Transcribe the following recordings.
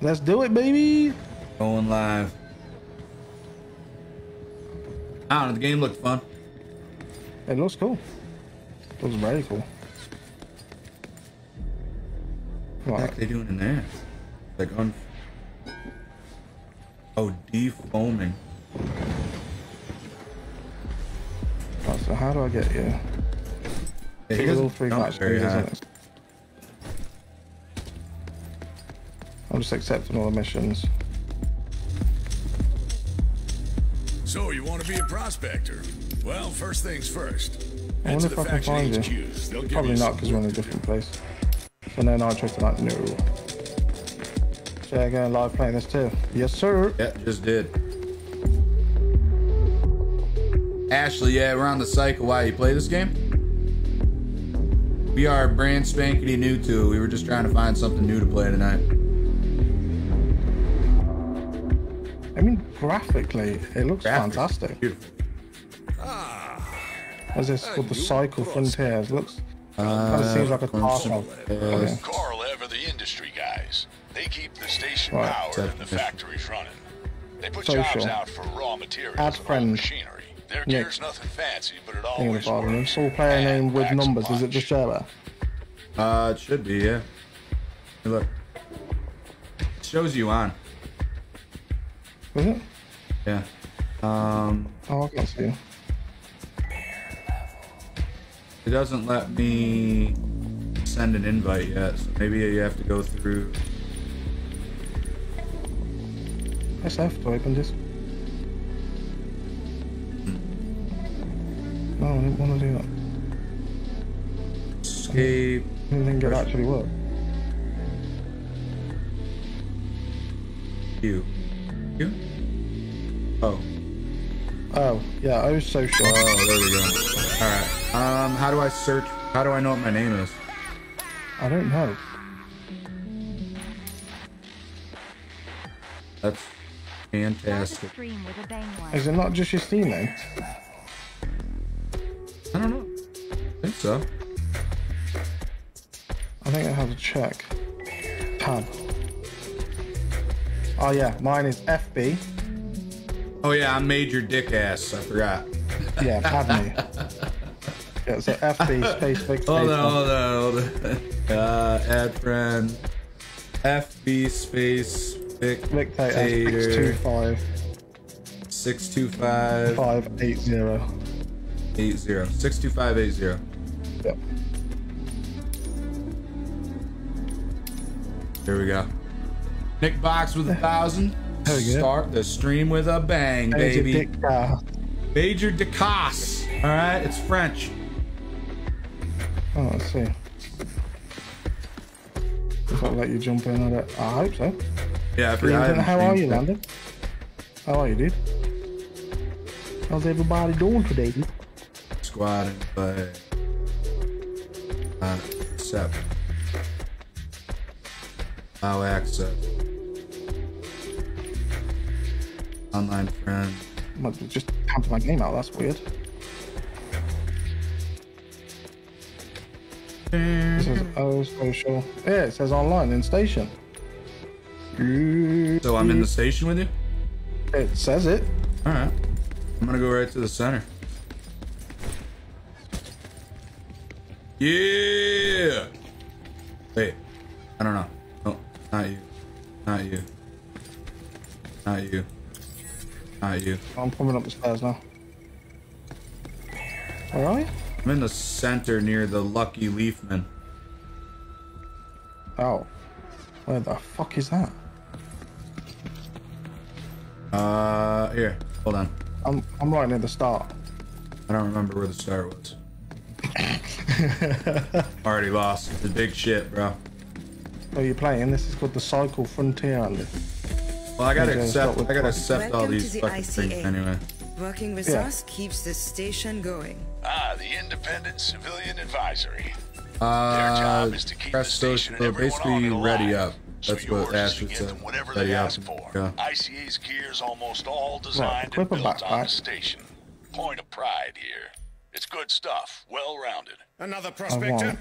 Let's do it, baby. Going live. I don't know. The game looked fun. It looks cool. It looks very cool. What the heck are they doing in there? Like un. Oh, defoaming. Right, so how do I get you? It It's all doesn't three match very things, high. isn't it? I'm just accepting all the missions. So you want to be a prospector? Well, first things first. I wonder if I can find faction you. HQs. They'll give Probably not because we're in a work to different place. So no nitro tonight, no. Jay going live playing this too. Yes, sir. Yeah, just did. Ashley, yeah, we're on the cycle. Why you play this game? We are brand spankety new to it. We were just trying to find something new to play tonight. Graphically, it looks Graphics, fantastic. Beautiful. What's this called? The Cycle Frontiers. Looks Uh, kind of seems like a car shop. Yes. Carl Ever, the industry guys. They keep the station Right, powered and the definitely. factories running. They put Social. jobs out for raw materials Add and friend. machinery. Their Nick. gear's nothing fancy, but it Thing always about them. works. Sole player name with packs a numbers. Is it punch. just Sherba? Uh, it should be, yeah. Look. It shows you on. Is it? Yeah. Um, Oh, I can't see. it doesn't let me send an invite yet, so maybe you have to go through. Press F to open this. No, I didn't want to do that. Escape. I didn't think it actually worked. You. You? Oh. Oh, yeah, I was so sure. Oh, there we go. Alright. Um, how do I search? How do I know what my name is? I don't know. That's fantastic. stream with a bang one. Is it not just your Steam name? I don't know. I think so. I think I have to check. Tab. Oh yeah, mine is FB. Oh yeah, I'm Major Dick Ass. I forgot. Yeah, Padme. yeah, so FB space space. Hold on, hold on, hold on. Uh, add friend. FB space Dictator six two five six two five five eight zero. eight zero six two five eight zero. Yep. Here we go. Nick Box with a thousand. There we go. Start the stream with a bang, baby. Uh, Major Decasse. All right, it's French. oh, let's see. If I'll let you jump in on it. I hope so. Yeah, I forgot. I Landon, how are you, it. Landon? How are you, dude? How's everybody doing today, dude? Squad and play. Uh, accept. Allow access. Online friend. Might just cancel my game out, that's weird. Oh social. Yeah, it says online in station. So I'm in the station with you? It says it. Alright. I'm gonna go right to the center. Yeah! Wait. I don't know. No, not you. Not you. Not you. Not you. I'm coming up the stairs now. Where are you? I'm in the center near the Lucky Leafman. Oh. Where the fuck is that? Uh, here. Hold on. I'm I'm right near the start. I don't remember where the start was. Already lost. The big shit, bro. Are you playing? This is called the Cycle Frontier. Andy. Well, I gotta Okay, accept. I gotta what? accept all these to the fucking things anyway. Working with Yeah. us keeps the station going. Ah, the Independent Civilian Advisory. Uh, job is to keep press the station social. and everyone on Basically, ready alive. up. That's yours what is to Ashford give said. them whatever Ready they up. ask for. Yeah. ICA's gear's almost all designed equip and a built on backpack. the station. Point of pride here. It's good stuff, well rounded. Another I prospector?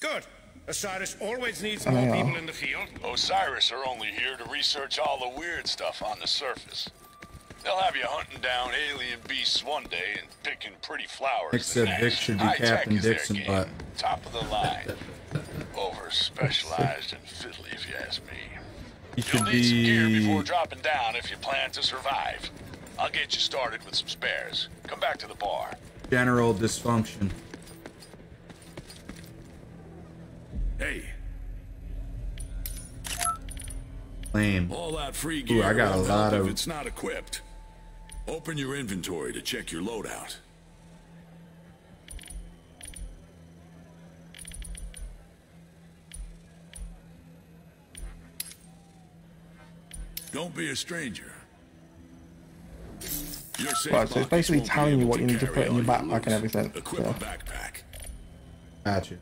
Good. Osiris always needs Oh, more yeah. people in the field. Osiris are only here to research all the weird stuff on the surface. They'll have you hunting down alien beasts one day and picking pretty flowers. Nick the said next. Vic should be High Captain is Dixon, but- top of the line. Over specialized and fiddly, if you ask me. He You'll should need some gear before dropping down if you plan to survive. I'll get you started with some spares. Come back to the bar. General dysfunction. Hey, Lame. all that free Ooh, I got a lot of- if it's not equipped. Open your inventory to check your loadout. Don't be a stranger. Your Right, so it's basically telling you what you need to put in your your backpack and everything, Equip so. a backpack. Gotcha.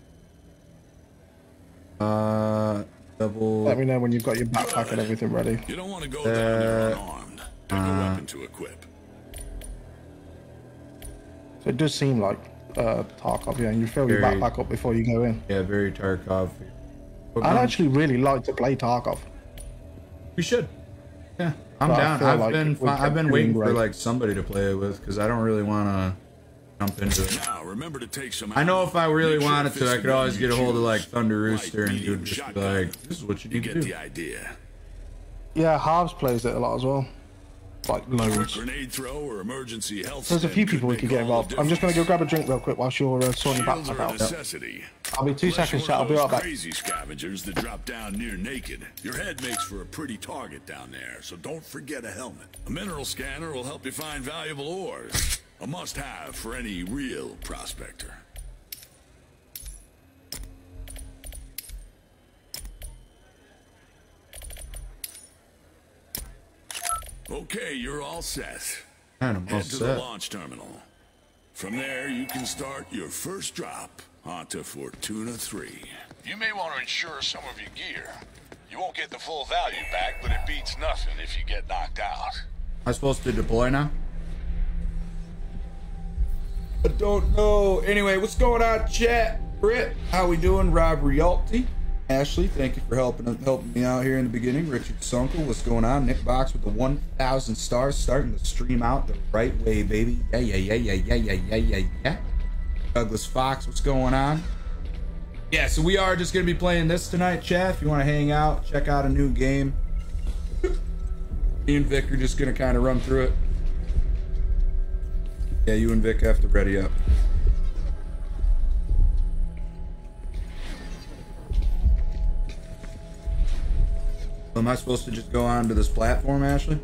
Uh, double. Let me know when you've got your backpack and everything ready. You don't want to go down there Uh, unarmed. Pick a weapon to equip. So it does seem like uh, Tarkov, yeah, and you fill your backpack up before you go in. Yeah, very Tarkov. What I'd actually really like to play Tarkov. We should. Yeah, I'm But down. I've like been it would fi- I've been waiting doing for like somebody to play it with because I don't really want to jump into it. Now, remember to take some. I know if I really Make sure wanted to, I could always get a hold of like. Thunder Rooster and he would just be like, "This is what you You need to get do." the idea. Yeah, Harv's plays it a lot as well. Like Quick loads. grenade throw or emergency health. There's a few people we could get involved. I'm just going to go grab a drink real quick whilst you're uh, sorting your Shields backpack are a out. necessity. I'll be two Unless seconds, you're chat. I'll be right back. Crazy scavengers that drop down near naked. Your head makes for a pretty target down there, so don't forget a helmet. A mineral scanner will help you find valuable ores. A must-have for any real prospector. Okay, you're all set. Man, I'm all Head to the launch terminal. From there, you can start your first drop onto Fortuna 3. You may want to insure some of your gear. You won't get the full value back, but it beats nothing if you get knocked out. Am I supposed to deploy now? I don't know. Anyway, what's going on, chat? Britt, how we doing? Rob Rialti? Ashley, thank you for helping helping me out here in the beginning. Richard Sunkel, what's going on? Nick Box with the 1,000 stars, starting to stream out the right way, baby. Yeah, yeah, yeah, yeah, yeah, yeah, yeah, yeah. Douglas Fox, what's going on? Yeah, so we are just gonna be playing this tonight, chat. If you want to hang out, check out a new game. me and Vic are just gonna kind of run through it. Yeah, you and Vic have to ready up. Am I supposed to just go on to this platform, Ashley?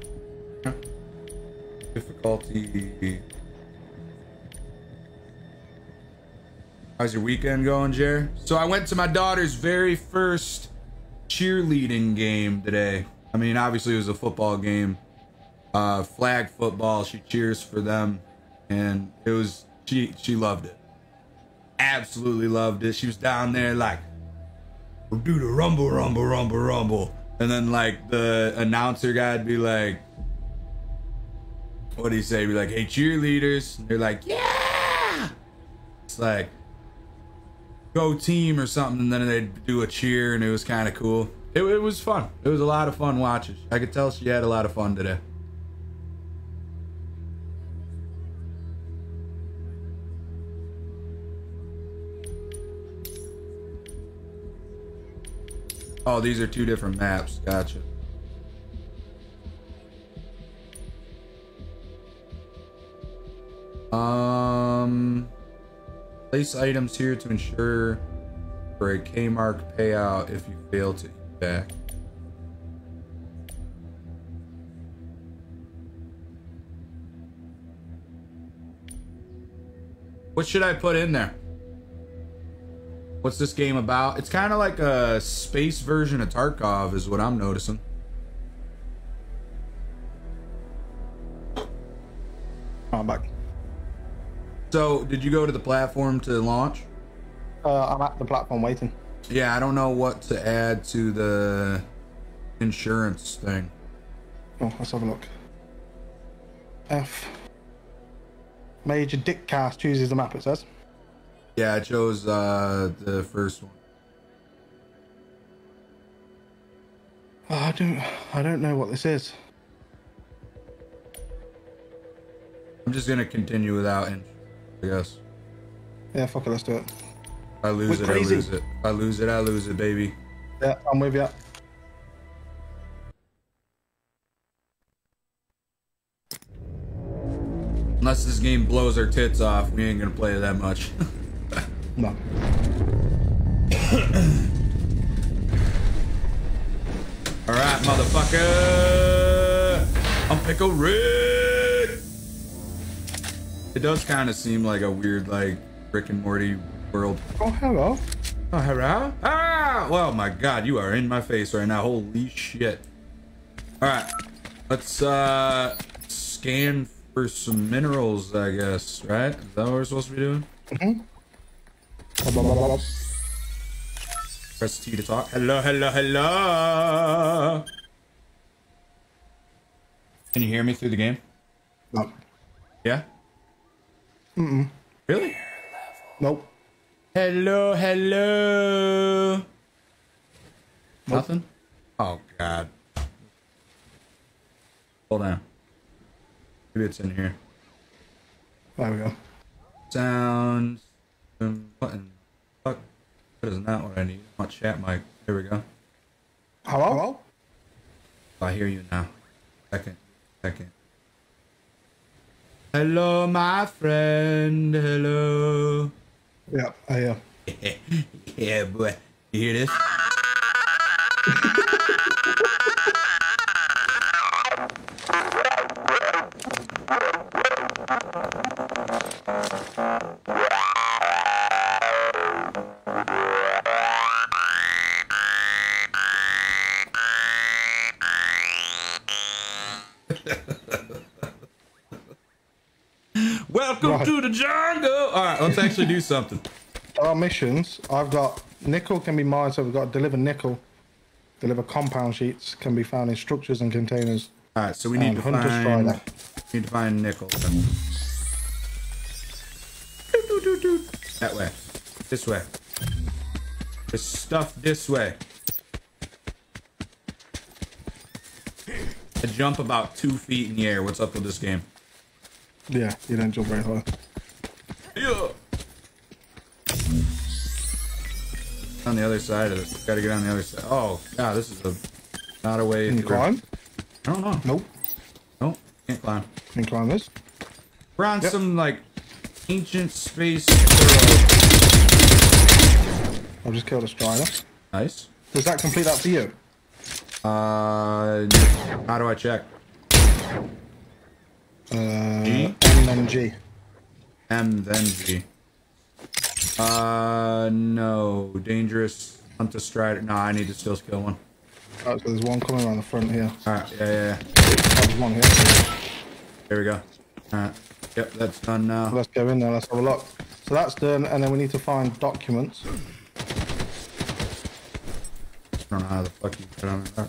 Difficulty. How's your weekend going, Jer? So I went to my daughter's very first cheerleading game today. I mean, obviously it was a football game, uh, flag football. She cheers for them, and it was she she loved it, absolutely loved it. She was down there like, do the rumble, rumble, rumble, rumble, and then like the announcer guy'd be like, what do you say? Be like, hey cheerleaders, and they're like, yeah. It's like go team or something. And then they'd do a cheer and it was kind of cool. It, it was fun. It was a lot of fun watching. I could tell she had a lot of fun today oh these are two different maps gotcha um Place items here to ensure for a K-mark payout if you fail to back. What should I put in there? What's this game about? It's kind of like a space version of Tarkov is what I'm noticing. I'm back. So, did you go to the platform to launch? Uh, I'm at the platform waiting. Yeah, I don't know what to add to the insurance thing. Oh, let's have a look. F. Major Dick Cast chooses the map, it says. Yeah, I chose uh, the first one. Oh, I don't. I don't know what this is. I'm just gonna continue without inch, I guess. Yeah, fuck it. Let's do it. If I lose We're it, crazy. I lose it. If I lose it, I lose it, baby. Yeah, I'm with you. Unless this game blows our tits off, we ain't gonna play it that much. No. Alright, motherfucker! I'm Pickle Rick! It does kind of seem like a weird, like, Rick and Morty world. Oh, hello. Oh, hello? Ah! Well, my god, you are in my face right now. Holy shit. Alright. Let's, uh, scan for some minerals, I guess, right? Is that what we're supposed to be doing? Press T to talk. Hello, hello, hello! Can you hear me through the game? No. Yeah? Mm-mm. Really? Nope. Hello, hello. Nothing? Oh, God. Hold on. Maybe it's in here. There we go. Sounds. Um, button. Fuck. That is not what I need. I want chat mic. There we go. Hello? Hello? I hear you now. Second. Second. Hello, my friend. Hello. Yeah, I hear. yeah, boy. You hear this? All right, let's actually do something. Our missions, I've got nickel can be mined, so we've got to deliver nickel. Deliver compound sheets can be found in structures and containers. All right, so we need to find Strider. need to find nickel. That way. This way. This stuff this way. I jump about two feet in the air. What's up with this game? Yeah, you don't jump very high. On the other side of it. Gotta get on the other side. Oh, God, this is a not a way. Can you climb? I don't know. Nope. Nope. Can't climb. Can you climb this? We're on Yep. some like ancient space. I've just killed a strider. Nice. Does that complete that for you? Uh, how do I check? Uh, G? M then G. M then G. Uh, no. Dangerous. Hunt a strider. No, I need to still kill one. Oh, so there's one coming around the front here. Alright, yeah, yeah, yeah. Oh, there's one here. There we go. Alright. Yep, that's done now. Let's go in there. Let's have a look. So that's done, and then we need to find documents. I don't know how the fuck you put on that.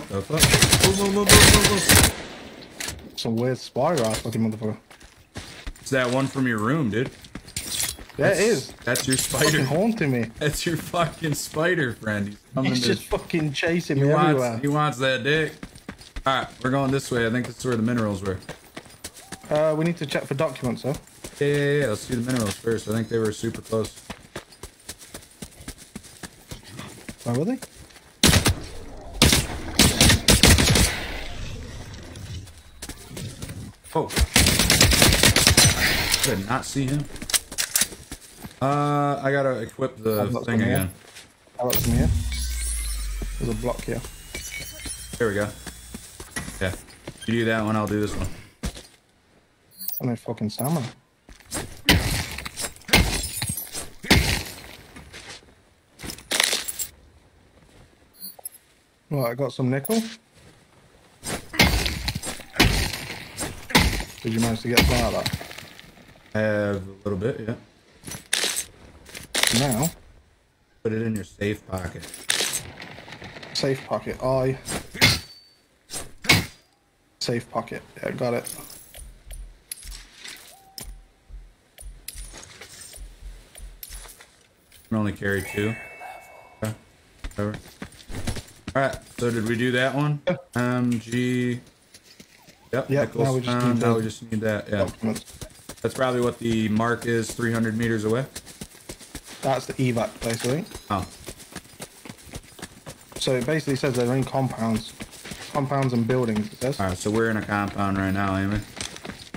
What the fuck? Move, move, move, move, move, move. Some weird spider ass fucking motherfucker. It's that one from your room, dude. Yeah, it is. That's your Fucking spider. haunting me. That's your fucking spider friend. He's coming He's to just fucking chasing He me wants, everywhere. he wants that dick. Alright, we're going this way. I think this is where the minerals were. Uh, we need to check for documents, though. Yeah, yeah, yeah. Let's do the minerals first. I think they were super close. Where were they? Oh. I did not see him. Uh, I gotta equip the thing again. I got some here. There's a block here. There we go. Yeah. You do that one, I'll do this one. I need fucking stamina. Right, I got some nickel. Did you manage to get of that? I have a little bit, yeah. Now, Put it in your safe pocket. safe pocket. I safe pocket. Yeah, got it. can only carry two. Okay. Whatever. Alright, so did we do that one? MG. Yep, Yep, now we just need now we just need that. Yeah. Documents. That's probably what the mark is 300 meters away. That's the evac basically. Oh. So it basically says they're in compounds, compounds and buildings. It says. Alright, so we're in a compound right now, Amy.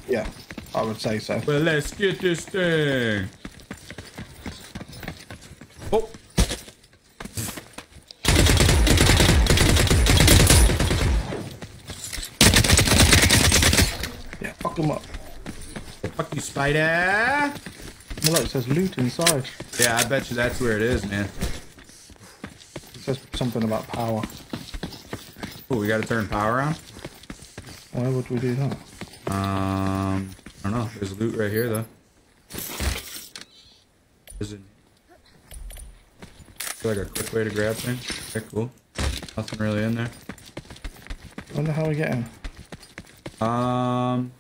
Yeah, I would say so. Well, let's get this thing. Oh. Yeah, fuck them up. Fuck you, spider. Well, look, it says loot inside. Yeah, I bet you that's where it is, man. It says something about power. Oh, we gotta turn power on? Why would we do that? Um, I don't know. There's loot right here, though. Is it? Feel like a quick way to grab things. Okay, cool. Nothing really in there. Wonder how we get in. Um,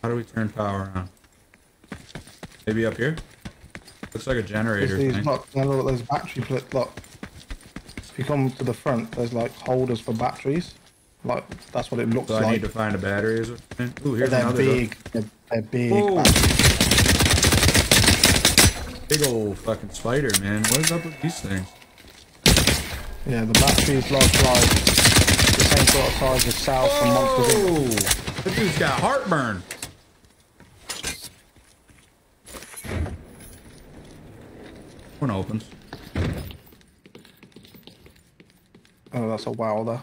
how do we turn power on? Maybe up here? Looks like a generator There's these, thing. look, now look, there's battery flip. Look, if you come to the front, there's like holders for batteries. Like that's what it looks So I need to find a battery. Is it? Ooh, here's they're another big. They're, they're big. Big old fucking spider, man. What is up with these things? Yeah, the batteries look like the same sort of size as South from Monsters Inc. Oh, that dude's got heartburn. One opens. Oh, that's a wilder.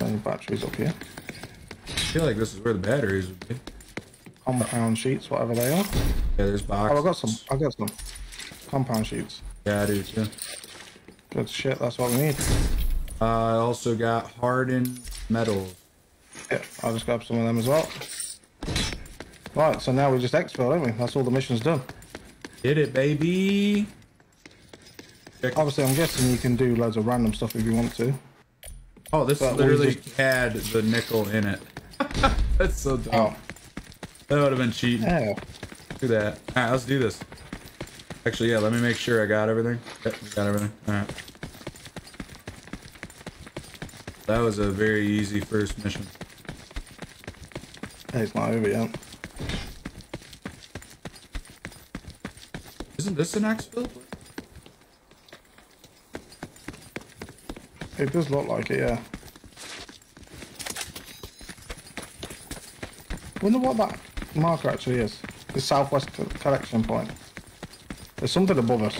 Any batteries up here? I feel like this is where the batteries would be. Compound sheets, whatever they are. Yeah, there's boxes. Oh, I got some. I got some. Compound sheets. Yeah, I do too. Good shit. That's what we need. Uh, I also got hardened metal. Yeah, I'll just grab some of them as well. Right, so now we're just exfil, don't we? That's all the mission's done. Did it, baby. Check- Obviously, I'm guessing you can do loads of random stuff if you want to. Oh, this but literally just- had the nickel in it. That's so dumb. Oh, That would have been cheating. yeah. Do that. All right, let's do this. Actually, yeah, let me make sure I got everything. Yep, got everything. All right. That was a very easy first mission. Hey, it's not over yet. Isn't this an exfil? It does look like it, yeah. Wonder what that marker actually is. The southwest collection point. There's something above us.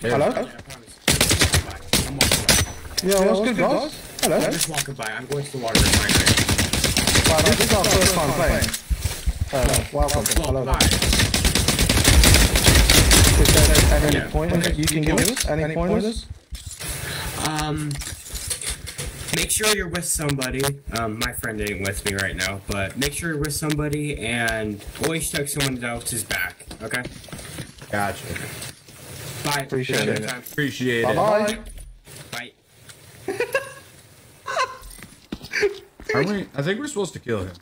Yeah. Hello? I'm Yeah, what's good, guys? Hello. just walking by. I'm going to the water refinery. Wow, this is our first time playing. Uh, welcome. Hello. Well, hi. Is there any Yeah. pointers Okay. you can give us? Any, pointers? Um, make sure you're with somebody. Um, my friend ain't with me right now, but make sure you're with somebody and always check someone else's back. Okay. Gotcha. Bye. Appreciate Have it. good time. Appreciate Bye it. bye. Bye. Are we? I think we're supposed to kill him.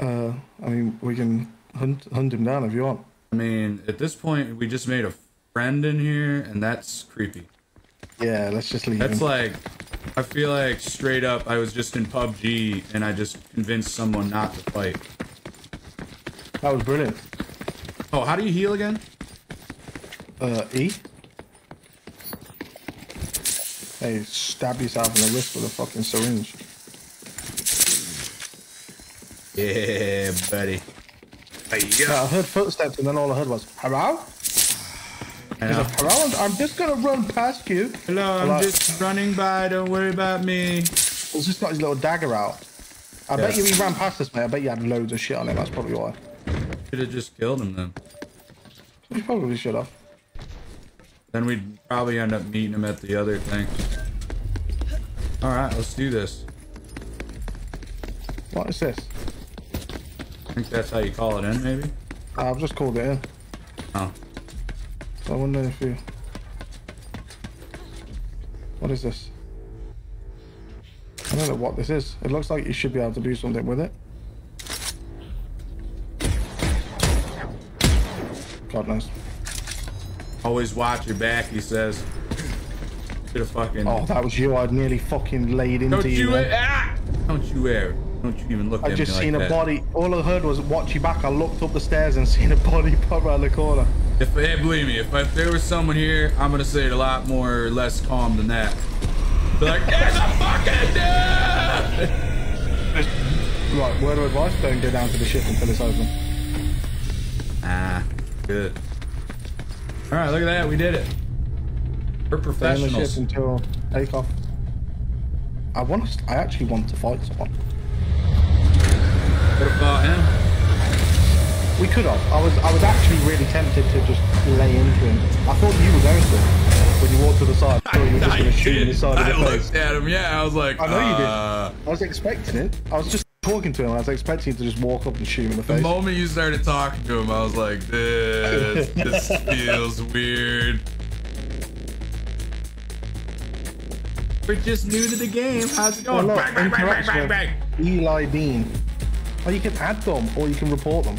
Uh, I mean, we can hunt hunt him down if you want. I mean, at this point, we just made a friend in here, and that's creepy. Yeah, let's just leave That's him. like, I feel like straight up, I was just in PUBG, and I just convinced someone not to fight. That was brilliant. Oh, how do you heal again? Uh, E. Hey, stab yourself in the wrist with a fucking syringe. Yeah, buddy. Yeah, I heard footsteps and then all I heard was, hello? I He's know. like, hello? I'm just gonna run past you. Hello, I'm Hello. just running by. Don't worry about me. He's just got his little dagger out. I bet you he ran past us, mate. I bet you had loads of shit on him. That's probably why. Should have just killed him then. He probably should have. Then we'd probably end up meeting him at the other thing. All right, let's do this. What is this? I think that's how you call it in, maybe. I've just called it in. Oh, So I wonder if you... What is this? I don't know what this is. It looks like you should be able to do something with it. God knows. Always watch your back, he says. Should have fucking. Oh, that was you. I'd nearly fucking laid into don't you. you ah! Don't you ever. Don't you even look I just seen like a that. body. All I heard was watch your back. I looked up the stairs and seen a body pop around the corner. If hey, believe me, if, if there was someone here, I'm gonna say it a lot more or less calm than that. Be like, there's a fucking dude! Right, word of advice: don't go down to the ship until it's open. ah, good. All right, look at that, we did it. We're Stay in the ship until takeoff. I want to. I actually want to fight someone. What about him? We could have. I was. I was actually really tempted to just lay into him. I thought you were going to when you walked to the side. I you were just I going to shoot the did. side I of the face. looked at him. Yeah, I was like, I know you did. uh, I was expecting it. I was just talking to him. I was expecting him to just walk up and shoot him in the face. The moment you started talking to him, I was like, this, this feels weird. We're just new to the game. How's it going? look, bang, bang, bang, bang, interaction bang, bang. Eli Dean. Oh, you can add them or you can report them.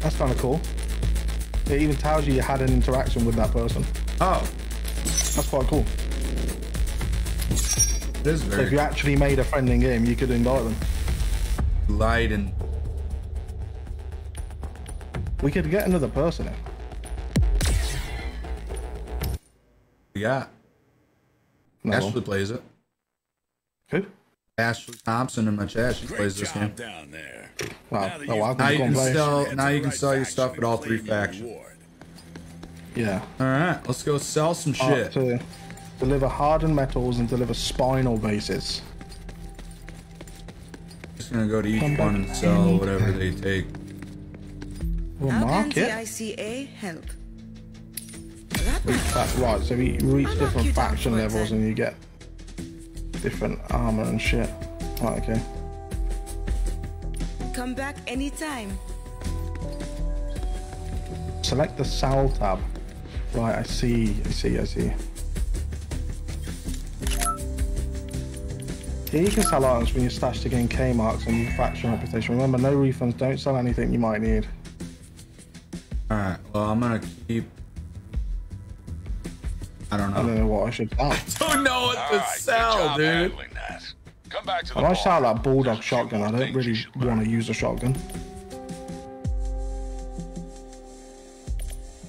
That's kind of cool. It even tells you you had an interaction with that person. Oh, That's quite cool. it is So very if you actually made a friend in game, you could invite them. and We could get another person in. got. No. Ashley plays it. Who? Ashley Thompson in my chat. She Great plays this game. down there. Wow. Now Oh, wow. you've Now you can play. sell. Now you the can sell your stuff at all three factions. Yeah. All right, let's go sell some Art shit. to deliver hardened metals and deliver spinal bases. Just gonna go to each Come one and sell whatever they take. We'll How can mark the. ICA help? That right, so you reach I'll different faction levels and you get different armor and shit. Right, okay. Come back anytime. Select the Sal tab. Right, I see, I see, I see. Here you can sell items when you stash to gain K marks and faction reputation. Remember, no refunds, don't sell anything you might need. All right. Well, I'm gonna keep. I don't I don't know. know what I should sell. Don't know what All to right, sell, dude. Come back to the I might sell that bulldog There's a few shotgun. I don't really want to use a shotgun.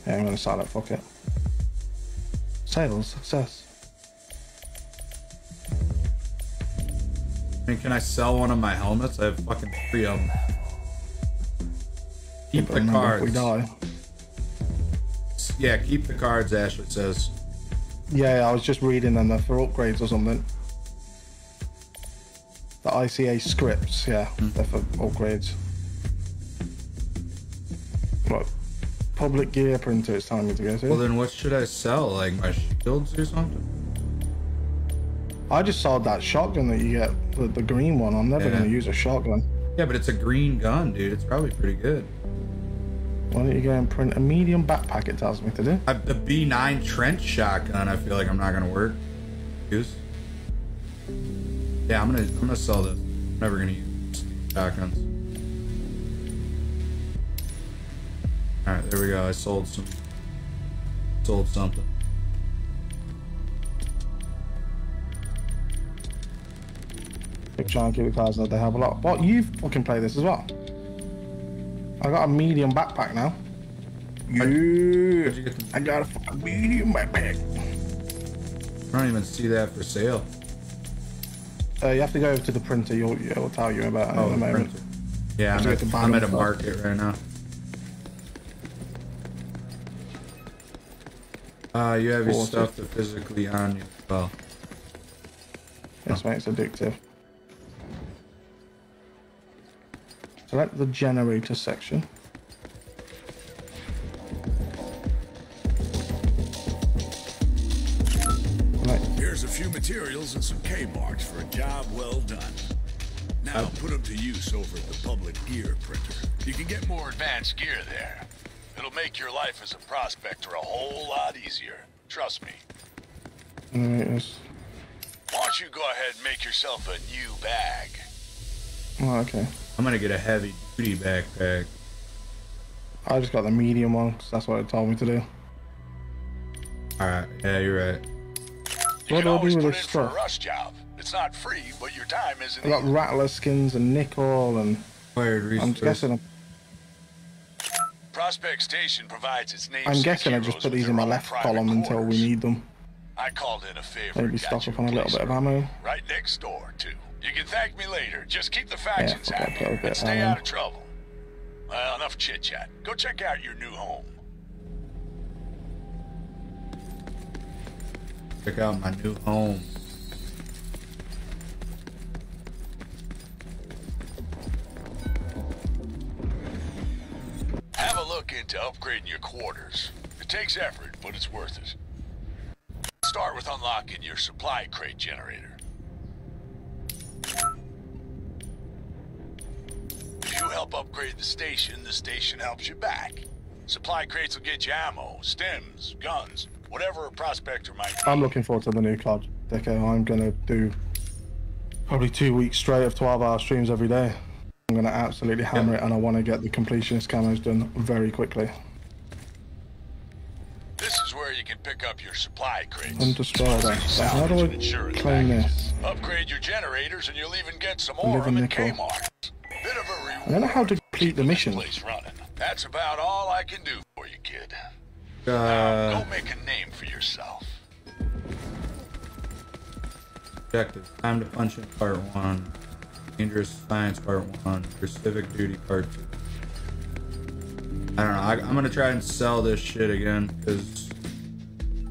Yeah, I'm gonna sell it. Fuck it. Sales success. I mean, can I sell one of my helmets? I have fucking three of them. Keep But the remember, if cards. we die. Yeah, keep the cards. Ashley says. Yeah, I was just reading them. They're for upgrades or something. The ICA scripts, yeah, Hmm. they're for upgrades. Right. Public gear printer it's telling me to go to. Well, then what should I sell? Like my shields or something? I just sold that shotgun that you get, the, the green one. I'm never Yeah. going to use a shotgun. Yeah, but it's a green gun, dude. It's probably pretty good. Why don't you go and print a medium backpack? It tells me to do. I, the B9 trench shotgun. I feel like I'm not gonna work. Use. Yeah, I'm gonna I'm gonna sell this. I'm never gonna use shotguns. All right, there we go. I sold some. Sold something. Big giant cubic cards that they have a lot. What you fucking play this as well? I got a medium backpack now. Yeah, Where'd you get the? I got a fucking medium backpack. I don't even see that for sale. Uh, you have to go over to the printer. You'll, it'll tell you about it Oh, in a moment. printer. Yeah, I'm at, the I'm at a market right now. Uh, you have your stuff to physically on you. Well, Yes, mate, it's addictive. Select the generator section. Right, Here's a few materials and some K marks for a job well done. Now oh. put them to use over at the public gear printer. You can get more advanced gear there. It'll make your life as a prospector a whole lot easier. Trust me. Yes. Why don't you go ahead and make yourself a new bag? Oh, okay. I'm gonna get a heavy duty backpack. I just got the medium one because that's what it told me to do. Alright, yeah, you're right. You What can do I always do with this in a stuff? rush job. It's not free, but your time isn't. I got either. rattler skins and nickel and Acquired I'm resource. guessing Prospect Station provides its name. I'm guessing I just put these in my left column until we need them. I called in a favor. Maybe and got stock up on a little bit of ammo. Right next door, too. You can thank me later. Just keep the factions fuck, I'll happy put a and stay ammo. out of trouble. Well, enough chit chat. Go check out your new home. Check out my new home. Have a look into upgrading your quarters. It takes effort, but it's worth it. Start with unlocking your supply crate generator. If you help upgrade the station, the station helps you back. Supply crates will get you ammo, stems, guns, whatever a prospector might need. I'm looking forward to the new COD. Deco, I'm gonna do probably two weeks straight of 12 hour streams every day. I'm gonna absolutely hammer it and I want to get the completionist camos done very quickly. This is where you can pick up your supply crates. Undestroyed Free that. So how do I insurance claim this? Upgrade your generators and you'll even get some more of Live in them nickel. Kmart. Bit of a reward. I don't know how to complete the keeping this mission. place. That's about all I can do for you, kid. Now, Uh, go make a name for yourself. objective. Time to punch in part one. Dangerous science part one. Your civic duty part two. I don't know. I, I'm gonna try and sell this shit again because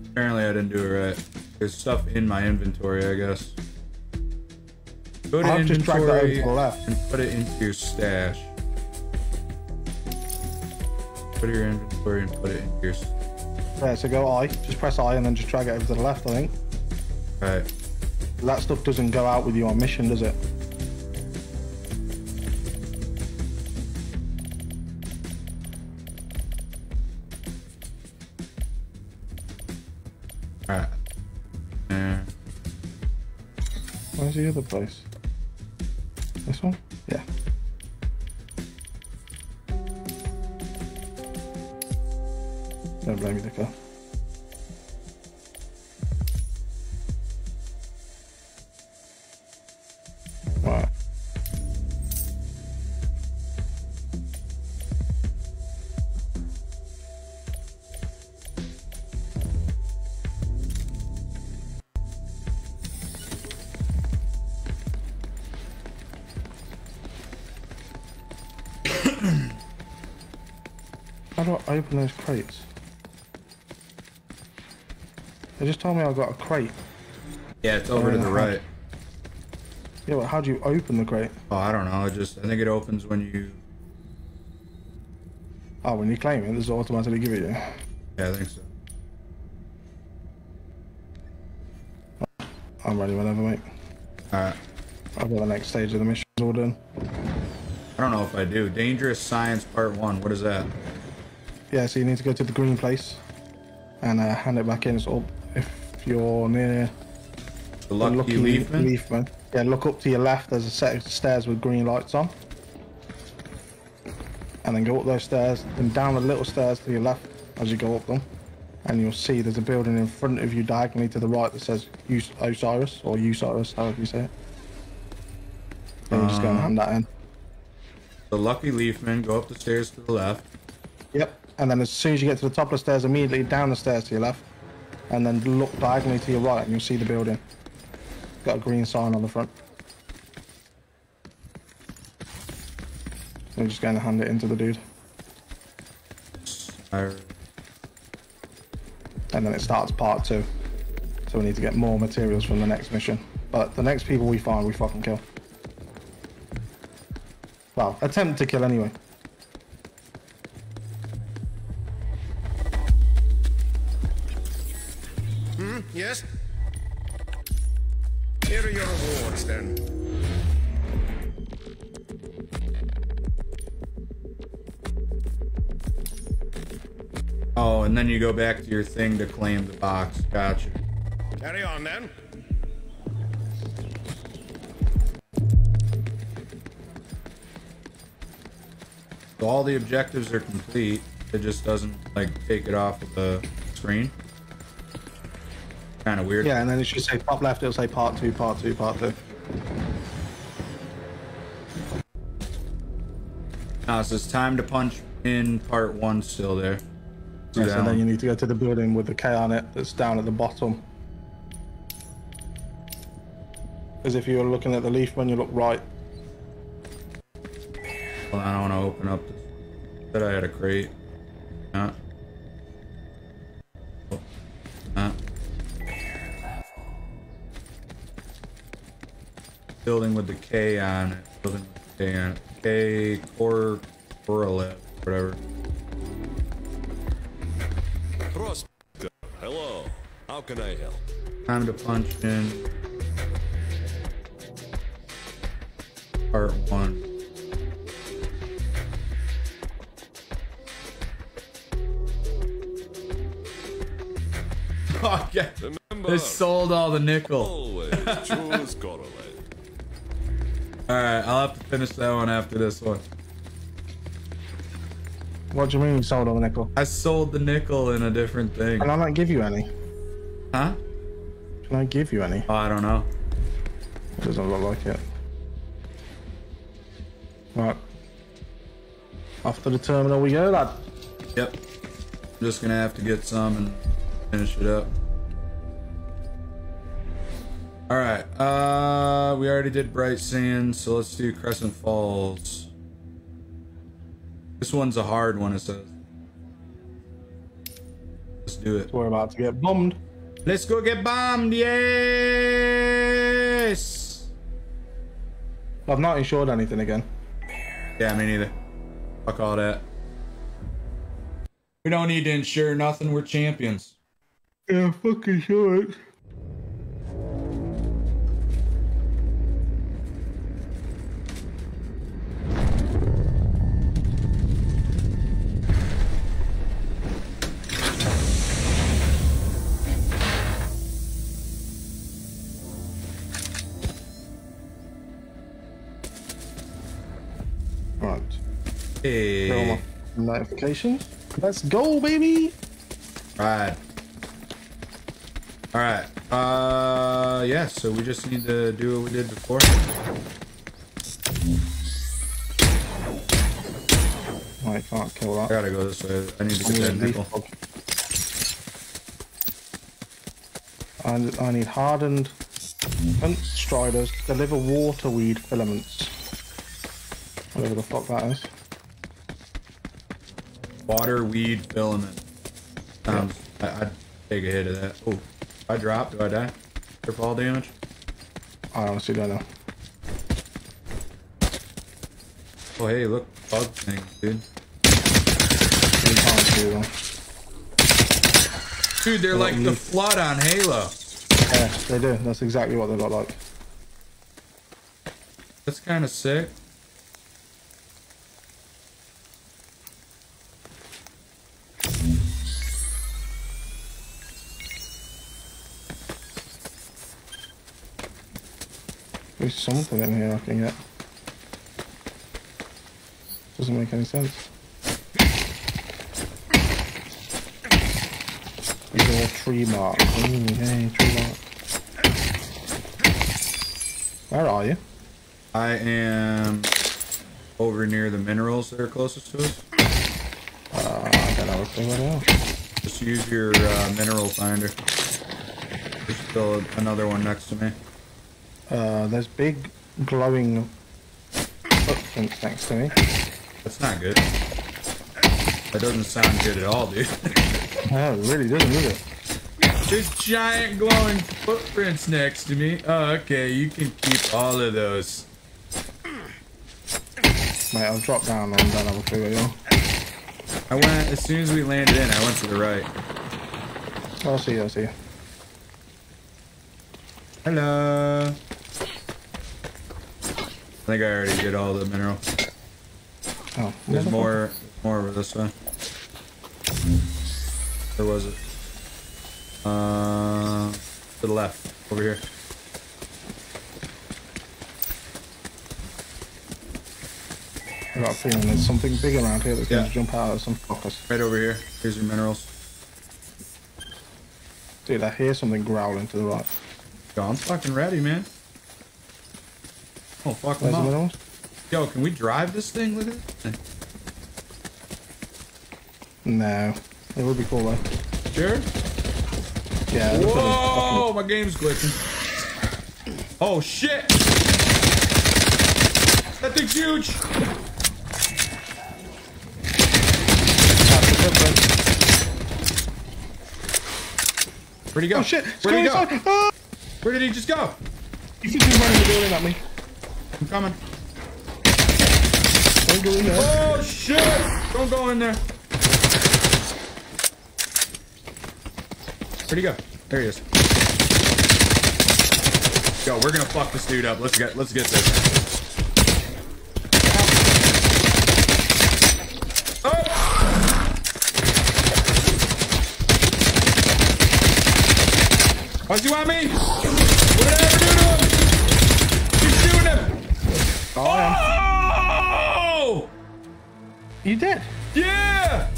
apparently I didn't do it right. There's stuff in my inventory, I guess. Go to I've just dragged that over inventory to the left. and put it into your stash. To your inventory and put it into your. Yeah, so go I, just press I and then just drag it over to the left, I think. Right. That stuff doesn't go out with you on mission, does it? Alright. Where's the other place? This one? Yeah. Don't blame me. Right. Open those crates? They just told me I got a crate. Yeah, it's over to the right. Yeah, but how do you open the crate? Oh, I don't know. It just I think it opens when you. Oh, when you claim it, it automatically give it you? Yeah, I think so. I'm ready whenever, mate. Alright. I've got the next stage of the mission all done. I don't know if I do. Dangerous Science Part 1. What is that? Yeah, so you need to go to the green place and uh, hand it back in. If you're near The the Lucky, Lucky Leafman? Leafman, yeah, look up to your left. There's a set of stairs with green lights on. And then go up those stairs, then down the little stairs to your left as you go up them. And you'll see there's a building in front of you diagonally to the right that says Us- Osiris or Osiris, however you say it. Then you just go and hand that in. The Lucky Leafman. Go up the stairs to the left. Yep. And then as soon as you get to the top of the stairs, immediately down the stairs to your left, and then look diagonally to your right, and you'll see the building. Got a green sign on the front. I'm just going to hand it into the dude, and then it starts part two. So we need to get more materials from the next mission. But the next people we find, we fucking kill. Well, attempt to kill anyway. Yes? Here are your rewards, then. oh, and then you go back to your thing to claim the box. Gotcha. Carry on then. So all the objectives are complete. It just doesn't like take it off of the screen. Kind of weird. Yeah, and then it should say top left. It'll say part two, part two, part two. Now it says time to punch in part one still there. Yeah, that so then you need to go to the building with the K on it that's down at the bottom. Because if you're looking at the leaf when you look right, Hold on, I don't want to open up this. Said I had a crate. Not. Oh, Building with the K on it. Building with the K on it. K core Korolev, whatever. Prospector, hello. How can I help? Time to punch in. Part one. Oh, yeah. Remember, They sold all the nickel. always choose Korolev. Alright, I'll have to finish that one after this one. what do you mean you sold all the nickel? I sold the nickel in a different thing. Can I not give you any? Huh? Can I give you any? Oh, I don't know. It doesn't look like it. Right. Off to the terminal we go, lad. Yep. I'm just gonna have to get some and finish it up. Alright, uh we already did Bright Sands, so let's do Crescent Falls. This one's a hard one, it says. Let's do it. We're about to get bombed. Let's go get bombed, yes! I've not insured anything again. Yeah, me neither. Fuck all that. We don't need to insure nothing, we're champions. Yeah, fuck insurance. On my notifications. Let's go, baby. All right. All right. Uh, yeah. So we just need to do what we did before. I can't kill I gotta go this way. I need to I get need, that nickel. I, I need hardened hunt striders to deliver waterweed filaments. Whatever the fuck that is. Water weed filament. Um, Sounds. I, I'd take a hit of that. Oh, I drop, do I die? For fall damage? I don't see know. Oh, hey, look, bug thing, dude. Dude, they're like the flood on Halo. Yeah, they do. That's exactly what they look like. That's kind of sick. There's something in here I can get. Doesn't make any sense. These are all tree marks. Ooh, hey, tree. Where are you? I am over near the minerals that are closest to us. Uh, I don't know what's going. Just use your uh, mineral finder. There's still another one next to me. Uh, there's big glowing footprints next to me. That's not good. That doesn't sound good at all, dude. Oh, it really doesn't, does it? There's giant glowing footprints next to me. Oh, okay, you can keep all of those. Mate, I'll drop down have a clue where you. I went as soon as we landed in. I went to the right. I'll see you, I'll see you. Hello. I think I already did all the mineral. Oh, There's more, more over this way. Where was it? Uh, to the left. Over here. I got a feeling there's something big around here that's Yeah. going to jump out of some fuckers. Right over here. Here's your minerals. Dude, I hear something growling to the right. Yo, I'm fucking ready, man. Oh, fuck them up. Yo, can we drive this thing? Look at it. No. It would be cool though. Sure. Yeah. Whoa, my game's glitching. Oh shit! That thing's huge. Where'd he go? Oh shit! Where'd he go? Ah! Where did he just go? He's running the building at me? I'm coming. Don't go in there. Oh shit! Don't go in there. Where'd he go? There he is. Yo, we're gonna fuck this dude up. Let's get let's get this. Oh! Why's he want me? What did I ever do to him? Keep shooting him! Oh. Oh! You did. Yeah!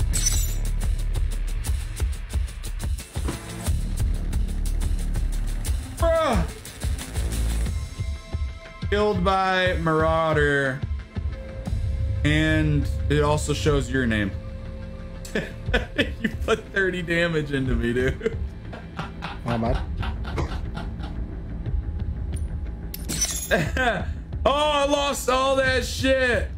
Bruh! Killed by Marauder. And it also shows your name. you put 30 damage into me, dude. My bad. oh, I lost all that shit.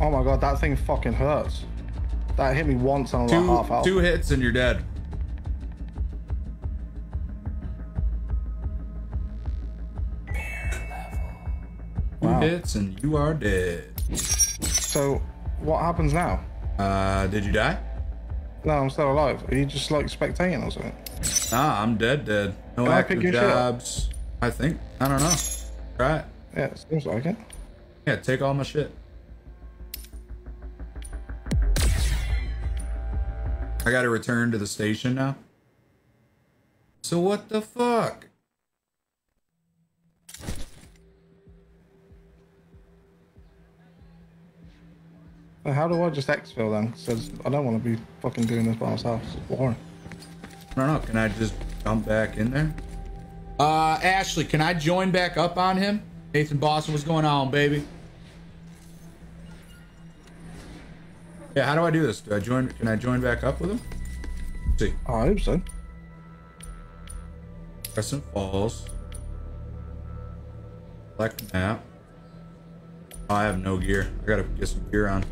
Oh my god, that thing fucking hurts. That hit me once and I'm like half Two, out. two hits and you're dead. Wow. Two hits and you are dead. So, what happens now? Uh, did you die? No, I'm still alive. Are you just like spectating or something? Nah, I'm dead, dead. No Can I active pick your shit up? jobs. I think. I don't know. Right. Yeah, it seems like it. Yeah, take all my shit. I gotta return to the station now. So what the fuck? How do I just exfil then? Says I don't want to be fucking doing this by myself. It's boring. I don't know. Can I just jump back in there? Uh, Ashley, can I join back up on him? Nathan Boston, what's going on, baby? Yeah, how do I do this? Do I join? Can I join back up with him? Let's see, I hope so. Crescent Falls. Select map. Oh, I have no gear. I gotta get some gear on.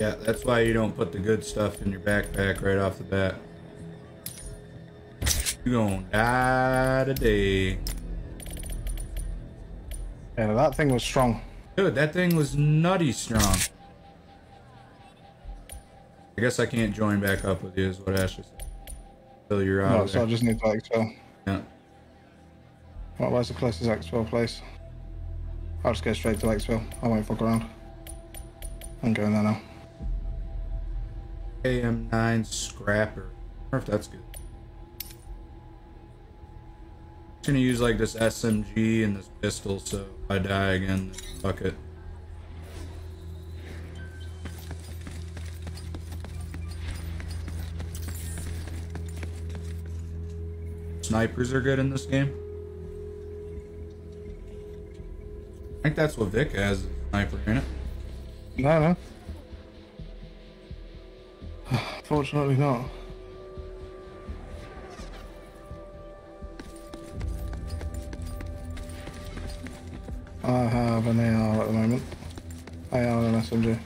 Yeah, that's why you don't put the good stuff in your backpack right off the bat. You gonna die today. Yeah, that thing was strong. Dude, that thing was nutty strong. I guess I can't join back up with you, is what Ashley said. Until you're out No, so I just need to exfil. Yeah. Right, where's the closest exfil place? I'll just go straight to exfil. I won't fuck around. I'm going there now. AM9 Scrapper. I wonder if that's good. I'm gonna use like this SMG and this pistol, so if I die again, fuck it. Snipers are good in this game. I think that's what Vic has, sniper in it. No, no. Fortunately not. I have an AR at the moment. AR and SMG.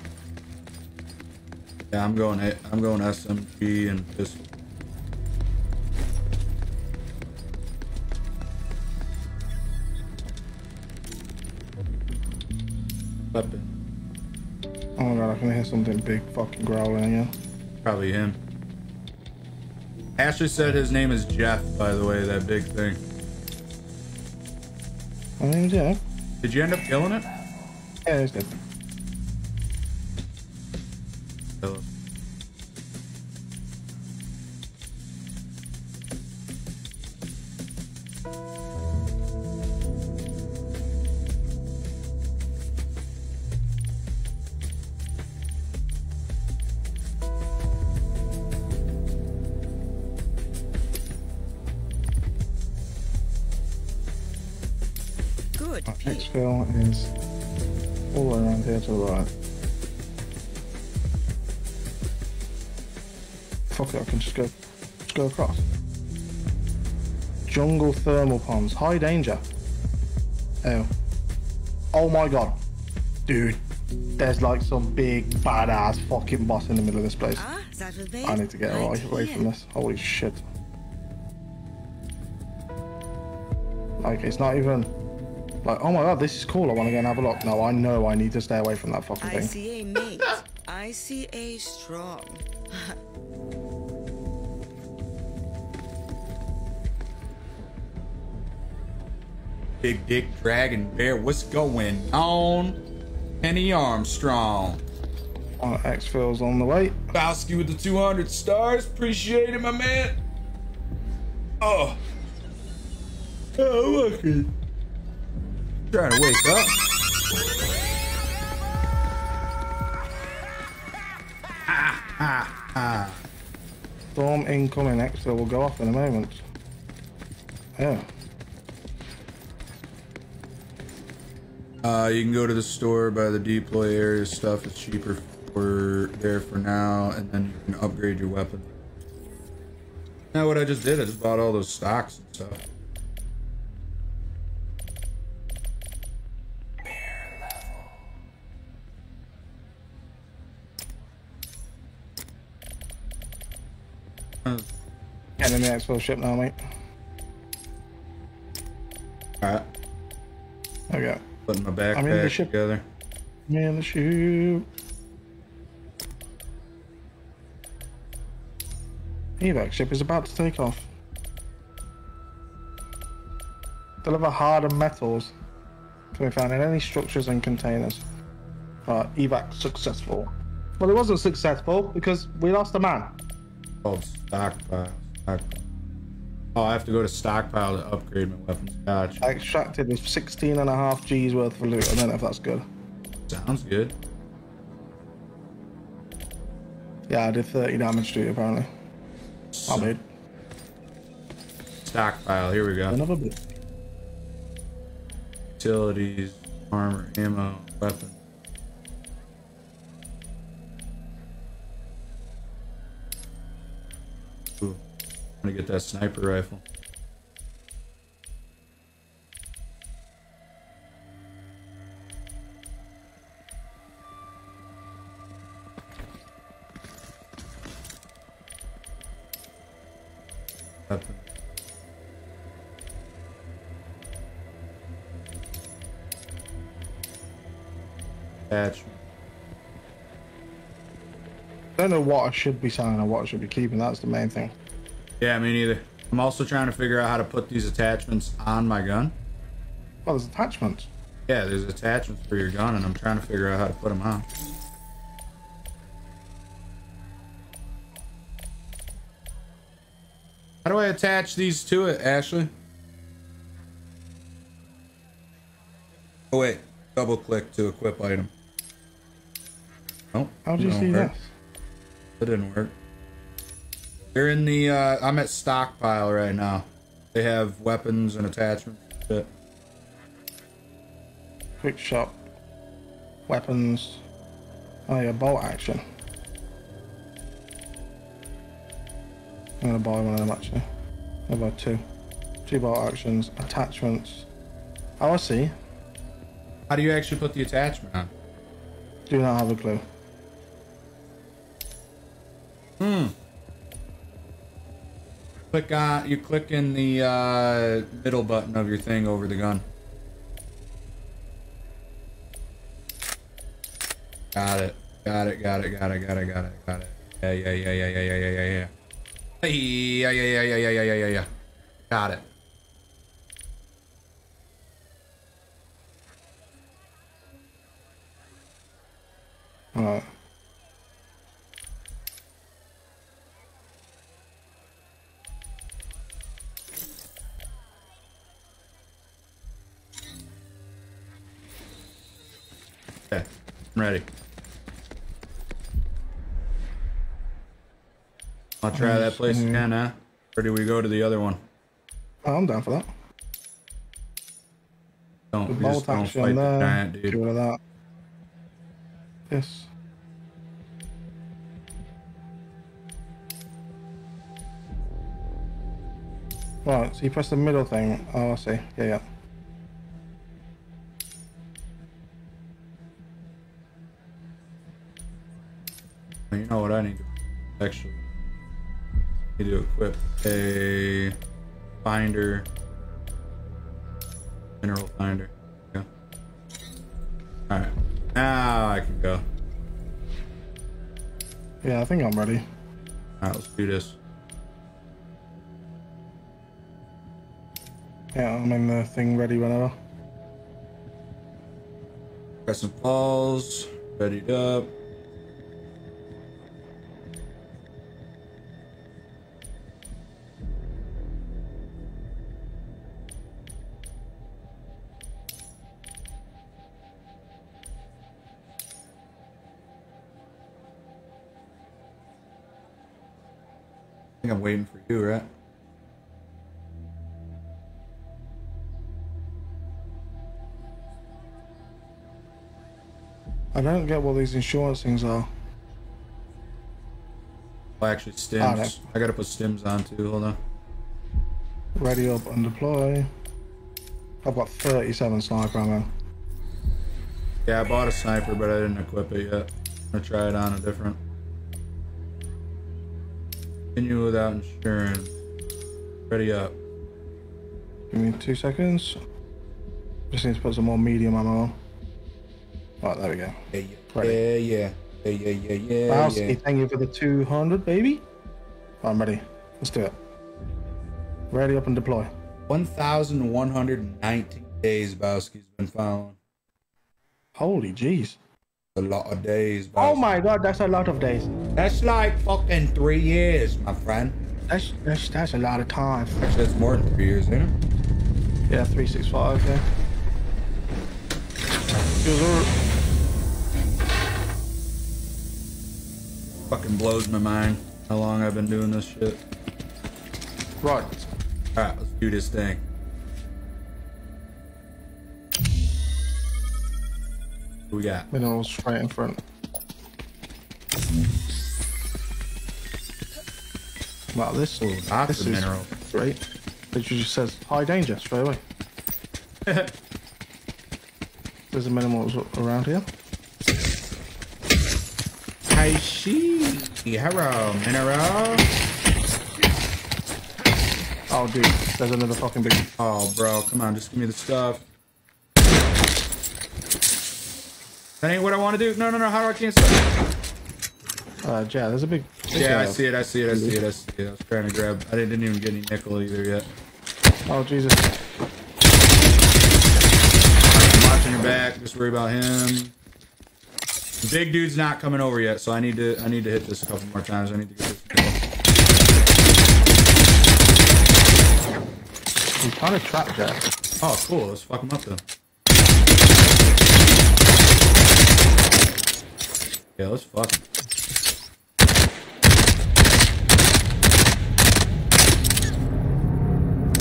Yeah, I'm going. I'm going SMG and pistol. Weapon. Oh my god, I can hear something big fucking growling again. Probably him. Ashley said his name is Jeff, by the way, that big thing. I mean, yeah. Did you end up killing it? Yeah, it's dead. Thermal ponds, high danger. Oh. Oh my god. Dude, there's like some big badass fucking boss in the middle of this place. Ah, that will be. I need to get right away, from this. Holy shit. Like, it's not even... Like, oh my god, this is cool. I want to go and have a look. No, I know I need to stay away from that fucking thing. ICA mate. ICA strong. Big Dick Dragon Bear, what's going on? Penny Armstrong. Oh, Exfil's on the way. Bowski with the 200 stars. Appreciate it, my man. Oh. Oh, look. Trying to wake up. Storm incoming. Exfil will go off in a moment. Yeah. Uh, you can go to the store, buy the deploy area stuff. It's cheaper for there for now, and then you can upgrade your weapon. Now, what I just did, I just bought all those stocks and stuff. Getting in the Exfil ship now, mate. Alright, There putting my in the backpack ship. together. In the ship. Evac ship is about to take off. Deliver hardened metals can be found in any structures and containers. Uh, evac successful. Well, it wasn't successful because we lost a man. Oh, stockpile. stockpile. Oh, I have to go to stockpile to upgrade my weapons. Gotcha. I extracted 16 and a half G's worth of loot. I don't know if that's good. Sounds good. Yeah, I did 30 damage to you apparently. I made Stockpile. Here we go. another bit. Utilities, armor, ammo, weapon. Ooh, I'm gonna get that sniper rifle. I don't know what I should be selling or what I should be keeping. That's the main thing. Yeah, me neither. I'm also trying to figure out how to put these attachments on my gun. Well, there's attachments. Yeah, there's attachments for your gun, and I'm trying to figure out how to put them on. How do I attach these to it, Ashley? Oh wait, double click to equip item. Oh, How do you see work. this? That didn't work. They're in the, uh, I'm at stockpile right now. They have weapons and attachments. Quick shop. Weapons. Oh yeah, bolt action. I'm gonna buy one of them actually. I'll buy two. Two bolt actions, attachments. Oh, I see. How do you actually put the attachment on? Do not have a clue. Click on, you click in the uh, middle button of your thing over the gun. Got it. Got it. Got it. Got it. Got it. Got it. Got it. Yeah. Yeah. Yeah. Yeah. Yeah. Yeah. Yeah. Yeah. Yeah. Yeah, yeah, yeah, yeah, yeah, yeah, yeah, yeah. Got it. Alright. Okay, ready. I'll try that place again, huh? Or do we go to the other one? Oh, I'm down for that. Don't, The just bolt don't fight the there. giant, Get dude. rid of that. Yes. Right, so you press the middle thing. Oh, I see. Yeah, yeah. You know what I need to actually need to equip a finder, mineral finder. Yeah. All right, now I can go. Yeah, I think I'm ready. All right, let's do this. Yeah, I'm in the thing ready whenever. Crescent Falls, readied up. Think I'm waiting for you, right? I don't get what these insurance things are. Oh, actually, stims. Ah, no. I gotta put stims on too. Hold on. Ready up and deploy. I've got 37 sniper ammo. Yeah, I bought a sniper, but I didn't equip it yet. I'm gonna try it on a different. Continue without insurance. Ready up. Give me two seconds. Just need to put some more medium ammo on. Right, there we go. Yeah, yeah, Ready. yeah, yeah, yeah, yeah, yeah. Bowski, yeah. thank you for the 200, baby. I'm ready. Let's do it. Ready up and deploy. 1,119 days Bowski's been following. Holy jeez. A lot of days. Oh my god, that's a lot of days. That's like fucking three years, my friend. That's that's that's a lot of time. Actually, that's more than three years, ain't it? Yeah, 365, yeah. Fucking blows my mind how long I've been doing this shit. Right. Alright, let's do this thing. We got? Minerals straight in front. Wow, this Ooh, lots this is mineral. great. It just says high danger straight away. There's a minerals around here. I see. Hello, mineral. Oh, dude, there's another fucking big. Oh, bro, come on, just give me the stuff. That ain't what I want to do. No, no, no. How do I cancel? Uh, yeah, there's a big. Yeah, I see it. I see it. I see it. I see it. I was trying to grab. I didn't even get any nickel either yet. Oh Jesus! I'm watching your back. Just worry about him. The big dude's not coming over yet, so I need to. I need to hit this a couple more times. I need to get this. He's kind of trap Jack. Oh, cool. Let's fuck him up then. Yeah, let's fuck.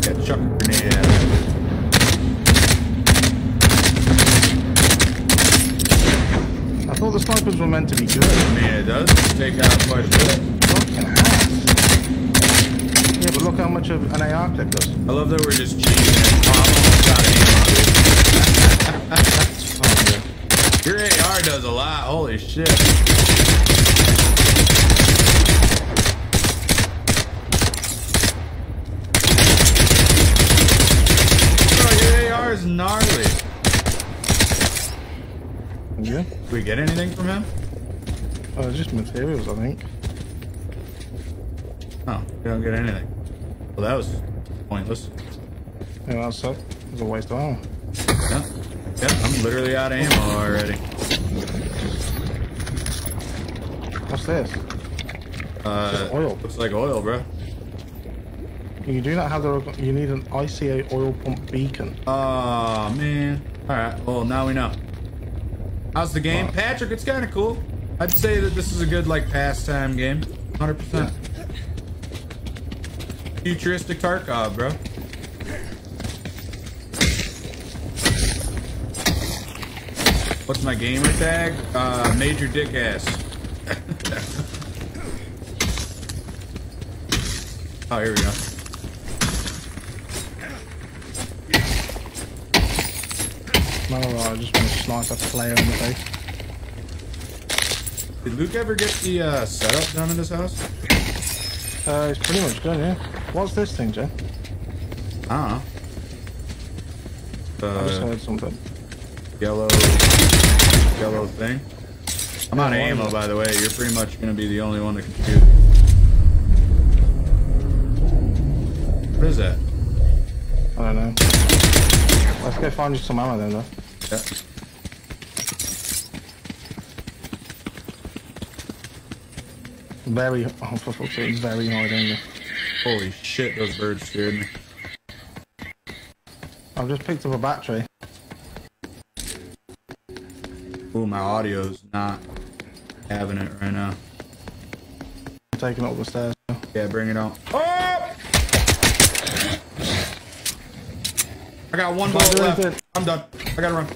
Yeah, chuck a grenade at him. I thought the snipers were meant to be good. I mean, it does take out quite a bit. Fucking ass. Yeah, but look how much of an AR clip does. I love that we're just cheating and got aim on it. Your AR does a lot. Holy shit. Bro, your AR is gnarly. Yeah. Did we get anything from him? Oh, just materials, I think. Oh, we don't get anything. Well, that was pointless. Yeah, that's it. was a waste of ammo. Yeah. Yeah, I'm literally out of ammo already. What's this? Uh, oil. Looks like oil, bro. You do not have the. You need an ICA oil pump beacon. Oh man. All right. Well, now we know. How's the game, Patrick? It's kind of cool. I'd say that this is a good like pastime game. 100. percent Futuristic Tarkov, bro. What's my gamer tag? Uh, Major Dick Ass. oh, here we go. No, I just want to snipe a player in the face. Did Luke ever get the uh, setup done in this house? Uh, it's pretty much done, yeah. What's this thing, Jen? I don't know. I just Uh, heard something. yellow, yellow thing. I'm out of ammo, by the way. You're pretty much gonna be the only one that can shoot. What is that? I don't know. Let's go find you some ammo then, though. Yeah. Very, oh, for fuck's sake, very high danger. Holy shit, those birds scared me. I've just picked up a battery. Ooh, my audio's not having it right now. I'm taking it up the stairs. Yeah, bring it on. Oh! I got one Come bullet left. it. I'm done. I gotta run.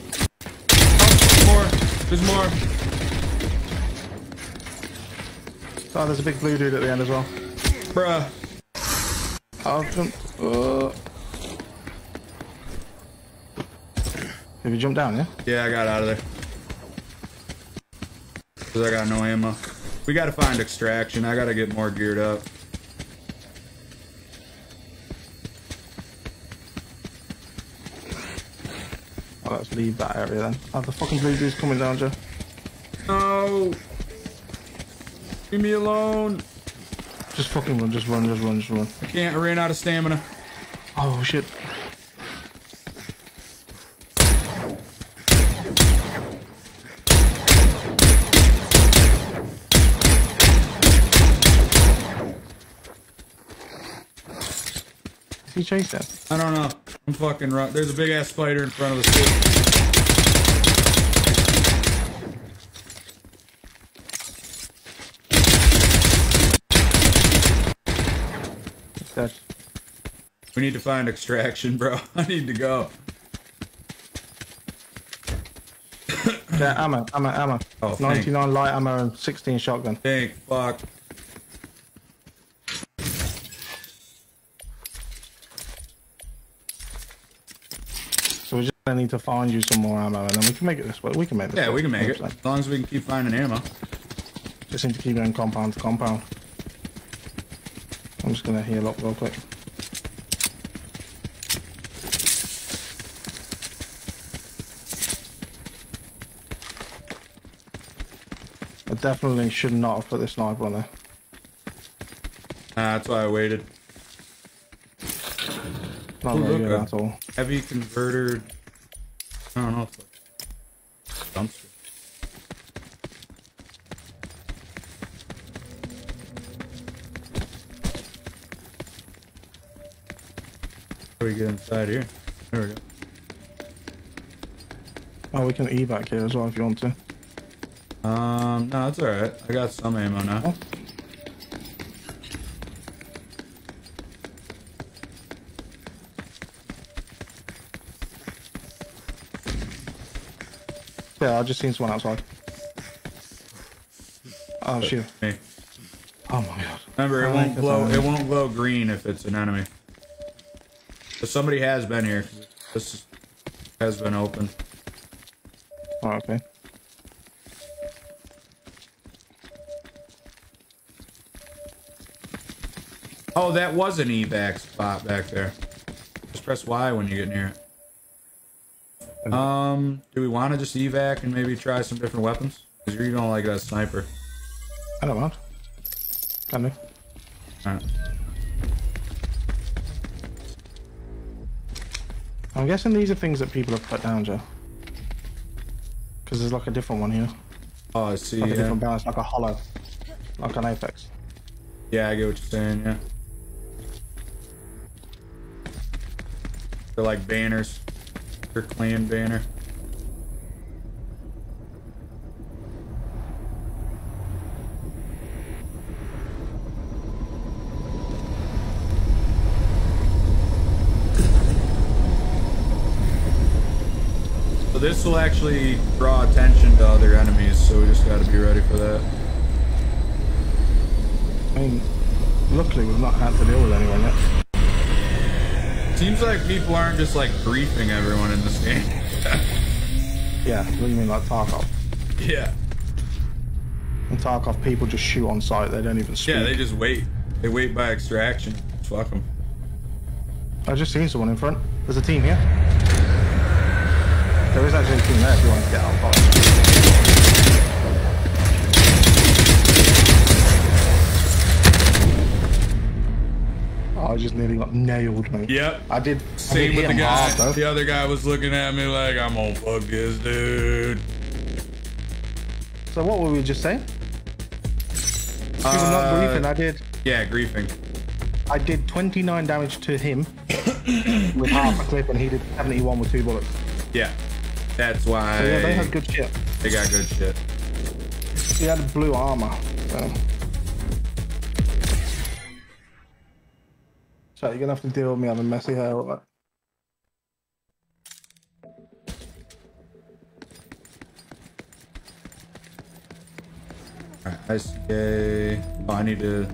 Oh, more. There's more. Oh, there's a big blue dude at the end as well. Bruh. I'll jumped. Uh... Have you jumped down, yeah? Yeah, I got out of there. Cause I got no ammo. We gotta find extraction. I gotta get more geared up. Let's leave that area then. Oh, the fucking blue dude's coming down, Joe. No. Leave me alone. Just fucking run, just run, just run, just run. I can't. I ran out of stamina. Oh shit. He chasing? I don't know. I'm fucking run. There's a big ass spider in front of us. We need to find extraction, bro. I need to go. yeah, ammo, ammo, ammo. Oh, thank- 99 light ammo and 16 shotgun. Thank fuck. So we just gonna need to find you some more ammo and then we can make it this way. We can make this Yeah, way, we can make it as long as we can keep finding ammo. Just need to keep going compound to compound. I'm just gonna heal up real quick. I definitely should not have put this sniper on there. Ah, that's why I waited. Not Ooh, very look, good at all. Heavy converter. I don't know. It's like dumpster. How do we get inside here? There we go. Oh, we can evac here as well if you want to. Um, no, that's alright. I got some ammo now. Oh. Yeah, I just seen someone outside. Oh shit! Me. Oh my god! Remember, it won't glow. It won't glow green if it's an enemy. But somebody has been here. This has been open. Oh, okay. Oh, that was an evac spot back there. Just press Y when you get near it. Um, do we want to just evac and maybe try some different weapons? Because you're gonna like that sniper. I don't mind. Can do. Alright. I'm guessing these are things that people have put down, Joe. Because there's like a different one here. Oh, I see. Like a different balance, like a hollow. Like an apex. yeah, I get what you're saying. Yeah. They're like banners. Clan banner. So this will actually draw attention to other enemies, so we just gotta be ready for that. I mean, luckily we've not had to deal with anyone yet. Seems like people aren't just like briefing everyone in this game. Yeah, what do you mean like Tarkov? yeah. In Tarkov, people just shoot on sight, they don't even speak. Yeah, they just wait. They wait by extraction. Fuck them. I just seen someone in front. There's a team here. There is actually a team there if you want to get out. I just nearly got nailed, mate. Yep. I did. I Same did with the guy. hard, the other guy was looking at me like, I'm gonna fuck this dude. So what were we just saying? Uh, not griefing. I did. Yeah, griefing. I did 29 damage to him with half a clip, and he did 71 with two bullets. Yeah. That's why So yeah, they had good shit. they got good shit. He had blue armor. So. So you're gonna have to deal with me having messy hair. Alright, ICA. Oh, I need to.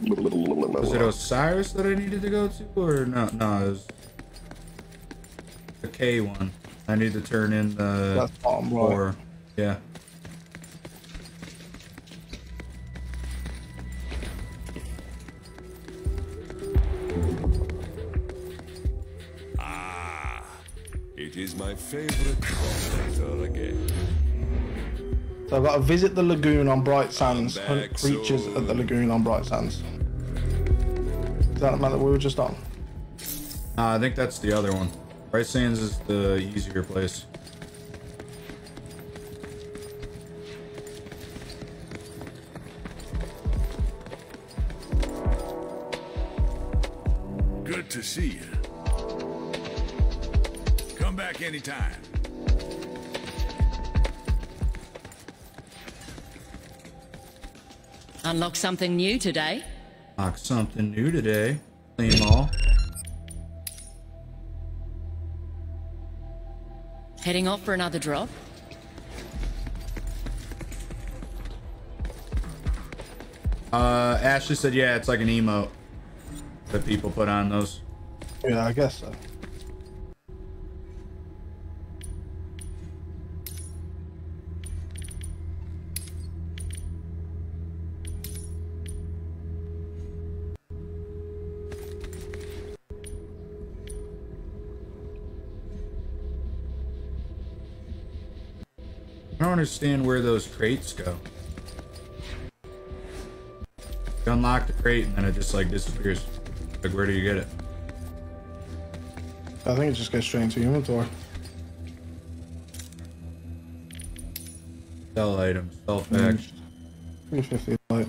Was it Osiris that I needed to go to, or no? No, it was the K one. I need to turn in the That's bottom right. four. Yeah. Favorite commentator again. So I've got to visit the lagoon on Bright Sands. I'm Hunt creatures soon. at the lagoon on Bright Sands. Is that the map that we were just on? Uh, I think that's the other one. Bright Sands is the easier place. Unlock something new today. Lock something new today. Clean them all. Heading off for another drop. Uh, Ashley said, yeah, it's like an emote that people put on those. Yeah, I guess so. Understand where those crates go. You unlock the crate and then it just like disappears. Like, where do you get it? I think it just goes straight into your inventory. Sell items, sell. Mm. 350 light.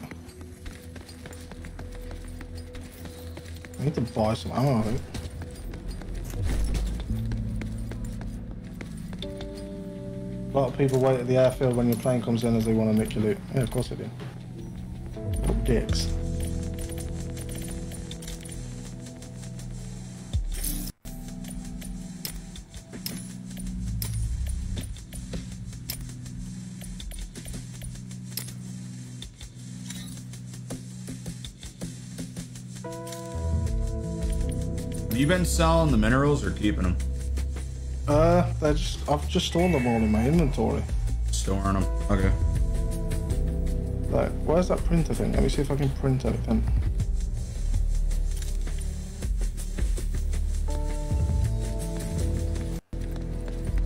I need to buy some ammo, I A lot of people wait at the airfield when your plane comes in as they want to nick your loot. Yeah, of course they do. Dicks. Have you been selling the minerals or keeping them? They're just, I've just stored them all in my inventory. Storing them. Okay. Like, where's that printer thing? Let me see if I can print anything.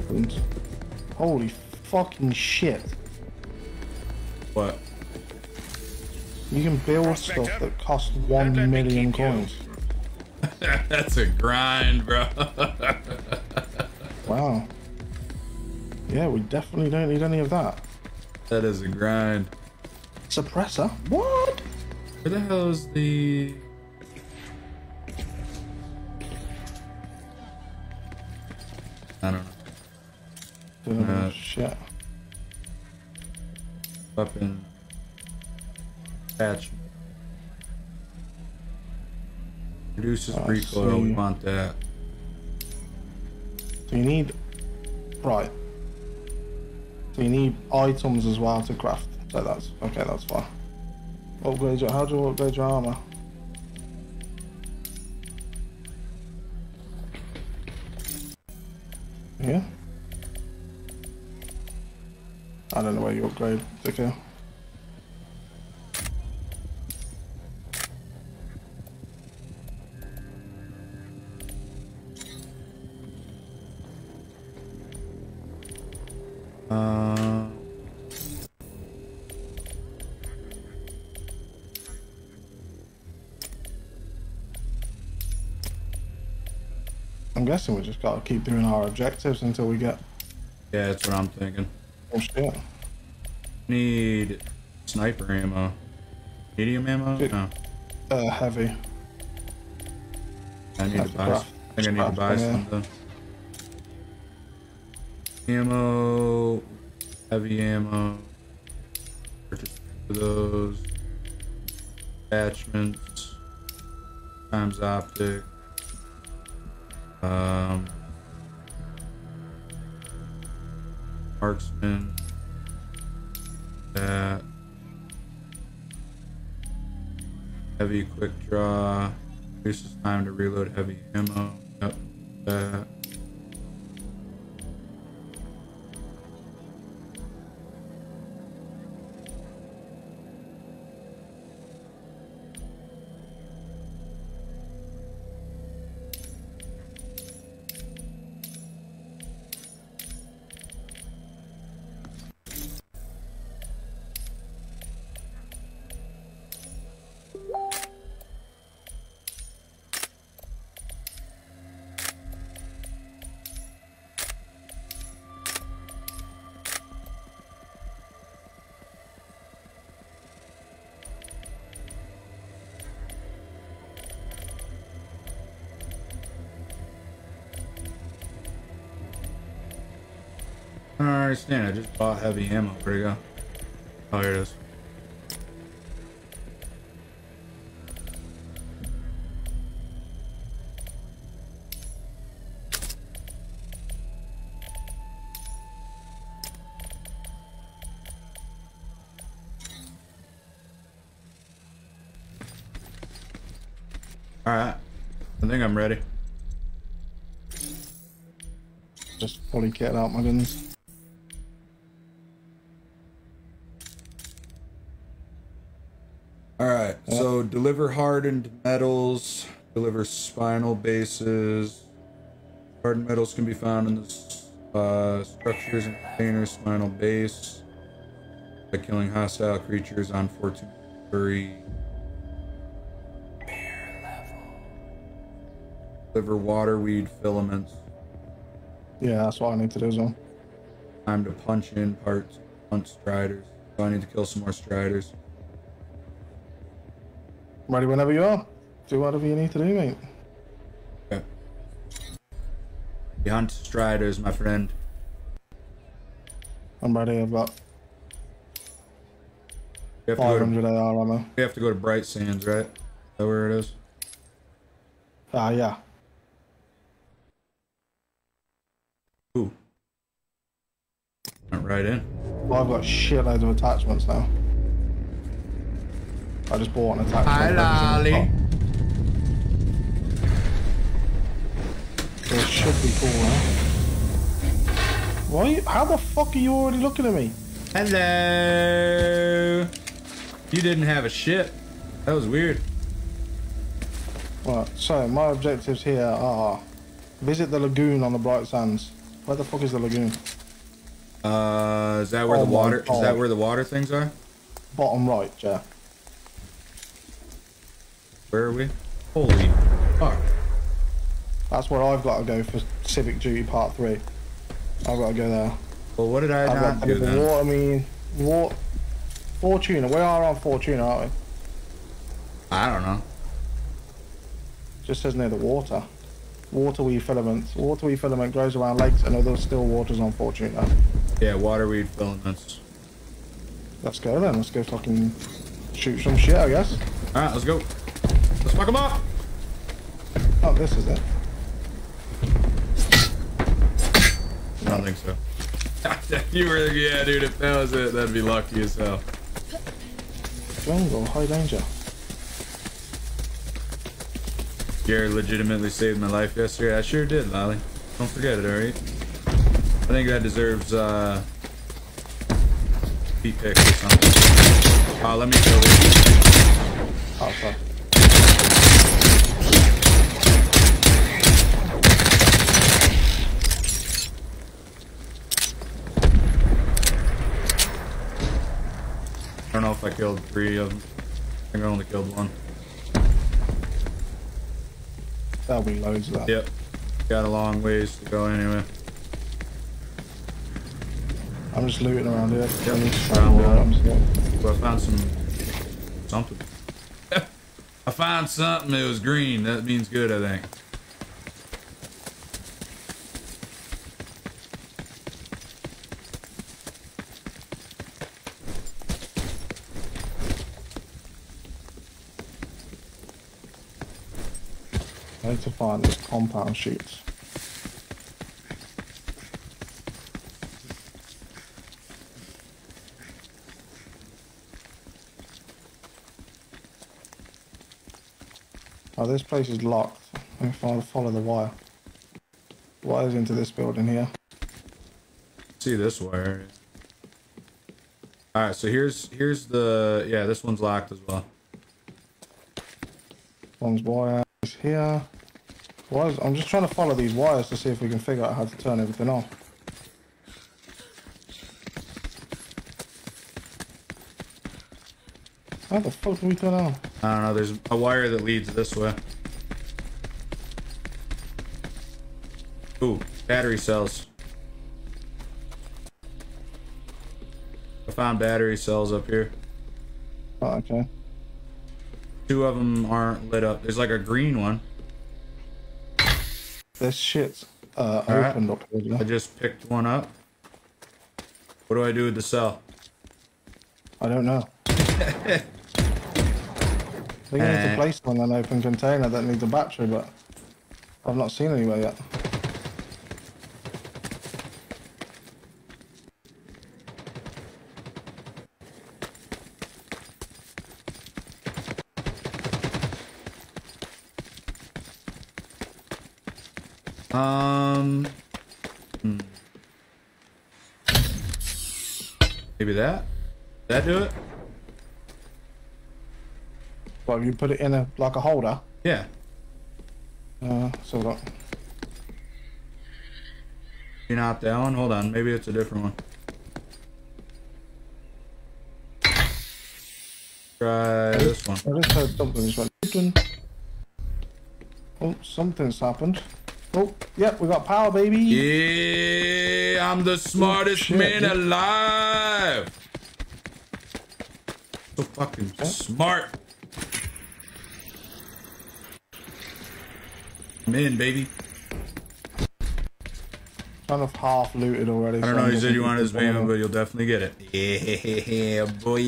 Print. Holy fucking shit. What? You can build stuff that costs one million coins. That's a grind, bro. Wow. Yeah, we definitely don't need any of that. that is a grind. Suppressor? What? Where the hell is the? I don't know. Doing Uh, shit. Weapon. Attachment. Reduces I recoil. We want that. Items as well to craft. So that's... Okay, that's fine. Upgrade your... How do you upgrade your armor? Yeah? I don't know where you upgrade, okay. Guessing we just gotta keep doing our objectives until we get... yeah, that's what I'm thinking. Oh shit. Need sniper ammo. Medium ammo? No. Uh, heavy. I need to buy. craft- I think I need to buy yeah. something. Ammo, heavy ammo. Purchase those. Attachments. Times optic. Marksman. That. Heavy quick draw. Reduces time to reload heavy ammo. Yep. That. Bought heavy ammo. Where'd it go? Oh, here it is. Alright. I think I'm ready. Just fully get out my guns. All right. So deliver hardened metals, deliver spinal bases. Hardened metals can be found in the uh, structures and containers spinal base by killing hostile creatures on Fortuna 3. Deliver waterweed filaments. Yeah, that's what I need to do as. Time to punch in parts, hunt striders. So I need to kill some more striders. Ready whenever you are. Do whatever you need to do, mate. Okay. You hunt striders, my friend. I'm ready. I've got We have to go to 500 AR ammo. We have to go to Bright Sands, right? Is that where it is? Ah, yeah. Ooh. Went right in. Well, I've got shitloads of attachments now. I just bought an attachment. Hi, Lolly. So it should be cool now. Why? How the fuck are you already looking at me? Hello. You didn't have a ship. That was weird. Right, so my objectives here are visit the lagoon on the Bright Sands. Where the fuck is the lagoon? Uh, is that where Oh the water? Is that where the water things are? Bottom right, yeah. Where are we? Holy fuck. That's where I've got to go for Civic Duty Part 3. I've got to go there. Well, what did I I've not got to do then? I mean, Water, Fortuna. We are on Fortuna, aren't we? I don't know. Just says near the water. Waterweed filaments. Waterweed filament grows around lakes and other still waters on Fortuna. Yeah, waterweed filaments. Let's go then. Let's go fucking shoot some shit, I guess. All right, let's go. Let's fuck them up. Oh, this is it. I don't think so. you were, yeah, dude. If that was it, that'd be lucky as hell. Jungle, high danger. Gary legitimately saved my life yesterday. I sure did, Lolly. Don't forget it, alright? I think that deserves, uh... Feet pick or something. Uh, let me kill this. Oh, fuck. Don't know if I killed three of them. I think I only killed one. That'll be loads of that. Yep. Got a long ways to go anyway. I'm just looting around here. Yep. I need to find more items. Well, I found some... Something. I found something that was green. That means good, I think. Find this compound sheets. Oh, this place is locked. If I follow the wire. Wires into this building here. see this wire. All right, so here's here's the yeah. This one's locked as well. One's wire is here. Wires, I'm just trying to follow these wires to see if we can figure out how to turn everything off. How the fuck do we turn on? I don't know. There's a wire that leads this way. Ooh, battery cells. I found battery cells up here. Oh, okay. Two of them aren't lit up. There's like a green one. This shit's uh, up here. I just picked one up. What do I do with the cell? I don't know. They're going to Eh. place one in an open container that needs a battery, but I've not seen anywhere yet. That do it? Well, you put it in a like a holder. Yeah. Uh, so look. You not that one? Hold on. Maybe it's a different one. Try this one. I just heard something just went. Oh, something's happened. Oh, yep, we got power, baby. Yeah, I'm the smartest shit, man alive. So fucking smart. I'm in, baby. Kind of half looted already. I don't know. You said you wanted his payment, but you'll definitely get it. Yeah, boy.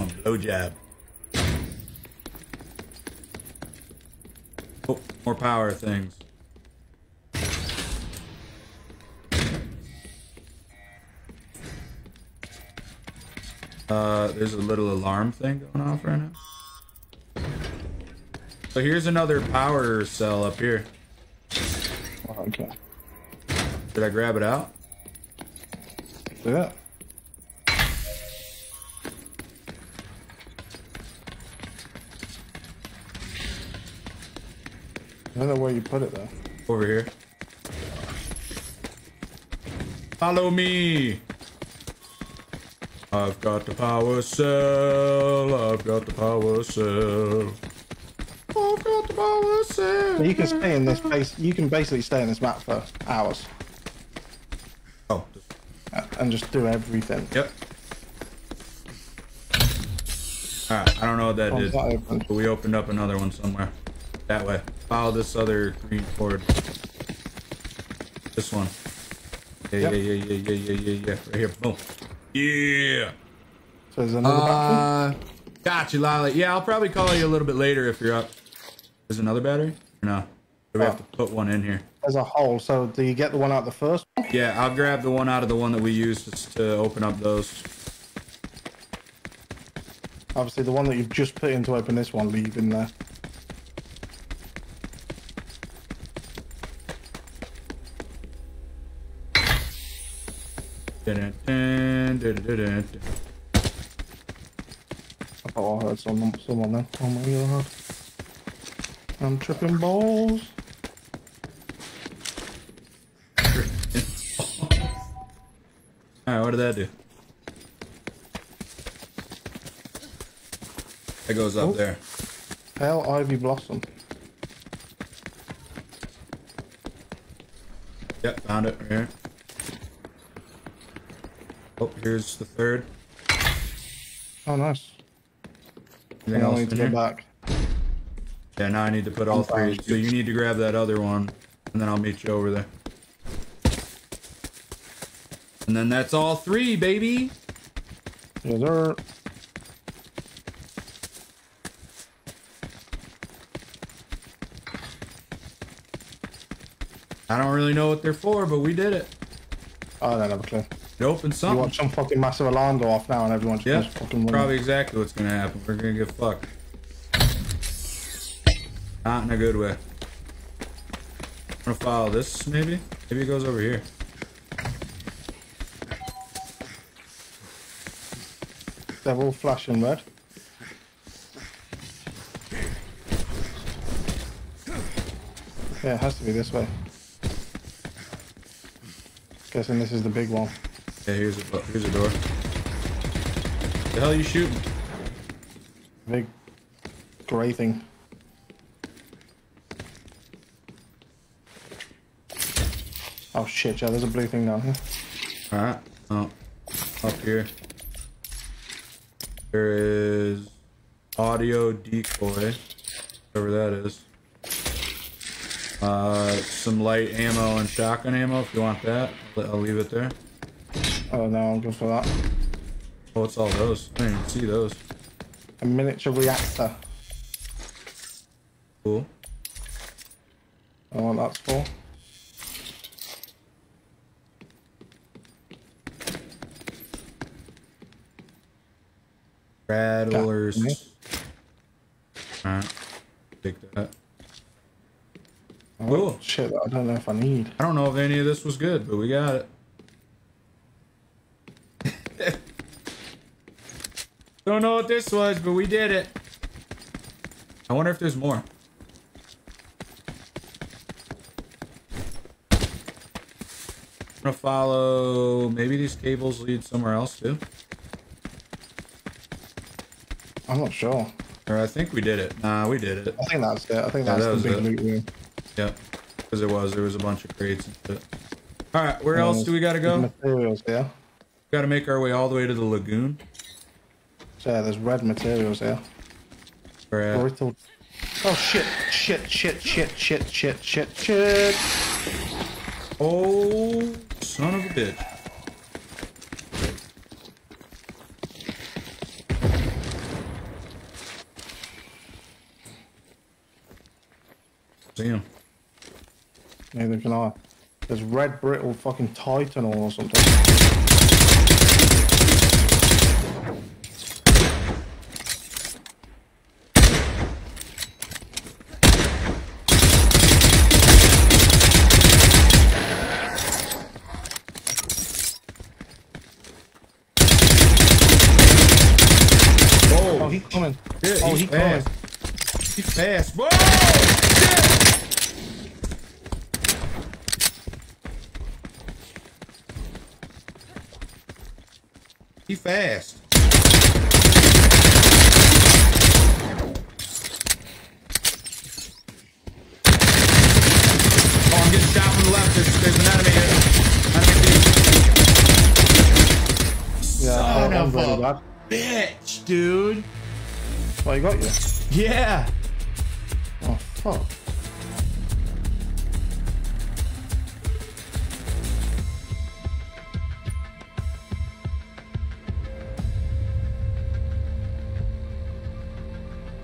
A blowjob. Oh, more power things. Uh, there's a little alarm thing going off right now. So here's another power cell up here. Oh, okay. Did I grab it out? Yeah. I don't know where you put it though. Over here. Follow me. I've got the power cell. I've got the power cell. I've got the power cell. You can stay in this base. You can basically stay in this map for hours Oh, and just do everything. yep. Alright, I don't know what that Oh, did. that. But we opened up another one somewhere. That way. Follow this other green cord. This one. Yeah, Yep. yeah, yeah, yeah, yeah, yeah, yeah, yeah. Right here. Boom. Yeah. So there's another battery. Uh, gotcha, Lolly. Yeah, I'll probably call you a little bit later if you're up. There's another battery? No? Do we have to put one in here? There's a hole. So do you get the one out the first one? Yeah, I'll grab the one out of the one that we used just to open up those. Obviously, the one that you've just put in to open this one, leave in there. Dun-dun-dun-dun. I thought I heard someone, someone then. Oh my god. I'm tripping balls. Alright, what did that do? That goes up Oh. there. Pale Ivy Blossom. Yep, found it right here. Oh, here's the third. Oh, nice. Anything else need to go here? back. Yeah, now I need to put all three. So you need to grab that other one, and then I'll meet you over there. And then that's all three, baby. Yes, sir. I don't really know what they're for, but we did it. I don't have a clue. Opened You something. watch some fucking massive alarm go off now and everyone just Yeah, fucking running. probably exactly what's gonna happen. We're gonna get fucked. Not in a good way. I'm gonna follow this, maybe? Maybe it goes over here. They're all flashing red. Yeah, it has to be this way. Guessing this is the big one. Yeah, here's a here's a door. The hell are you shooting? Big grey thing. Oh shit, yeah, there's a blue thing down here. Alright. Oh. Up here. There is audio decoy. Whatever that is. Uh, some light ammo and shotgun ammo if you want that. I'll leave it there. Oh no, I'm good for that. Oh, what's all those? I didn't even see those. A miniature reactor. Cool. I want that's for. Rattlers. Alright. Take that. Oh, Cool. Shit, I don't know if I need. I don't know if any of this was good, but we got it. Don't know what this was, but we did it. I wonder if there's more. I'm gonna follow. Maybe these cables lead somewhere else too. I'm not sure. Or I think we did it. Nah, we did it. I think that's it. I think Yeah, that's that was the big loot room. Yep. Because it was. There was a bunch of crates and shit. All right, where And else do we gotta go? Materials here. Gotta make our way all the way to the lagoon. Yeah, there's red materials here. Brittle. Oh shit! Shit! Shit! Shit! Shit! Shit! Shit! Shit! Oh, son of a bitch. Him. Neither can I. There's red brittle fucking titanol or something. Oh, Oh, he's coming. shit, oh, he's he's coming. Fast. Whoa! Shit! He fast. Oh, I'm getting shot from the left. There's, there's an enemy here. Yeah, Son I'm of a bitch, dude. Well, he got you. Yeah. Oh, fuck.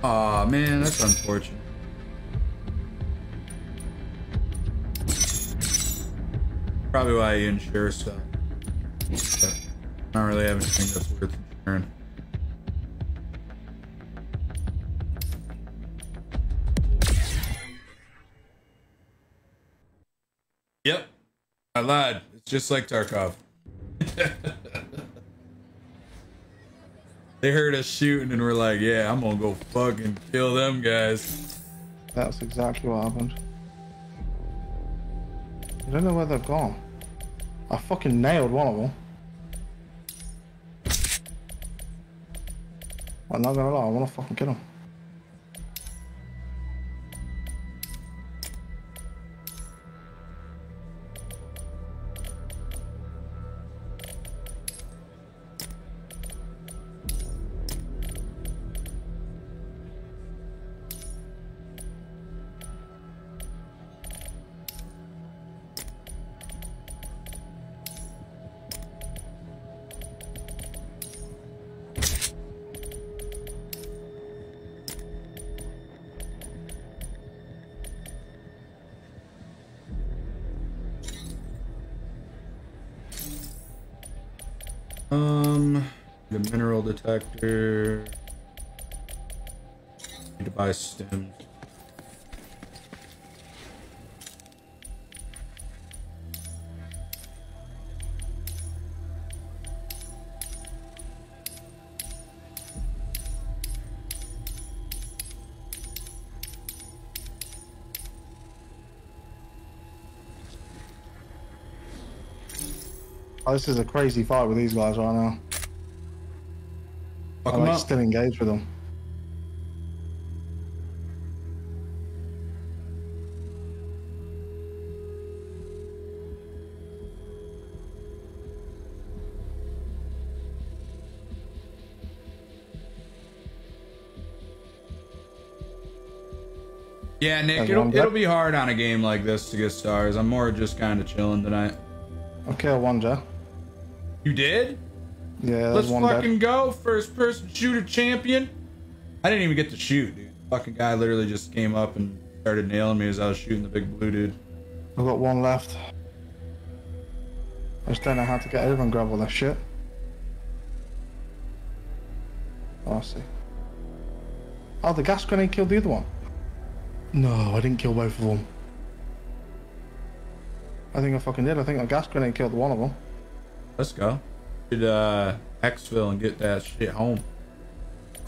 Aw, man, that's unfortunate. Probably why you insure stuff. But I don't really have anything that's worth Yep. I lied. It's just like Tarkov. they heard us shooting and we're like, yeah, I'm gonna go fucking kill them guys. That's exactly what happened. I don't know where they've gone. I fucking nailed one of them. I'm not gonna lie, I wanna fucking kill him. Oh, this is a crazy fight with these guys right now. Fuck I'm like still engaged with them. Yeah, Nick, it'll it'll be hard on a game like this to get stars. I'm more just kind of chilling tonight. I one, Joe. You did? Yeah, Let's one fucking dead. go, first person shooter champion. I didn't even get to shoot, dude. Fucking guy literally just came up and started nailing me as I was shooting the big blue dude. I've got one left. I just don't know how to get over and grab all that shit. Oh, I see. Oh, the gas grenade killed the other one. No, I didn't kill both of them. I think I fucking did. I think a gas grenade killed one of them. Let's go. Should uh exfil and get that shit home.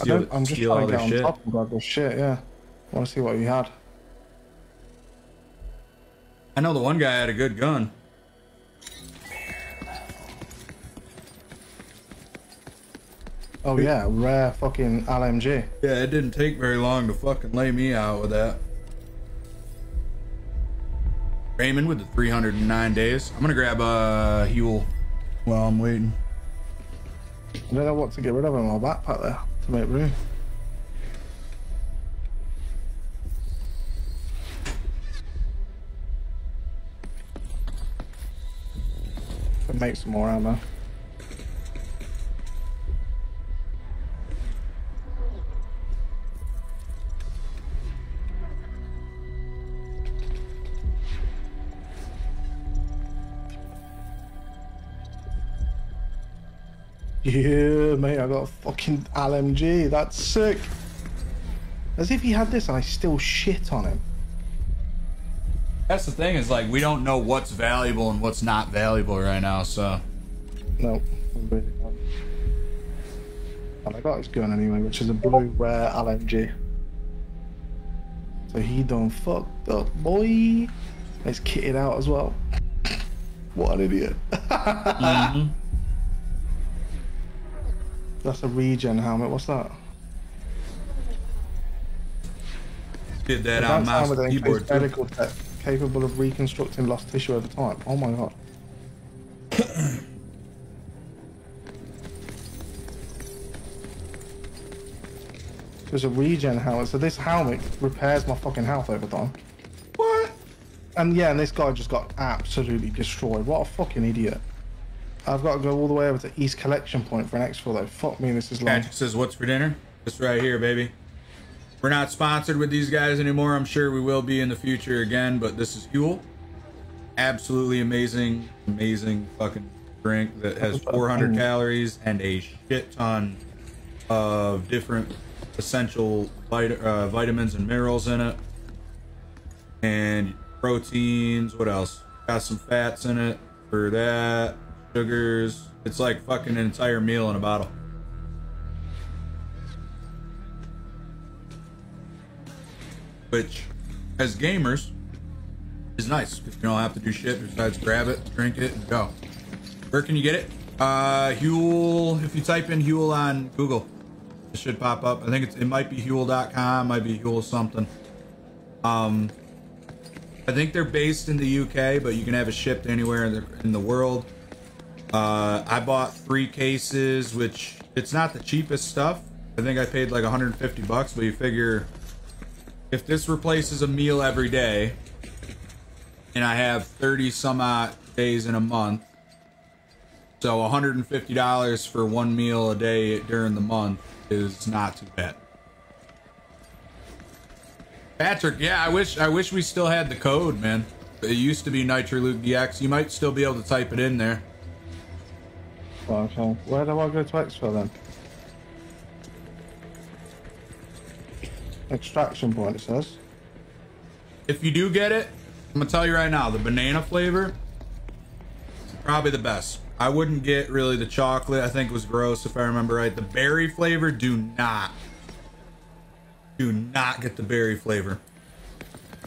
I don't, I'm just trying to get on shit. top and grab this shit, yeah. I want to see what he had. I know the one guy had a good gun. Oh yeah, rare fucking LMG. Yeah, it didn't take very long to fucking lay me out with that. Raymond with the 309 days. I'm gonna grab a Huel while I'm waiting. I don't know what to get rid of in my backpack there to make room. Make some more ammo. Yeah, mate, I got a fucking LMG. That's sick. As if he had this and I still shit on him. That's the thing is like we don't know what's valuable and what's not valuable right now. So No, I really. And I got his gun anyway, which is a blue rare LMG. So he done fucked up, boy. It's kitted out as well. What an idiot. Mm-hmm. That's a regen helmet. What's that? Did that Advanced mouse helmet that and includes keyboard medical tech, capable of reconstructing lost tissue over time. Oh my god. There's a regen helmet, so this helmet repairs my fucking health over time. What? And yeah, and this guy just got absolutely destroyed. What a fucking idiot. I've got to go all the way over to East Collection Point for an extra though. Fuck me, this is long. Patrick says, "What's for dinner?" This right here, baby. We're not sponsored with these guys anymore. I'm sure we will be in the future again, but this is Huel. Absolutely amazing, amazing fucking drink that has 400 calories and a shit ton of different essential vit- uh, vitamins and minerals in it, and proteins. What else? Got some fats in it for that. Sugars. It's like fucking an entire meal in a bottle. which as gamers is nice because you don't have to do shit besides grab it, drink it, and go. Where can you get it? Uh, Huel. If you type in Huel on Google, it should pop up. I think it's, it might be Huel.com, might be Huel something. Um, I think they're based in the UK, but you can have it shipped anywhere in the, in the world. Uh, I bought three cases, which it's not the cheapest stuff. I think I paid like 150 bucks, but you figure if this replaces a meal every day and I have 30 some odd days in a month, so $150 for one meal a day during the month is not too bad. Patrick, yeah, I wish I wish we still had the code, man. It used to be Nitro Luke DX. You might still be able to type it in there. Okay. Where do I go to extra then? Extraction point, it says. If you do get it, I'm gonna tell you right now, the banana flavor, probably the best. I wouldn't get really the chocolate. I think was gross if I remember right. The berry flavor, do not, do not get the berry flavor.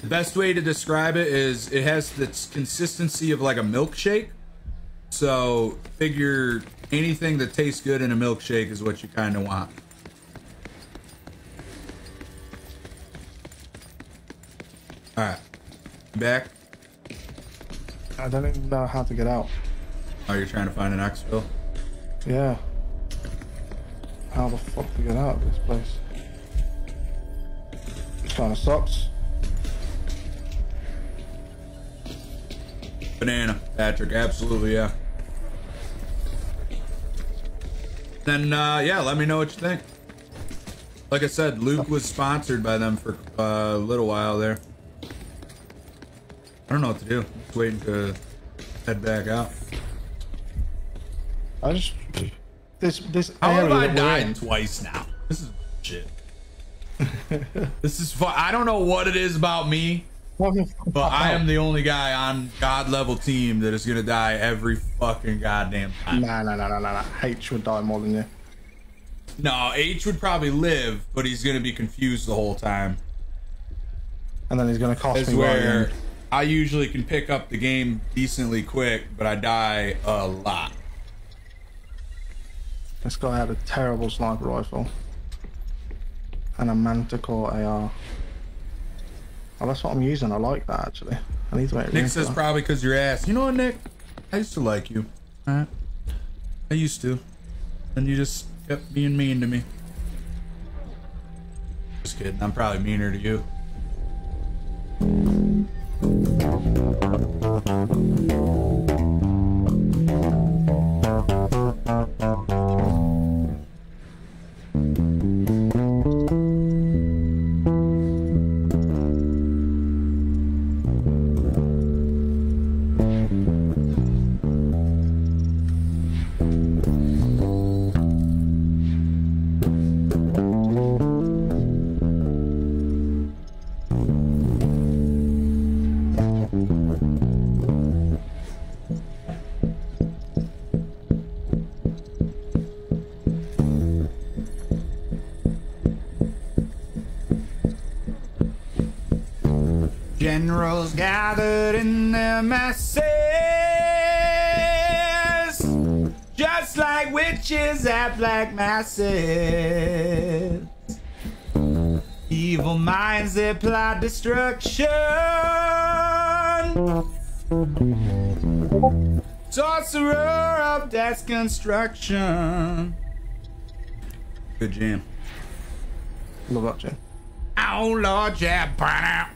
The best way to describe it is it has the consistency of like a milkshake. So figure anything that tastes good in a milkshake is what you kind of want. All right, back. I don't even know how to get out. Oh, you're trying to find an exfil? Yeah. How the fuck to get out of this place? This kind of sucks. Banana, Patrick, absolutely, yeah. Then, uh, yeah, let me know what you think. Like I said, Luke was sponsored by them for uh, a little while there. I don't know what to do. Just waiting to head back out. I just this this How have I died twice now? This is shit. this is fun. I don't know what it is about me, but I am the only guy on God level team that is gonna die every fucking goddamn time. Nah, nah, nah, nah, nah, nah. H would die more than you. No, H would probably live, but he's gonna be confused the whole time. And then he's gonna cost Is me where. I usually can pick up the game decently quick, but I die a lot. This guy had a terrible sniper rifle. And a Manticore AR. Oh, that's what I'm using. I like that actually. I need to make Nick says that. probably because you're ass. You know what, Nick? I used to like you. Alright. I used to. And you just kept being mean to me. Just kidding. I'm probably meaner to you. Black masses. Evil minds that plot destruction. Sorcerer of death's construction. Good jam. Love that tune. Oh Lord, yeah.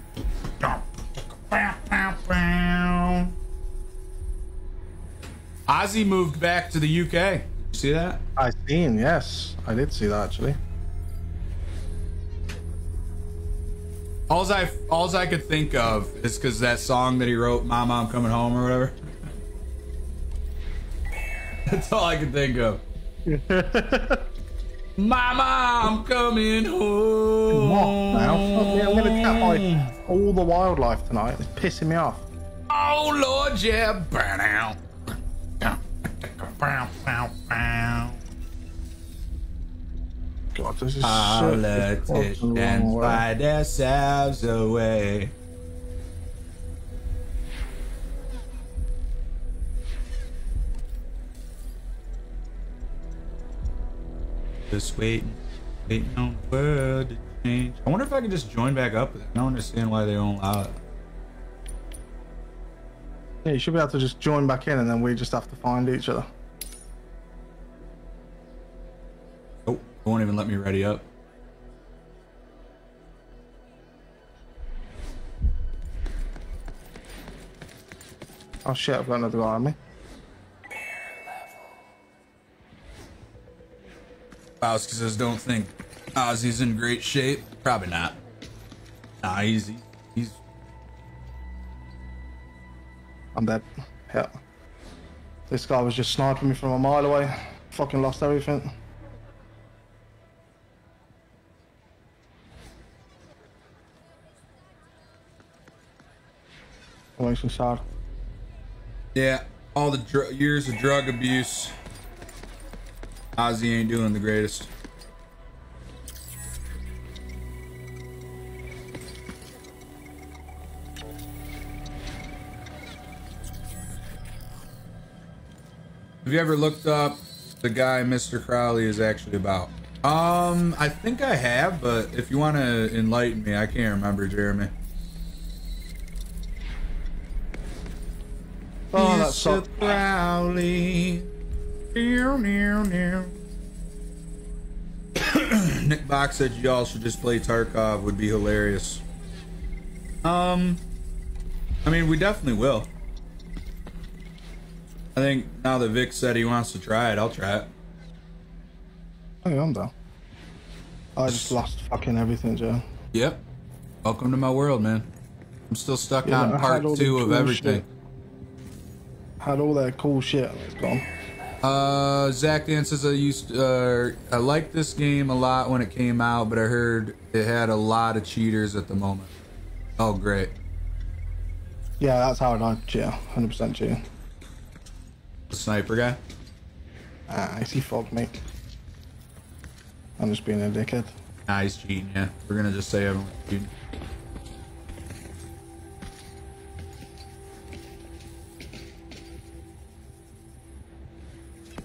Ozzy moved back to the UK. See that? I seen, yes. I did see that actually. Alls I alls I could think of is because that song that he wrote, "Mama, I'm coming home" or whatever. That's all I could think of. Mama, I'm coming home. What now? I'm gonna my all the wildlife tonight. It's pissing me off. Oh Lord, yeah, burn out. God, this is such a fucking long Politicians way. find themselves away. Just waiting, waiting on world to change. I wonder if I can just join back up it. I don't understand why they don't allow it. Yeah, you should be able to just join back in and then we just have to find each other. Oh, it won't even let me ready up. Oh shit, I've got another guy on me. Bowski says, don't think Ozzy's in great shape. Probably not. Nah, he's, I'm dead. Yeah. This guy was just sniping me from a mile away. Fucking lost everything. Me sad. Yeah, all the years of drug abuse. Ozzy ain't doing the greatest. Have you ever looked up the guy Mr. Crowley is actually about? Um, I think I have, but if you want to enlighten me, I can't remember, Jeremy. Oh, that's so. Mr. Crowley. Near, near, near. Nick Box said y'all should just play Tarkov. Would be hilarious. Um, I mean, we definitely will. I think now that Vic said he wants to try it, I'll try it. Oh, yeah, I'm down. I just lost fucking everything, Joe. Yep. Welcome to my world, man. I'm still stuck Yeah, on part two of everything. shit. Had all that cool shit and it's gone. Uh, Zach Dan says I used uh, I liked this game a lot when it came out, but I heard it had a lot of cheaters at the moment. Oh, great. Yeah, that's how I like yeah, 100% cheating. The sniper guy. Ah, I see fog, mate. I'm just being a dickhead. Nah, he's cheating. Yeah, we're gonna just say everyone's cheating.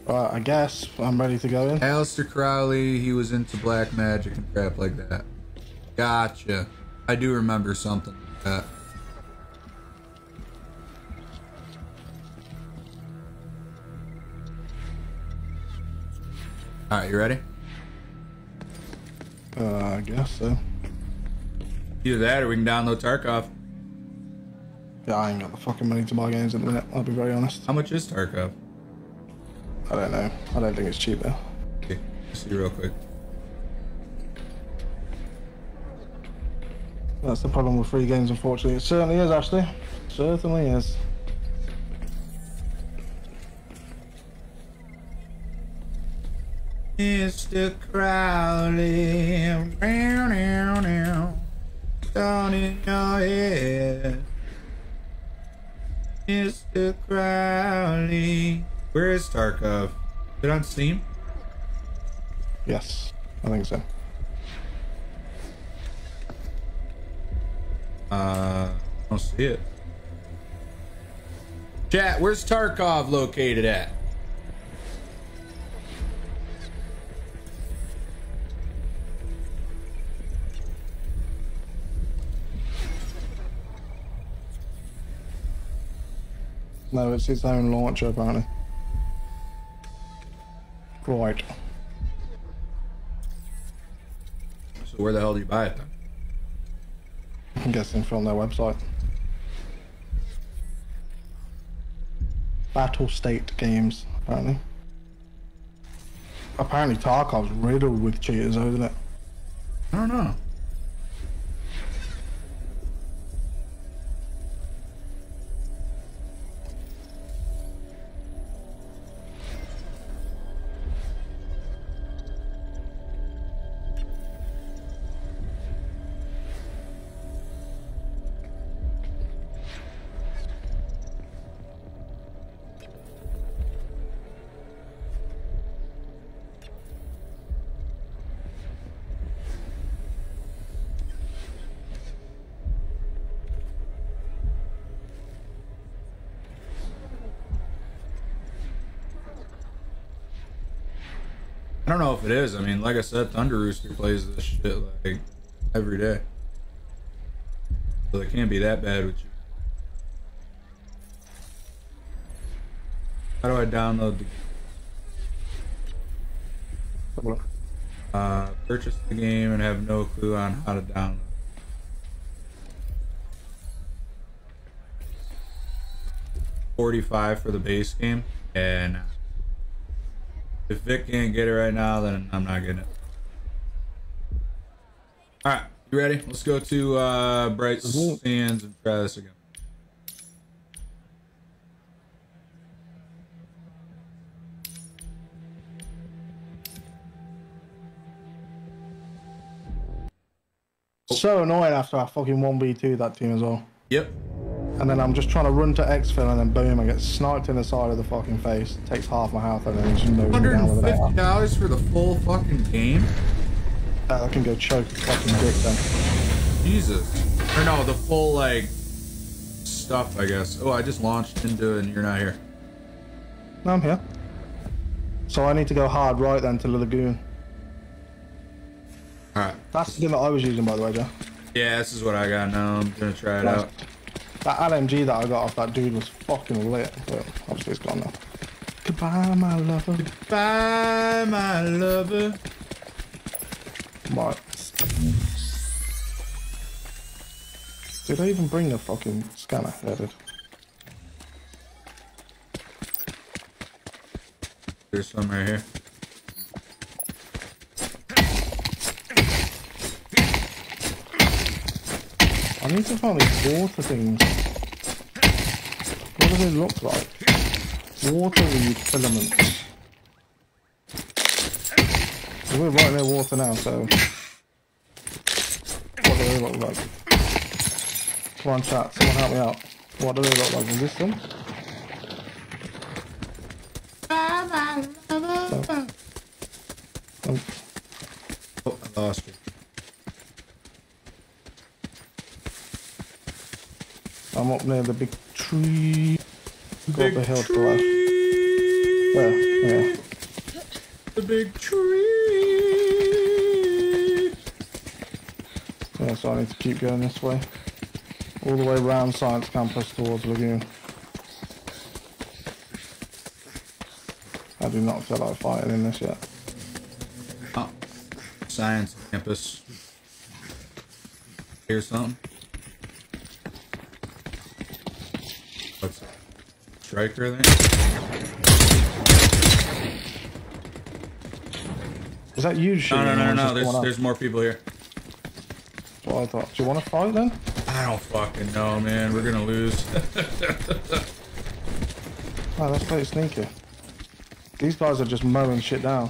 Right, I guess I'm ready to go in. Aleister Crowley, he was into black magic and crap like that. Gotcha. I do remember something like that. All right, you ready? Uh, I guess so. Either that, or we can download Tarkov. Yeah, I ain't got the fucking money to buy games in the minute, I'll be very honest. How much is Tarkov? I don't know. I don't think it's cheap though. Okay, let's see real quick. That's the problem with free games, unfortunately. It certainly is, Ashley. Certainly is. Mr. Crowley, meow, meow, meow, down in your head. Mr. Crowley. Where is Tarkov? Is it on Steam? Yes, I think so. Uh, I don't see it. Chat, where's Tarkov located at? No, it's its own launcher apparently. Right. So where the hell do you buy it then? I'm guessing from their website. Battlestate Games, apparently. Apparently Tarkov's riddled with cheaters, isn't it? I don't know. It is. I mean, like I said, Thunder Rooster plays this shit like every day. So it can't be that bad with you. How do I download the uh, purchase the game and have no clue on how to download? Forty-five for the base game, and if Vic can't get it right now, then I'm not getting it. All right, you ready? Let's go to uh, Bright Sands and try this again. So annoying after I fucking 1v2 that team as well. Yep. And then I'm just trying to run to exfil and then boom, I get sniped in the side of the fucking face. Takes half my health and then just knows me down with AR. $150 for the full fucking game? Uh, I can go choke the fucking dick then. Jesus. Or no, the full, like, stuff, I guess. Oh, I just launched into it and you're not here. No, I'm here. So I need to go hard right then to the lagoon. Alright. That's the thing that I was using by the way, Joe. Yeah, this is what I got now. I'm gonna try it out. That LMG that I got off that dude was fucking lit, but obviously it's gone now. Goodbye, my lover. Goodbye, my lover. Right. Did I even bring the fucking scanner? Yeah, did. There's some right here. I need to find these water things. What do they look like? Water Watery filaments. We're right near water now, so... What do they look like? Come on chat, someone help me out. What do they look like? Is this one? No. Oh. oh, I lost it. I'm up near the big tree. Go up Big the hill to the left. tree. There, yeah. The big tree. Yeah, so I need to keep going this way. All the way around Science Campus towards Lagoon. I do not feel like fighting in this yet. Oh, science campus. Here's something. What's that? Striker there? Is that you shooting? no, no, is no, There's there's more people here. That's what I thought. Do you want to fight then? I don't fucking know, man. We're gonna lose. No, let's play sneaky. These guys are just mowing shit down.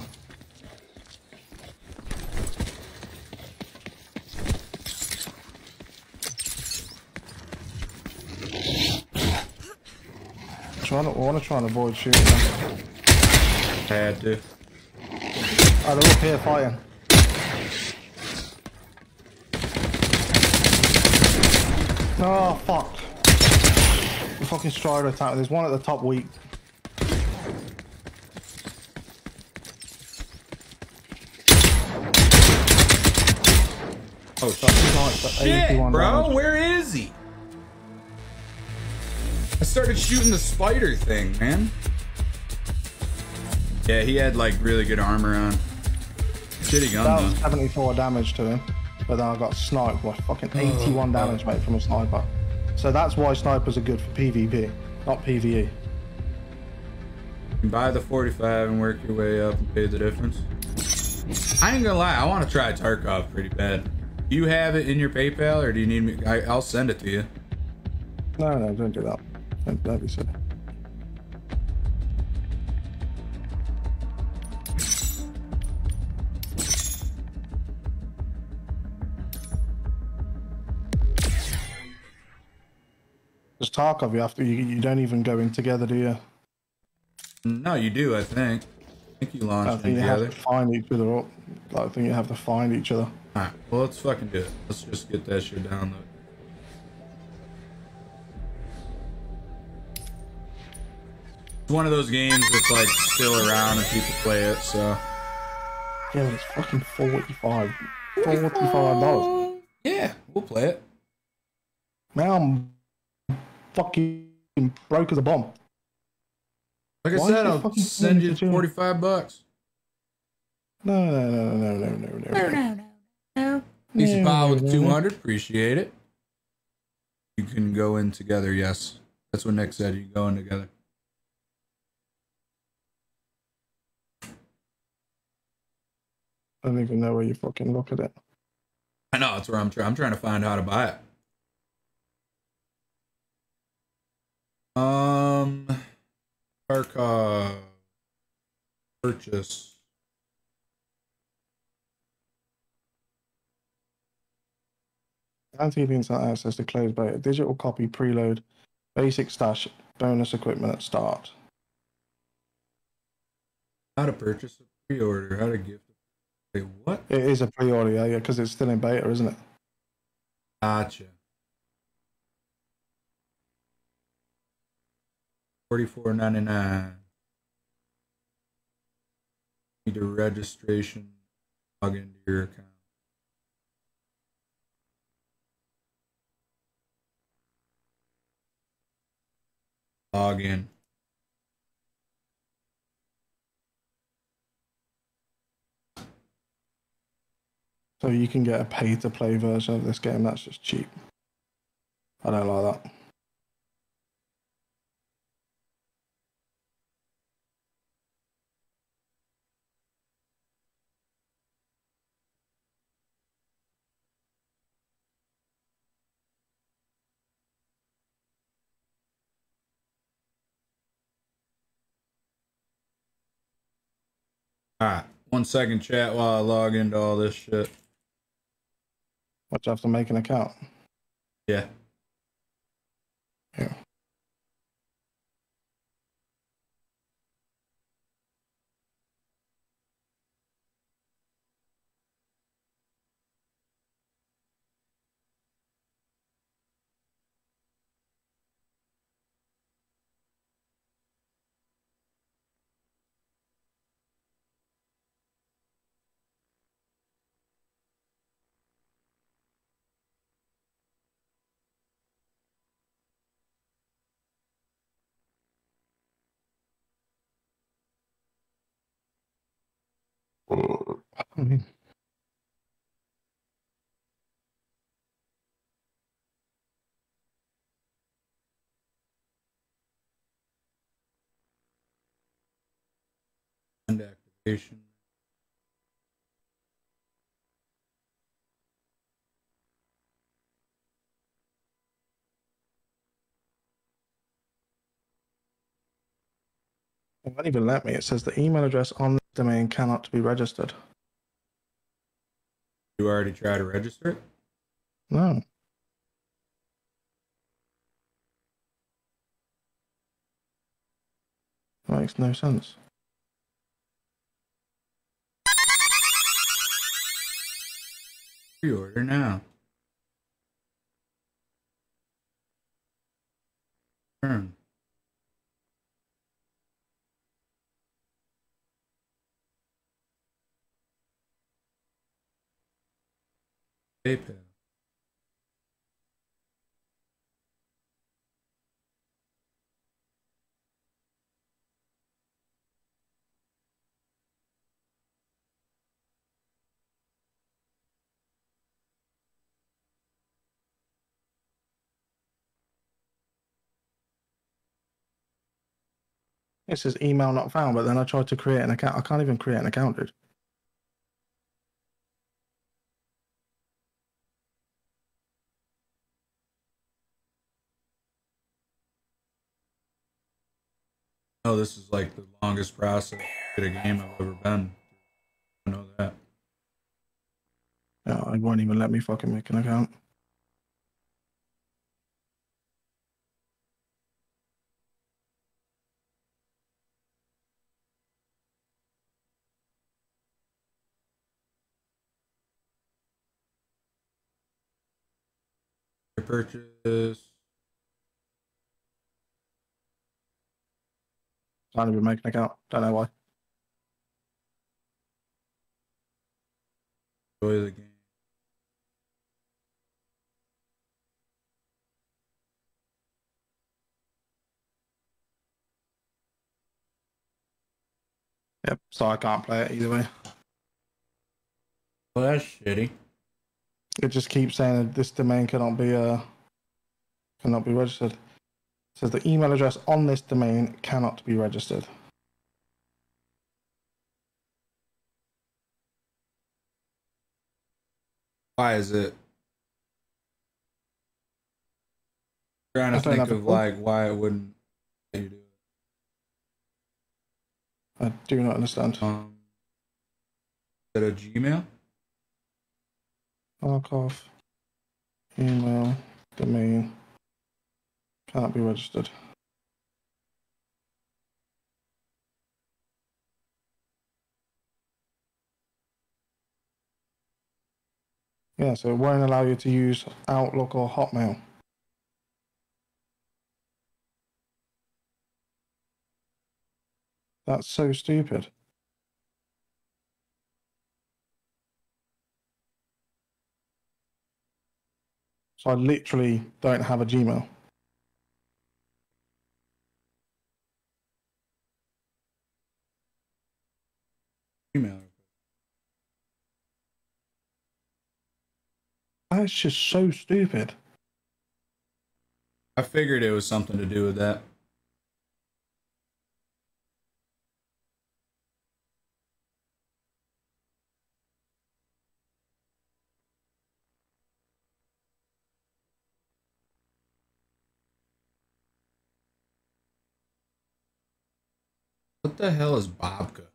To, I want to try and avoid shooting them. Had to. Oh, they're up here fighting. Oh, fuck. The fucking Strider attack. There's one at the top weak. Oh, but shit, bro. Where is he? I started shooting the spider thing, man. Yeah, he had like really good armor on. Shitty gun That was though. 74 damage to him, but then I got sniped with fucking 81 damage, mate, from a sniper. So that's why snipers are good for PvP, not. PvE. Buy the 45 and work your way up and pay the difference. I ain't gonna lie, I want to try Tarkov pretty bad. Do you have it in your PayPal or do you need me? I, I'll send it to you. No, no, don't do that. Don't, don't be. Just Tarkov, you have to. You, you don't even go in together, do you? No, you do, I think. I think you I launched them think you have together. to find each other up. I think you have to find each other. Alright, well, let's fucking do it. Let's just get that shit downloaded. It's one of those games that's like still around and people play it, so. Yeah, it's fucking 45 $45. Yeah, we'll play it. Now I'm fucking broke as a bomb. Like I Why said, I'll send you 45 bucks. No, no, no, no, no, no, no, no. no. Lisa Yeah, Powell with yeah. 200. Appreciate it. You can go in together, yes. That's what Nick said. You go in together. I don't even know where you fucking look at it. I know, that's where I'm trying. I'm trying to find how to buy it. Um, Tarkov purchase. Anti-instant access to closed beta. Digital copy preload. Basic stash. Bonus equipment at start. How to purchase a pre-order. How to gift. Wait, what? It is a pre-order, yeah, yeah, because it's still in beta, isn't it? Gotcha. Forty-four ninety-nine. Need a registration. Log into your account. Log in. So you can get a pay-to-play version of this game. That's just cheap. I don't like that. All right. One second, chat, while I log into all this shit. But you have to make an account. Yeah. I mean, It won't even let me. It says the email address on the domain cannot be registered. You already tried to register it? No. Makes no sense. Pre-order now. Turn. Hmm. PayPal. It says email not found, but then I tried to create an account. I can't even create an account, dude. Oh, this is like the longest process get a game I've ever been. I know that. Yeah, it won't even let me fucking make an account. Purchase. Can't even make an account. Don't know why. Enjoy the game. Yep. So I can't play it either way. Well, that's shitty. It just keeps saying that this domain cannot be uh cannot be registered. It says the email address on this domain cannot be registered. Why is it? trying to think of like why it wouldn't let you do it. I do not understand. Um, is it a Gmail? Archive email domain can't be registered. Yeah, so it won't allow you to use Outlook or Hotmail. That's so stupid. I literally don't have a Gmail. Gmail. That's just so stupid. I figured it was something to do with that. What the hell is Bobka?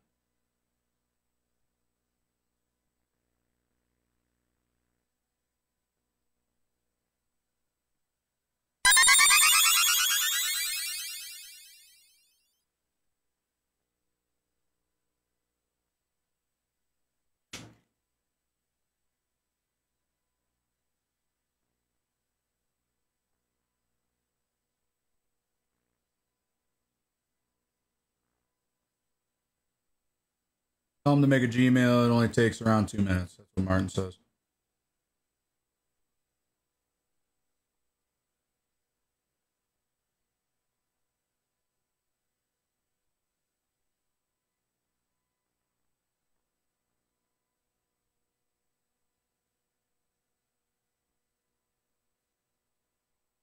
Tell him to make a Gmail. It only takes around two minutes. That's what Martin says.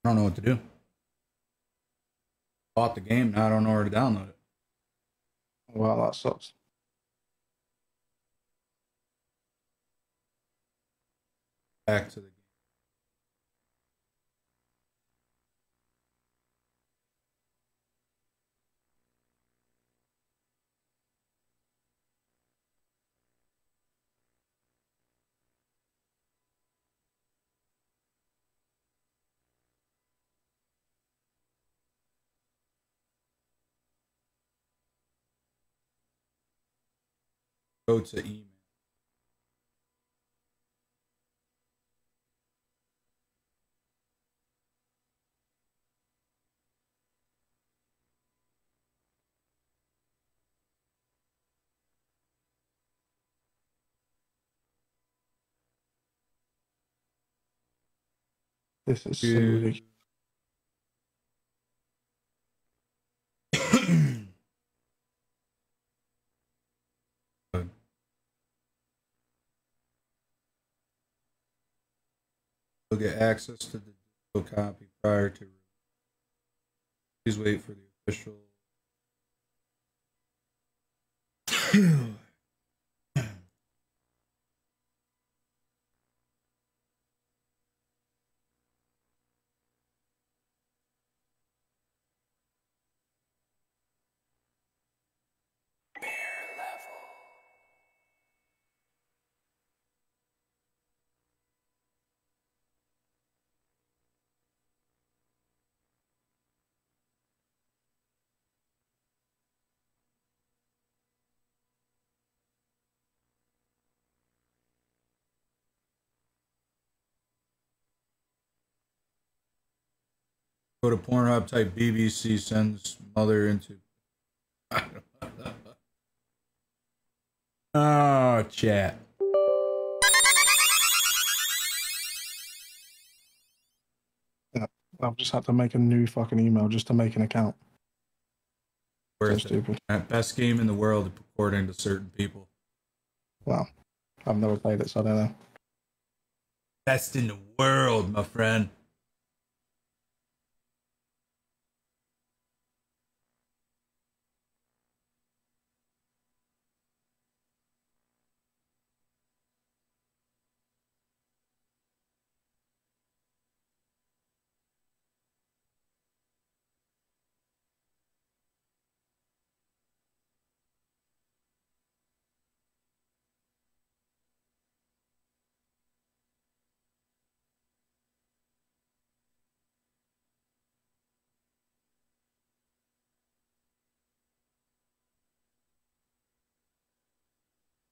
I don't know what to do. Bought the game. Now I don't know where to download it. Well, that sucks. Back to the game. Go to email. This is so ridiculous. will get access to the digital copy prior to. Please wait for the official Go to Pornhub, type BBC, sends mother into. oh, chat. I've just had to make a new fucking email just to make an account. So Worth it. stupid. Best game in the world, according to certain people. Well, I've never played it, so I don't know. Best in the world, my friend.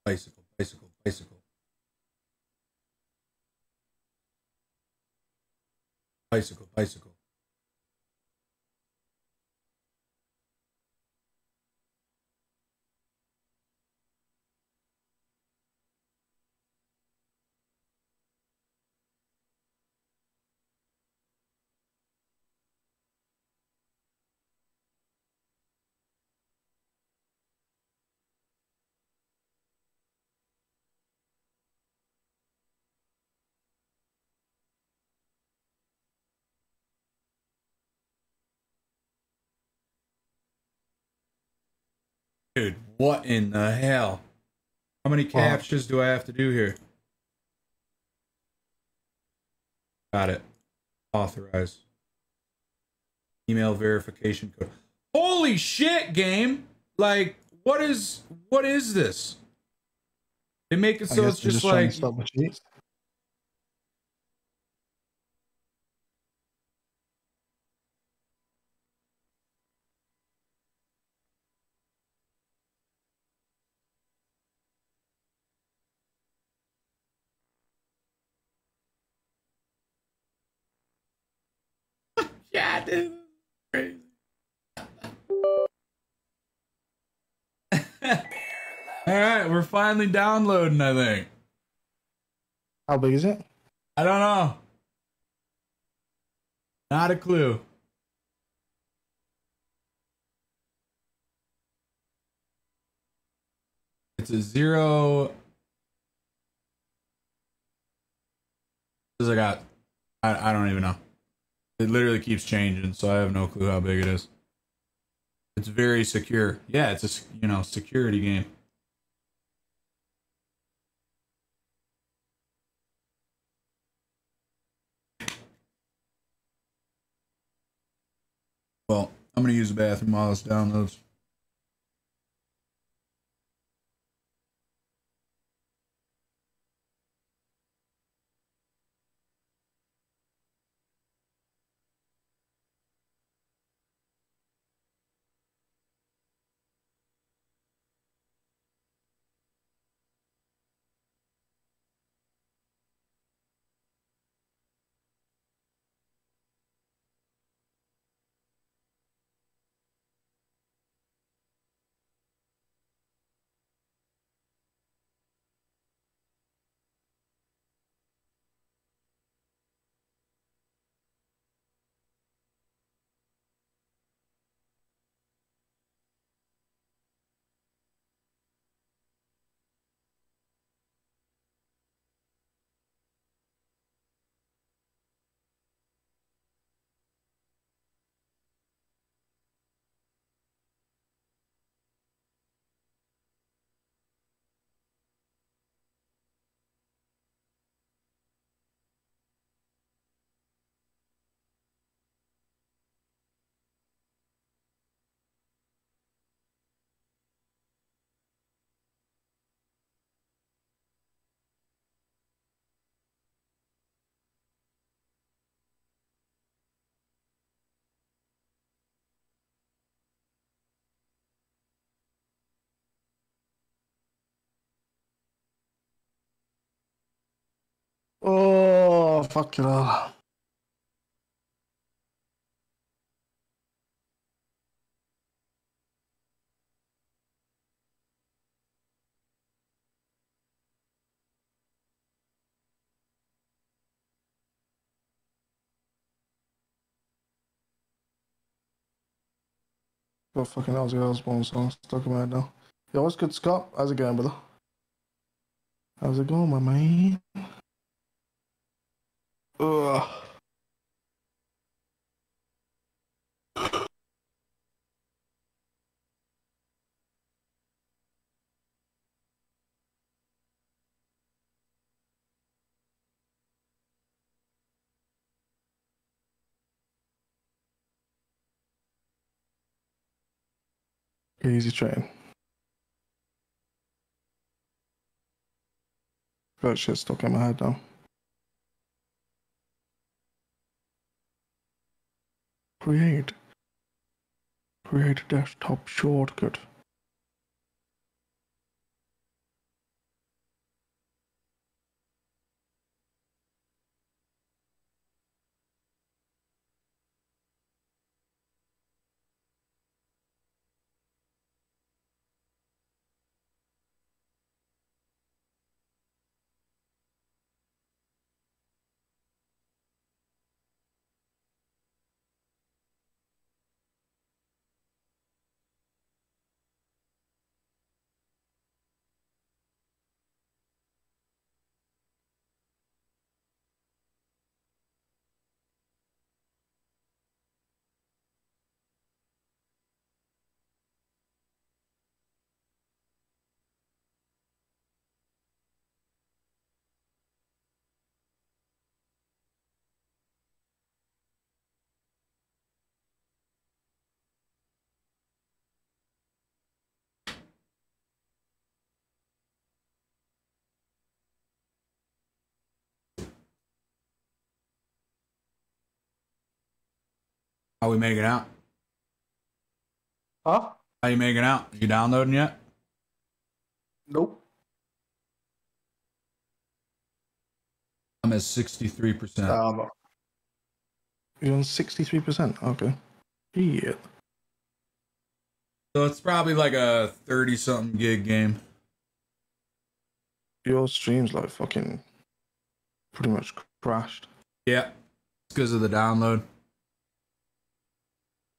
Bicycle, bicycle, bicycle. Bicycle, bicycle. Dude, what in the hell? How many captures do I have to do here? Got it. Authorize. Email verification code. Holy shit, game! Like, what is what is this? They make it so it's they're just like to stop the cheats. Yeah, dude. Crazy. All right, we're finally downloading, I think. How big is it? I don't know. Not a clue. It's a zero. This I got. I, I don't even know. It literally keeps changing, so I have no clue how big it is. It's very secure. Yeah, it's a you know security game. I'm gonna use the bathroom while this downloads. Fuck it all. Got fucking Ozzy Osbourne song stuck in my head now. Yo, what's good, Scott? How's it going, brother? How's it going, my man? Ugh. Easy train. Got shit stuck in my head now. Create. Create desktop shortcut. How we making out? Huh? How you making out? Are you downloading yet? Nope. I'm at 63%. Um, you're on 63%. Okay. Yeah. so it's probably like a 30 something gig game. Your stream's like fucking pretty much crashed. Yeah. It's because of the download.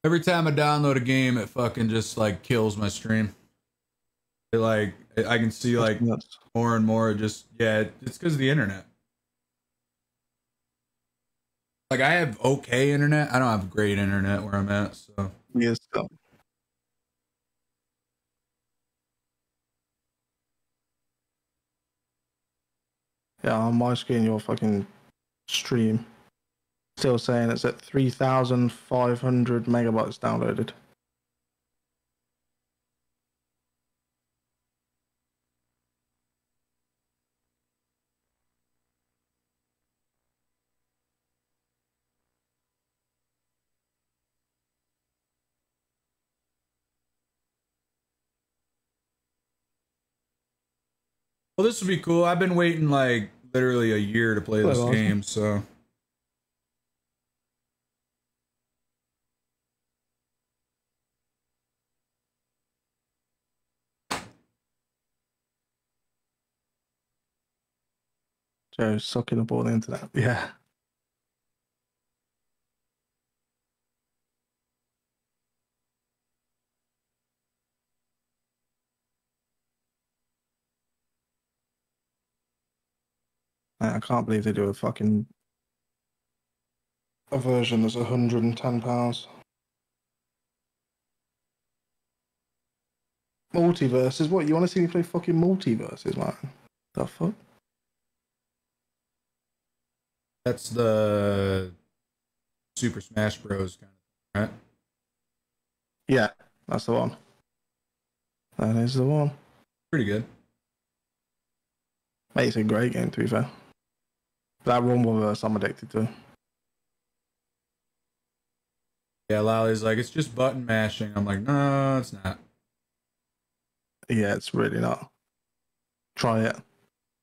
Every time I download a game, it fucking just like kills my stream. It like I can see like more and more. Just yeah, it's because of the internet. Like I have okay internet. I don't have great internet where I'm at. So Yes. so- Yeah, on my screen, your fucking stream still saying it's at 3,500 megabytes downloaded. well, this would be cool. I've been waiting like literally a year to play Play this game. So Joe's sucking up all the internet. Yeah. I I can't believe they do a fucking a version that's hundred and ten pounds. MultiVersus? What you want to see me play fucking MultiVersus, man? The fuck? That's the Super Smash Bros. kind of right. Yeah, that's the one. That is the one. Pretty good. Mate, it's a great game to be fair. That Rumbleverse I'm uh, addicted to. Yeah, Lolly's like it's just button mashing. I'm like, no, it's not. Yeah, it's really not. Try it.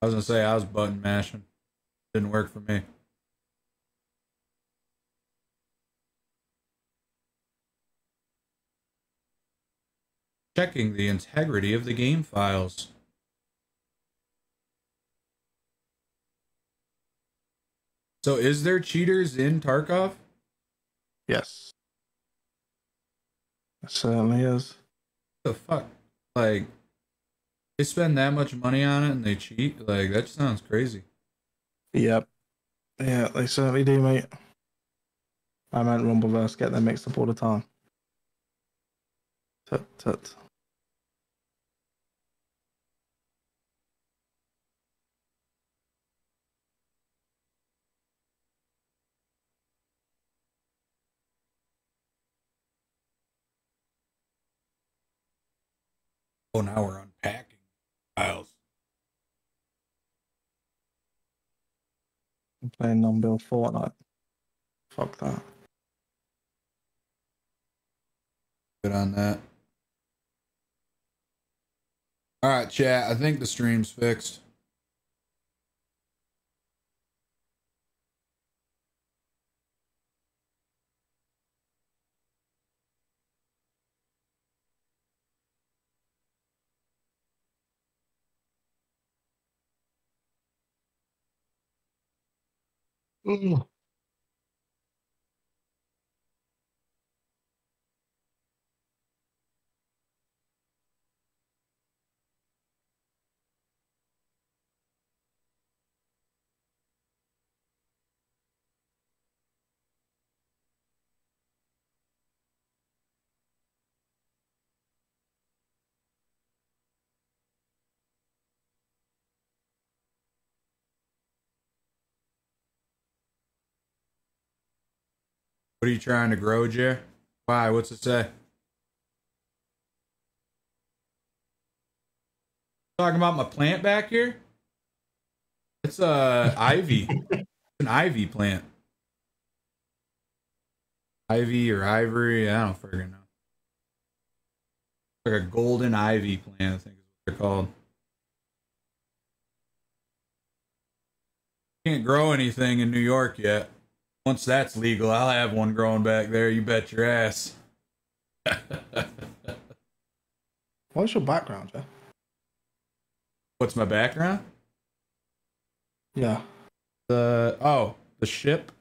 I was gonna say I was button mashing. Didn't work for me. Checking the integrity of the game files. So is there cheaters in Tarkov? Yes. It certainly is. the fuck? Like, they spend that much money on it and they cheat? Like, that sounds crazy. Yep. Yeah, they certainly do, mate. I meant Rumbleverse get them mixed up all the time. Tut tut. Oh, now we're unpacking files. I'm playing non-build Fortnite. Fuck that. Good on that. All right, chat. I think the stream's fixed. Mm. What are you trying to grow, Jer? Why? What's it say? Talking about my plant back here? It's a ivy. It's an ivy plant. Ivy or ivory, I don't freaking know. Like a golden ivy plant, I think is what they're called. Can't grow anything in New York yet. Once that's legal, I'll have one growing back there. You bet your ass. What's your background, Jeff? What's my background? Yeah. The oh, the ship.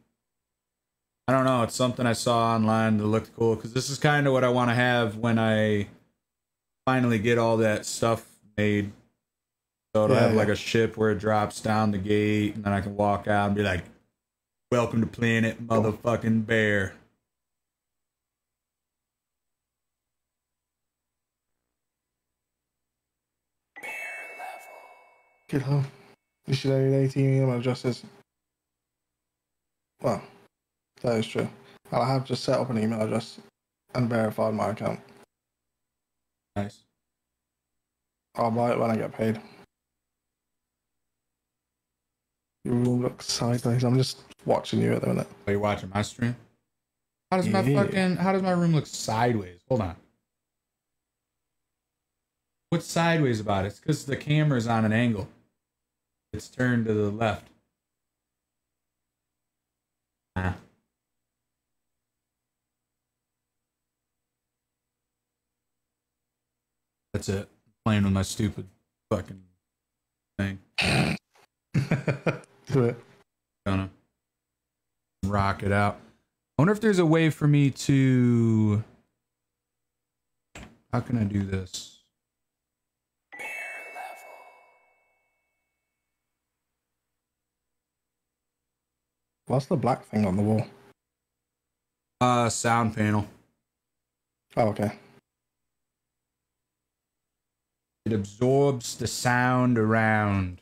I don't know. It's something I saw online that looked cool because this is kind of what I want to have when I finally get all that stuff made. So to Yeah, have yeah. like a ship where it drops down the gate, and then I can walk out and be like, "Welcome to Planet Motherfucking Bear." Get home. You should have your 18 email addresses. Well, that is true. I have just set up an email address and verified my account. Nice. I'll buy it when I get paid. Your room looks sideways. I'm just watching you at the minute. Are you watching my stream? How does my fucking how does my room look sideways? Hold on. What's sideways about it? It's because the camera's on an angle. It's turned to the left. Ah. That's it. I'm Playing with my stupid fucking thing. Do it. Gonna rock it out. I wonder if there's a way for me to. How can I do this? What's the black thing on the wall? Uh, sound panel. Oh, okay. It absorbs the sound around.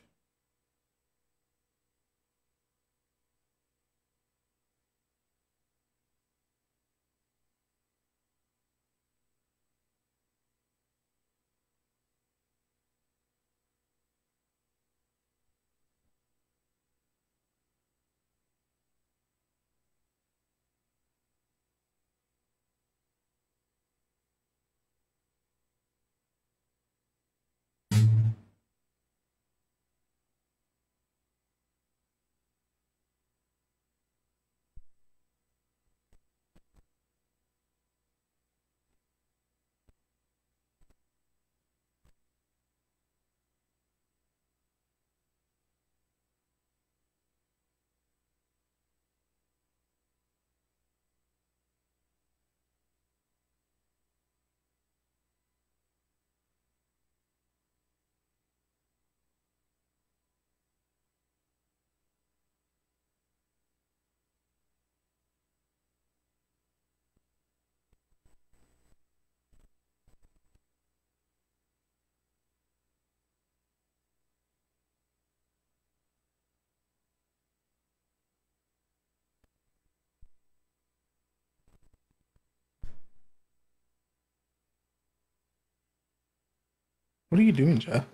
What are you doing, Jeff?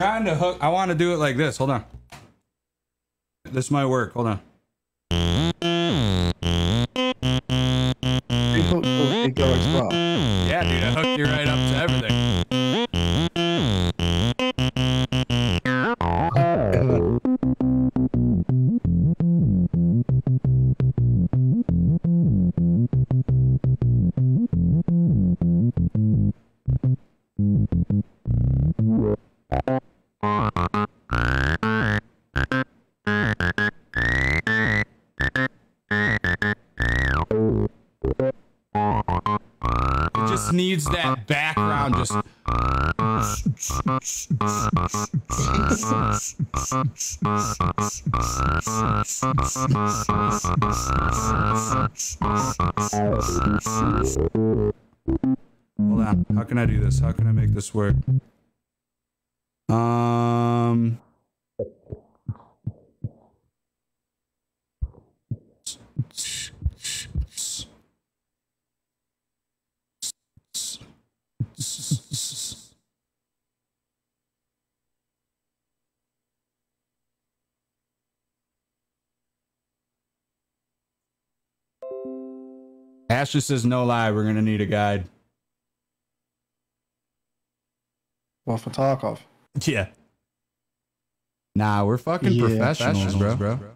Trying to hook. I want to do it like this. Hold on. This might work. Hold on. You hooked the big girl as well. Yeah, dude, I hooked you right up to everything. Hold on. How can I do this? How can I make this work? Ashley says no lie. We're gonna need a guide. Well, for Tarkov. Yeah. Nah, we're fucking Yeah, professionals, bro. professionals, bro.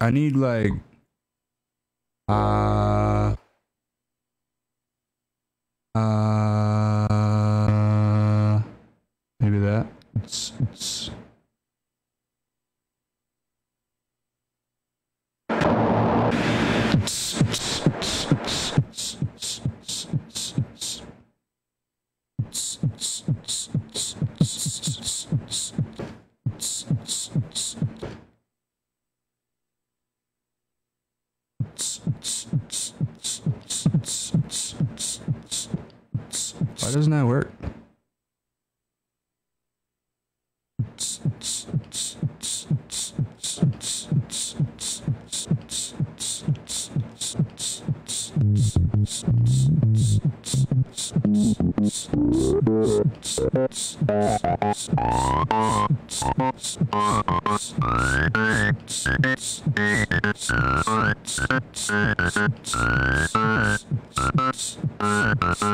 I need like uh uh maybe that. It's, it's, Why doesn't that work?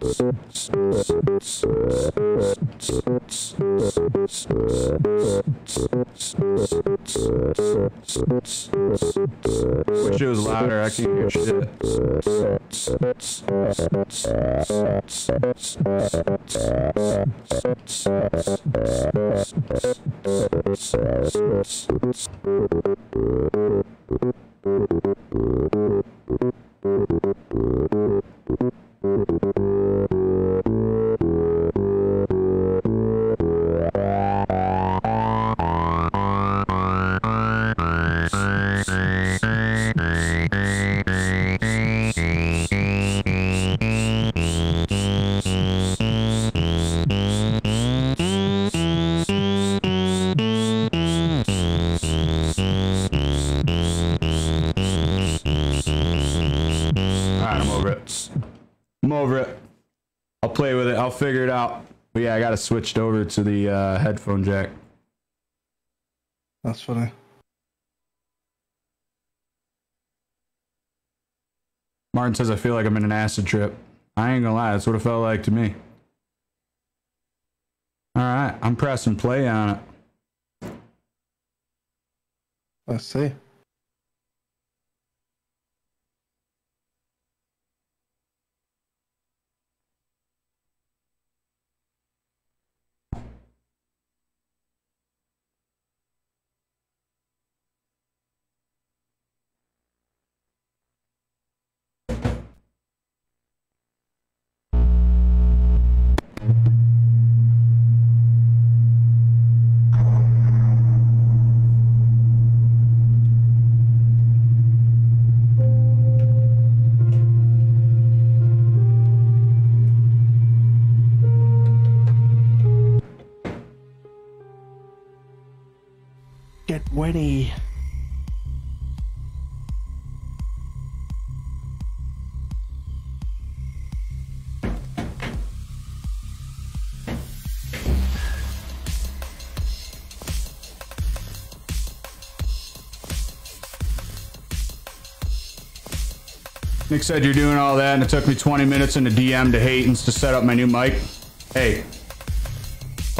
Wish it louder. I can't hear shit. Alright, I'm figure it out. But yeah, I got to switch over to the uh, headphone jack. That's funny. Martin says I feel like I'm in an acid trip. I ain't gonna lie, that's what it felt like to me. Alright, I'm pressing play on it. Let's see. Sweaty. Nick said you're doing all that, and it took me 20 minutes in the DM to Hayton's to set up my new mic. Hey,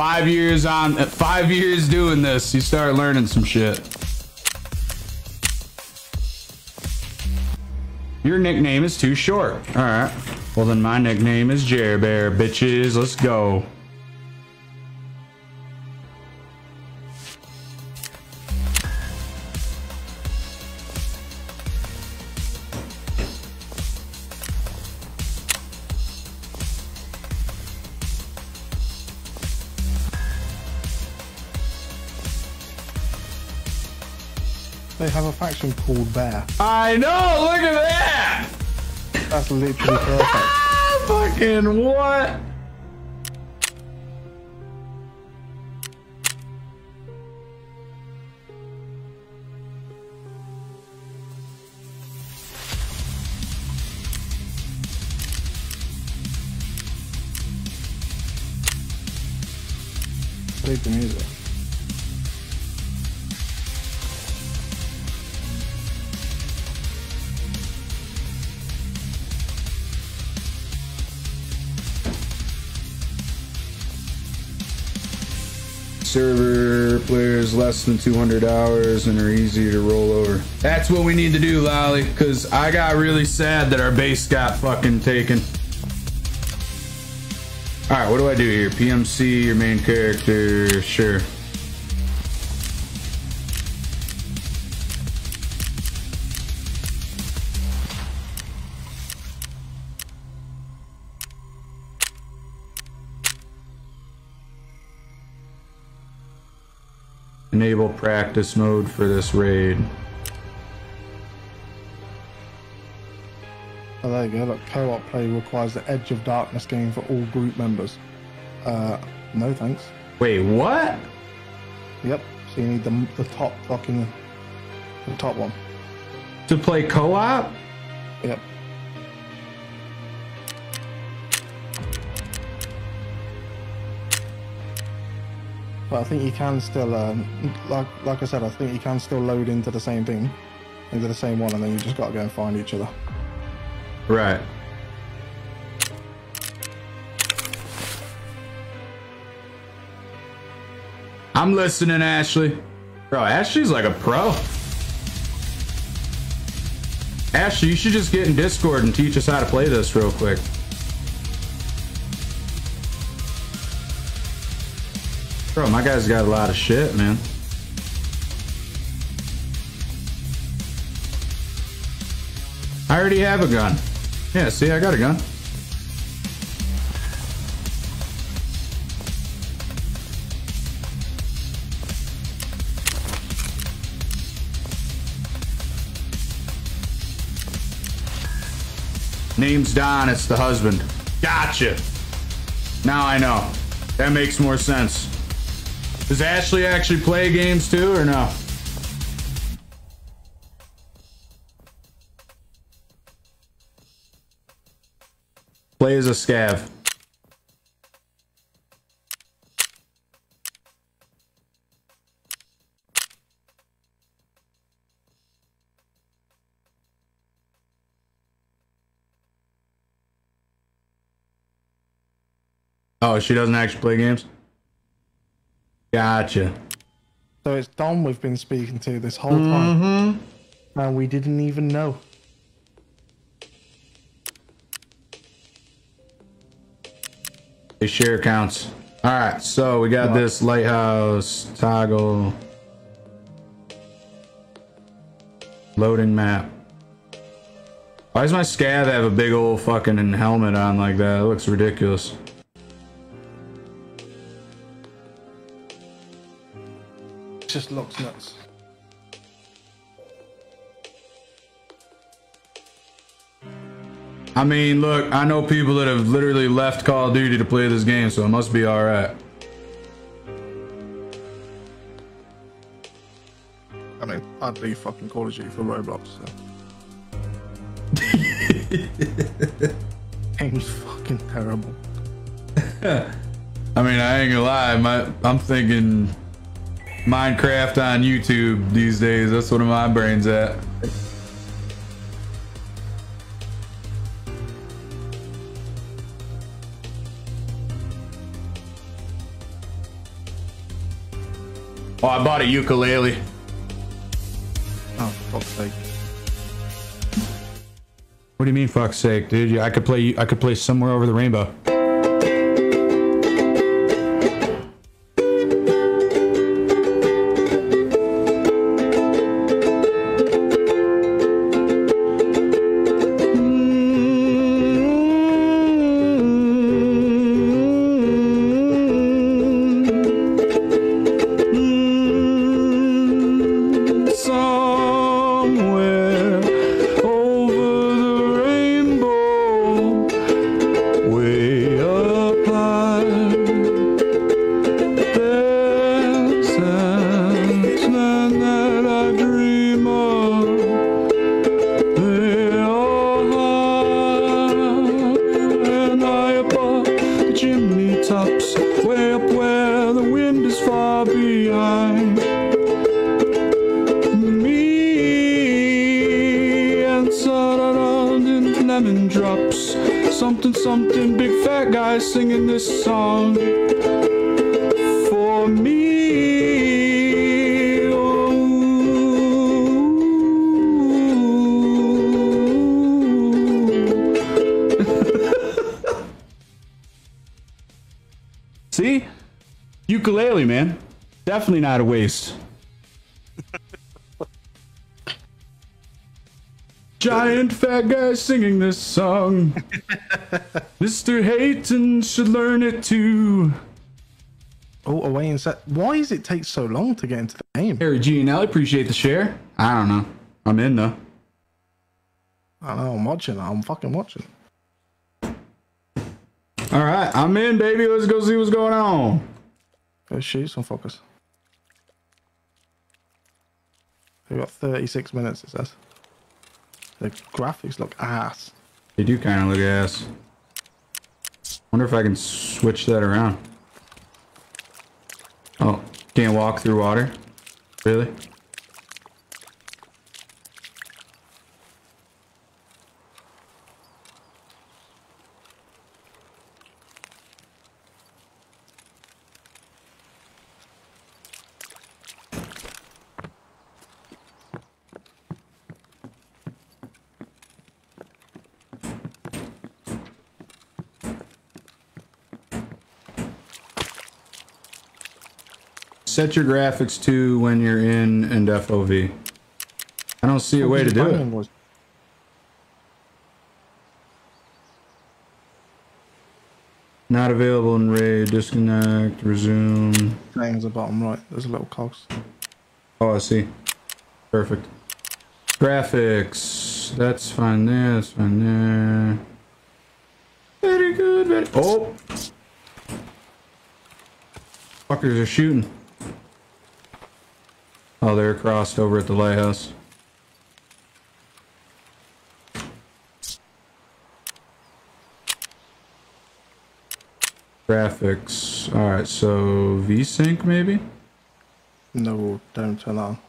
five years on, five years doing this, you start learning some shit. Your nickname is too short. All right. Well, then my nickname is Jerry Bear, bitches. Let's go. Faction called Bear. I know. Look at that. That's literally perfect. Fucking what? Dig the music. Players less than 200 hours and are easy to roll over. That's what we need to do, Lolly, because I got really sad that our base got fucking taken. Alright, what do I do here? PMC, your main character, sure. Enable practice mode for this raid. Oh, there you go. Look, co-op play requires the Edge of Darkness game for all group members. Uh, no thanks. Wait, what? Yep. So you need the the top fucking the top one. To play co-op? Yep. But I think you can still, um, like like I said, I think you can still load into the same thing, into the same one, and then you just got to go and find each other. Right. I'm listening, Ashley. Bro, Ashley's like a pro. Ashley, you should just get in Discord and teach us how to play this real quick. Bro, my guy's got a lot of shit, man. I already have a gun. Yeah, see, I got a gun. Name's Don, it's the husband. Gotcha. Now I know. That makes more sense. Does Ashley actually play games too, or no? Play as a scav. Oh, she doesn't actually play games? Gotcha. So it's Dom we've been speaking to this whole time, mm-hmm. and we didn't even know. They share accounts. All right, so we got this lighthouse toggle loading map. Why does my scav have a big old fucking helmet on like that? It looks ridiculous. Just looks nuts. I mean, look, I know people that have literally left Call of Duty to play this game, so it must be alright. I mean, I'd leave fucking Call of Duty for Roblox. So. Game's fucking terrible. I mean, I ain't gonna lie. My, I'm thinking Minecraft on YouTube these days. That's what my brain's at. Oh, I bought a ukulele. Oh, fuck's sake. What do you mean, fuck's sake, dude? I could play. I could play somewhere over the rainbow. Definitely not a waste. Giant fat guy singing this song. Mr. Hayton should learn it too. Oh, away and set. Why does it take so long to get into the game? Harry G and L appreciate the share. I don't know. I'm in though. I don't know. I'm watching. I'm fucking watching. All right, I'm in, baby. Let's go see what's going on. Go shoot some fuckers. We've got 36 minutes, it says. The graphics look ass. They do kind of look ass. Wonder if I can switch that around. Oh, can't walk through water. Really? Set your graphics to when you're in and FOV. I don't see a way to do it. Not available in RAID. Disconnect. Resume. at the bottom right. There's a little cogs. Oh, I see. Perfect. Graphics. That's fine there. That's fine there. Very good. Very. Oh. Fuckers are shooting. Oh, they're crossed over at the lighthouse. Graphics. Alright, so VSync maybe? No, don't turn on.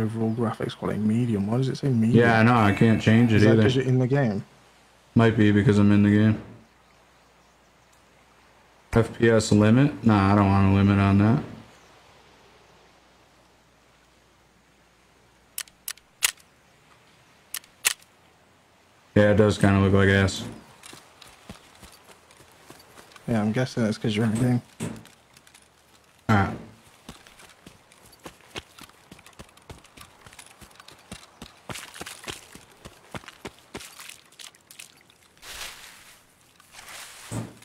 Overall graphics quality medium. Why does it say medium? Yeah, no, I can't change it Is either. because you're in the game? Might be because I'm in the game. FPS limit? Nah, I don't want a limit on that. Yeah, it does kind of look like ass. Yeah, I'm guessing it's because you're in the game. Alright.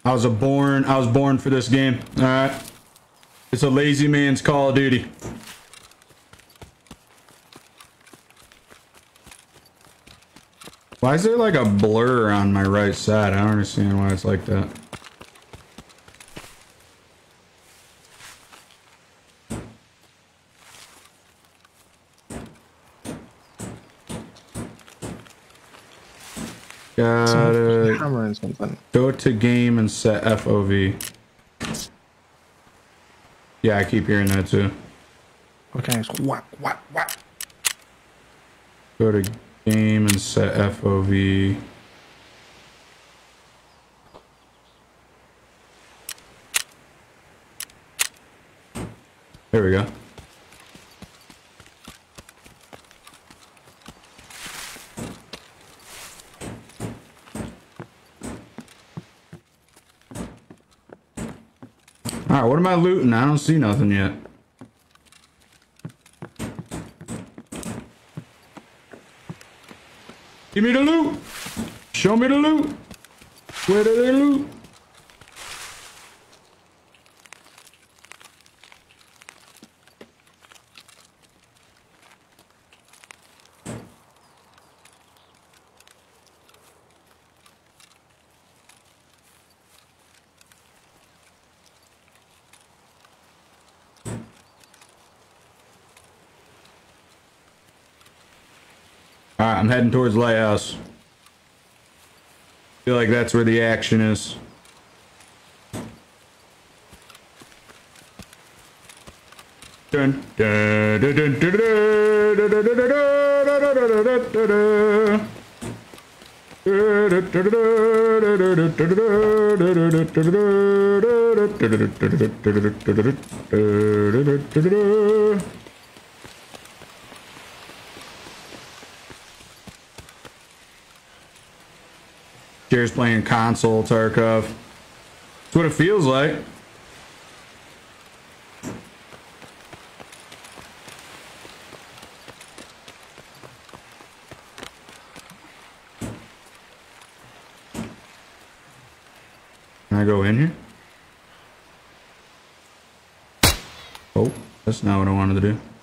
I was a born I was born for this game. Alright. It's a lazy man's Call of Duty. Why is there like a blur on my right side? I don't understand why it's like that. Gotta Hammering something. go to game and set FOV. Yeah, I keep hearing that too. Okay, it's whack, whack, whack. Go to game and set FOV. There we go. Alright, what am I don't see nothing yet. Give me the loot. Show me the loot. Where did the loot? I'm heading towards Lighthouse. Feel like that's where the action is. Dun, dun, dun, Jared's playing console, Tarkov. That's what it feels like. Can I go in here? Oh, that's not what I wanted to do.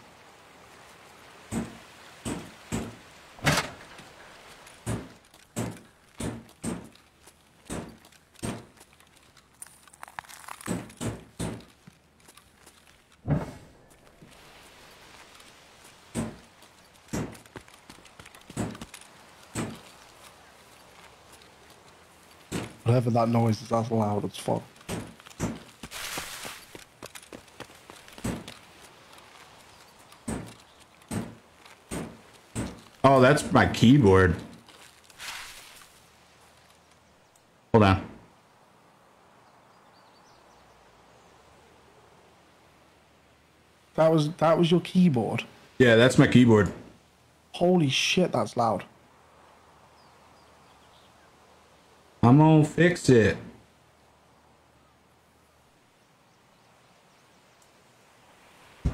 Whatever that noise is, that's loud as fuck. Oh, that's my keyboard. Hold on. That was that was your keyboard. Yeah, that's my keyboard. Holy shit, that's loud. I'm gonna fix it.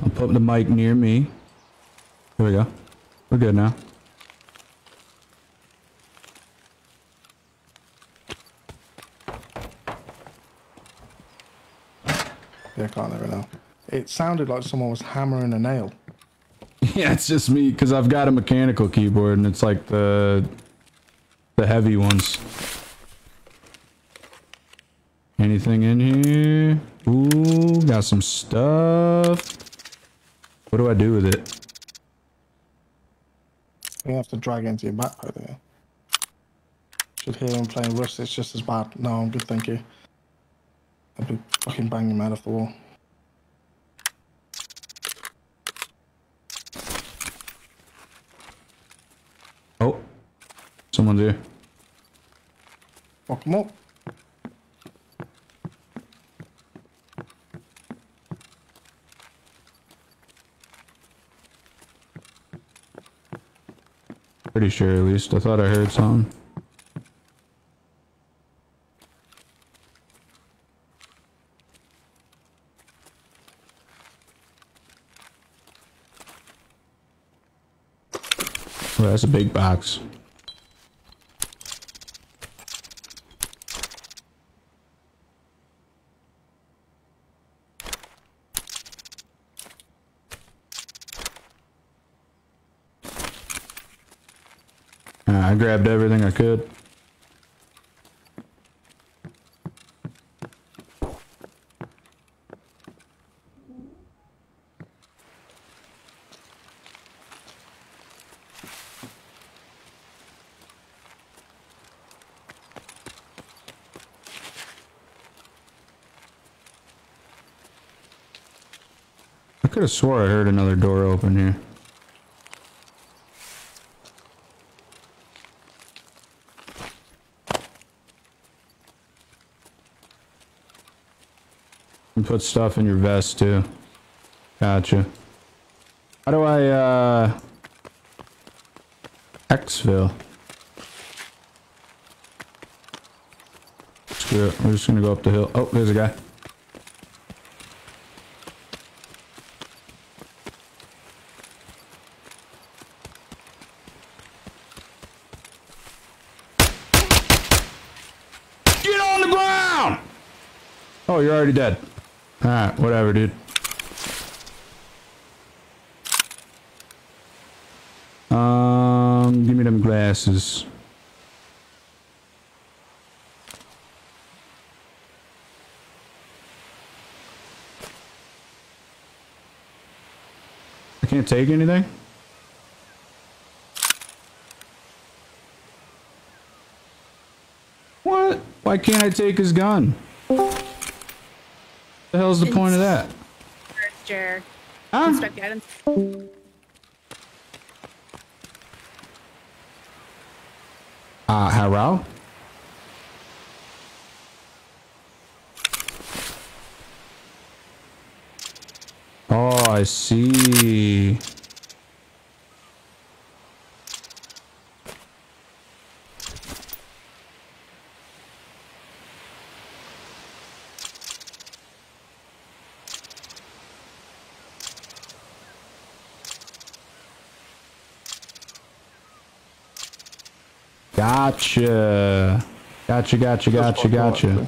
I'll put the mic near me. There we go. We're good now. Yeah, I can't hear it now. It sounded like someone was hammering a nail. Yeah, it's just me because I've got a mechanical keyboard and it's like the the heavy ones. Anything in here? Ooh, got some stuff. What do I do with it? You have to drag into your backpack there. Should hear him playing Rust, it's just as bad. No, I'm good, thank you. I'd be fucking banging him out of the wall. Oh, someone's here. Fuck him up. Pretty sure at least. I thought I heard something. Oh, that's a big box. Grabbed everything I could. I could have swore I heard another door open here. Put stuff in your vest too. Gotcha. How do I, uh... Exfil? Screw it. We're just gonna go up the hill. Oh, there's a guy. Get on the ground! Oh, you're already dead. Alright, whatever, dude. Um, give me them glasses. I can't take anything? What? Why can't I take his gun? The hell's the point of that? Jer. Huh? Instruct guidance. Uh, hello? Oh, I see. Gotcha. Gotcha, gotcha, gotcha, gotcha.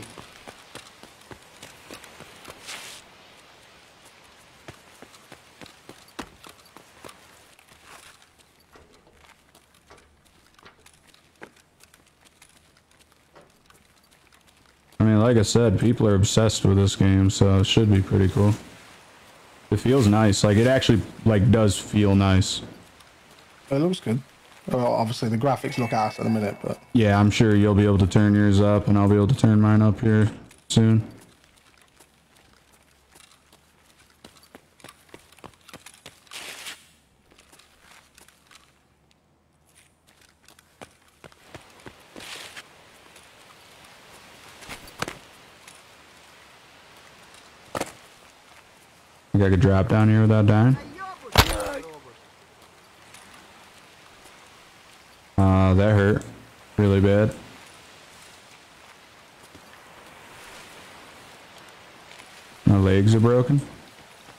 I mean, like I said, people are obsessed with this game, so it should be pretty cool. It feels nice. Like, it actually, like, does feel nice. It looks good. Well, obviously the graphics look ass at the minute, but Yeah, I'm sure you'll be able to turn yours up, and I'll be able to turn mine up here soon. I could drop down here without dying? Uh, that hurt really bad. My legs are broken.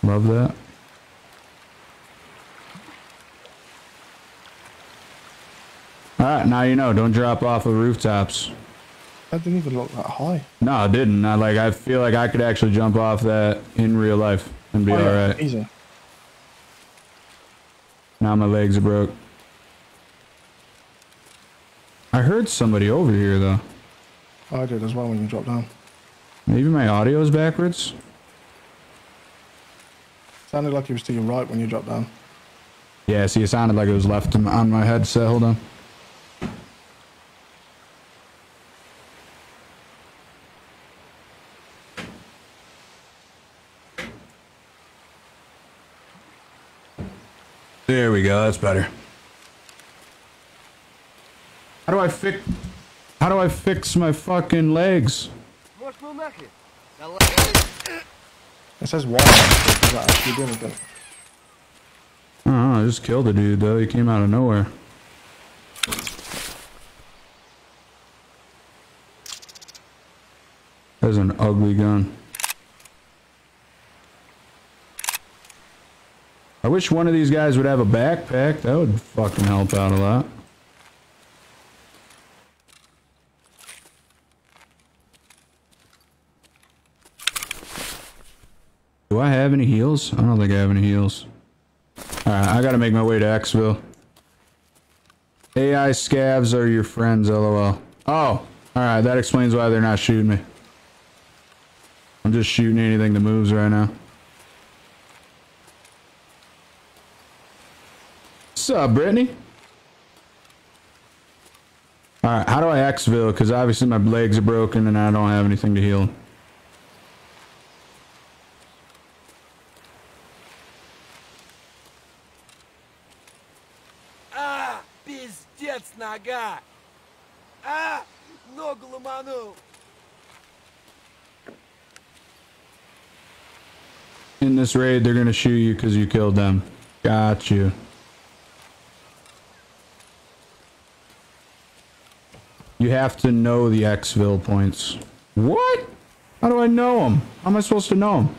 Love that. Alright, now you know, don't drop off of rooftops. that didn't even look that high. No, it didn't. I like I feel like I could actually jump off that in real life and be Oh, alright. Easy. Now my legs are broke. I heard somebody over here though. I did as well when you dropped down. Maybe my audio's backwards? Sounded like it was to your right when you dropped down. Yeah, see, it sounded like it was left on- my head, headset. Hold on. There we go. That's better. How do I fix? How do I fix my fucking legs? It says water. Actually doing? I don't know. I just killed a dude though. He came out of nowhere. That's an ugly gun. I wish one of these guys would have a backpack. That would fucking help out a lot. Do I have any heals? I don't think I have any heals. Alright, I gotta make my way to exfil. AI scavs are your friends, lol. Oh, alright, that explains why they're not shooting me. I'm just shooting anything that moves right now. What's up, Brittany? Alright, how do I exfil? Because obviously my legs are broken and I don't have anything to heal. А, Ага! А! Ногу ломанул! In this raid, they're gonna shoot you because you killed them. Got you. You have to know the exfil points. What? How do I know them? How am I supposed to know them?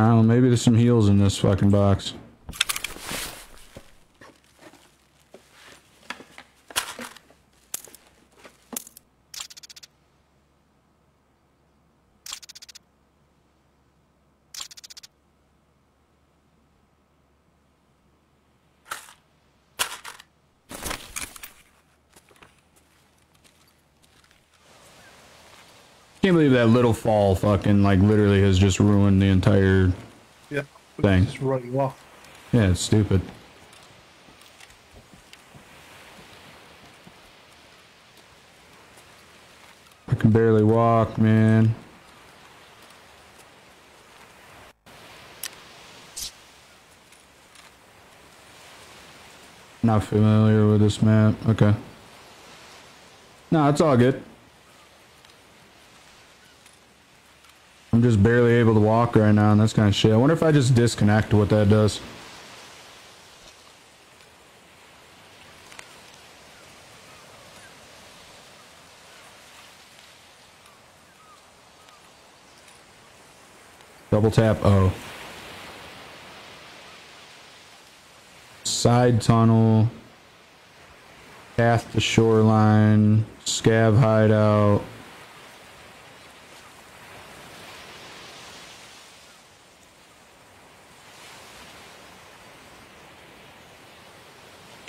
Don't know, maybe there's some heals in this fucking box. Believe that little fall fucking like literally has just ruined the entire Yeah. thing. Just you off. Yeah, it's stupid. I can barely walk, man. Not familiar with this map. Okay. No, it's all good. I'm just barely able to walk right now, and that's kind of shit. I wonder if I just disconnect what that does. Double tap O. Side tunnel. Path to shoreline. Scav hideout.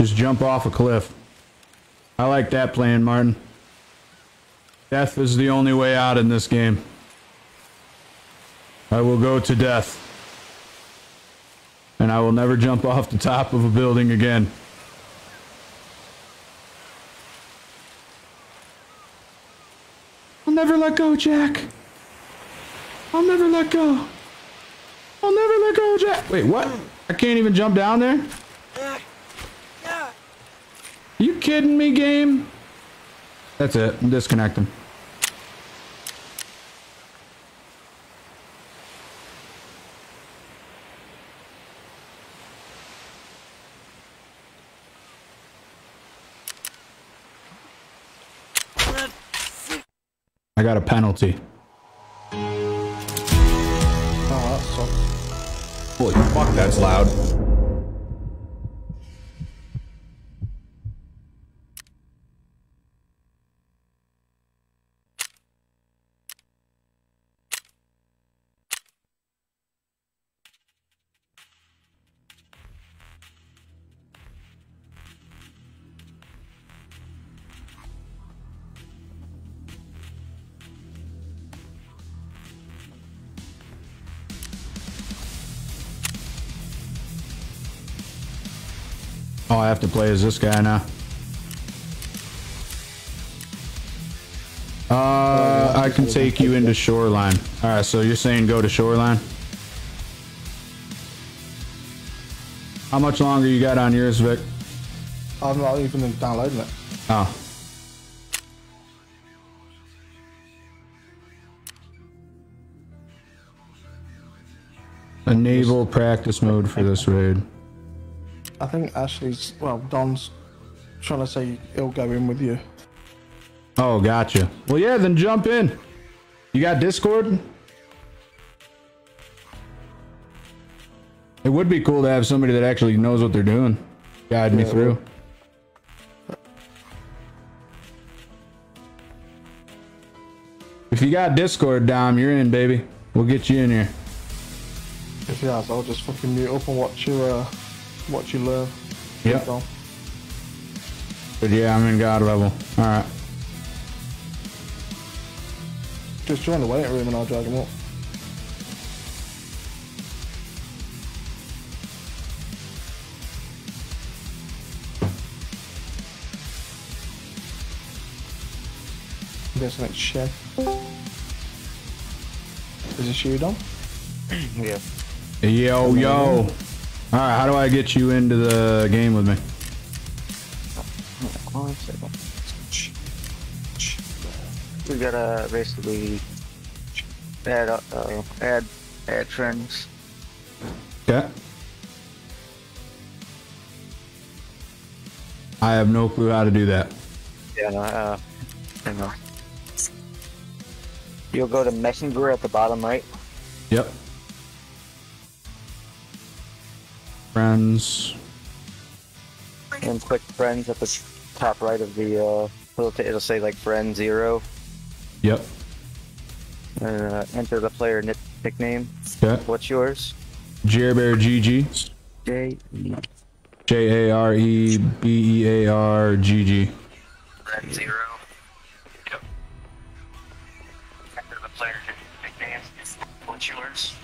Just jump off a cliff. I like that plan, Martin. Death is the only way out in this game. I will go to death. And I will never jump off the top of a building again. I'll never let go, Jack. I'll never let go. I'll never let go, Jack. Wait, what? I can't even jump down there? You kidding me, game? That's it. I'm disconnecting. I got a penalty. Oh, that sucks. Holy fuck, that's loud. Have to play as this guy now. Uh, I can take you into shoreline. All right, so you're saying go to shoreline? How much longer you got on yours, Vic? I'm not even downloading it. Oh. Enable practice mode for this raid. I think Ashley's, well, Don's trying to say he'll go in with you. Oh, gotcha. Well, yeah, then jump in. You got Discord? It would be cool to have somebody that actually knows what they're doing. Guide me through. If you got Discord, Dom, you're in, baby. We'll get you in here. If he has, I'll just fucking mute up and watch you, uh, watch you learn. Yep. But yeah, I'm in God level. All right. Just join the waiting room and I'll drag him up. I'm guessing. Is this you, Dom? Yeah. Yo, yo. All right, how do I get you into the game with me? We gotta basically add uh, uh, add add friends. Okay. I have no clue how to do that. Yeah. Uh. You'll go to messenger at the bottom right. Yep. Friends. and click friends at the top right of the uh it'll, t- it'll say like friend zero Yep. and uh, enter the player nick- nickname Okay. what's yours JareBear GG. j J A R E B E A R G G. friend zero yep enter the player nickname what's yours JareBear GG. Okay.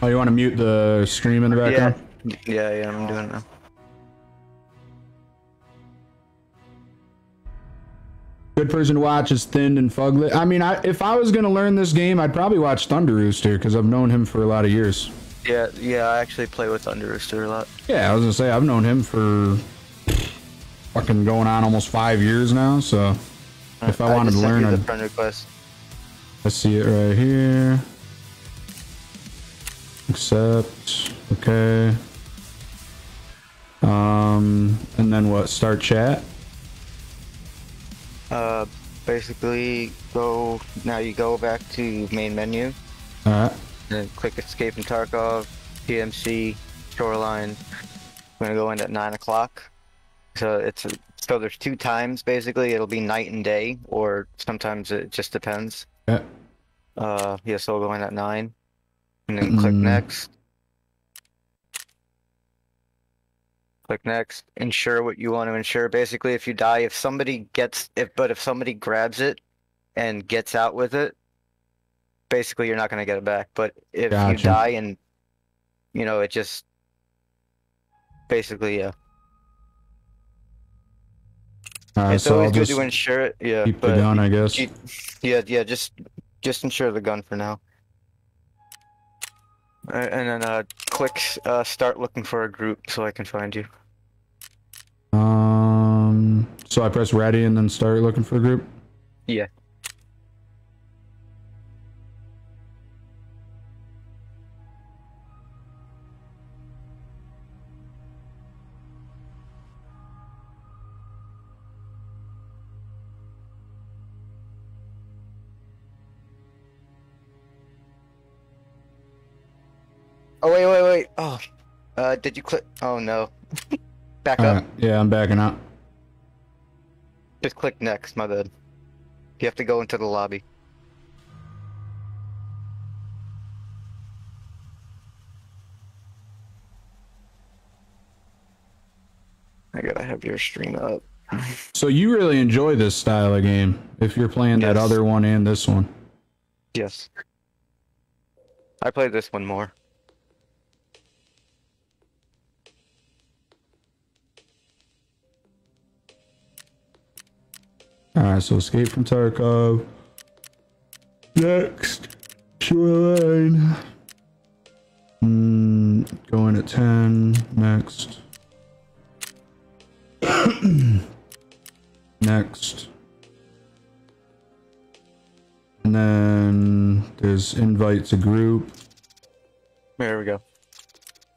Oh, you want to mute the stream in the background? yeah yeah i'm doing it now Good person to watch is Thinned and Fuglet. I mean, I, if I was gonna learn this game, I'd probably watch Thunder Rooster because I've known him for a lot of years. yeah yeah i actually play with thunder rooster a lot Yeah, I was gonna say I've known him for fucking going on almost five years now. So if I, wanted to learn, the friend request I see it right here. Accept. Okay. Um, and then what? Start chat. uh basically go now you go back to main menu All right. and click escape in Tarkov, PMC, shoreline. I'm gonna go in at nine o'clock. So it's so there's two times basically. It'll be night and day, or sometimes it just depends. Yeah. Uh, yeah. So we'll go in at nine, and then click Mm. next. Click next. Ensure what you want to ensure. Basically, if you die, if somebody gets if but if somebody grabs it and gets out with it, basically you're not going to get it back. But if you die and you know it just basically yeah, right. it's so always I'll good to ensure it. Yeah, keep the but gun, I guess. you- yeah, yeah, just just ensure the gun for now. Uh, and then uh, click uh, start looking for a group so I can find you. Um. So I press ready and then start looking for a group. Yeah. Oh wait, wait, wait. Oh, uh, did you click? Oh no. Back All up. right. Yeah, I'm backing up. Just click next. My bad. You have to go into the lobby. I gotta have your stream up. So you really enjoy this style of game if you're playing that other one and this one. Yes. I play this one more. All right. So escape from Tarkov. Next, shoreline. Mm, going at ten. Next. Next. And then there's invite to group. There we go.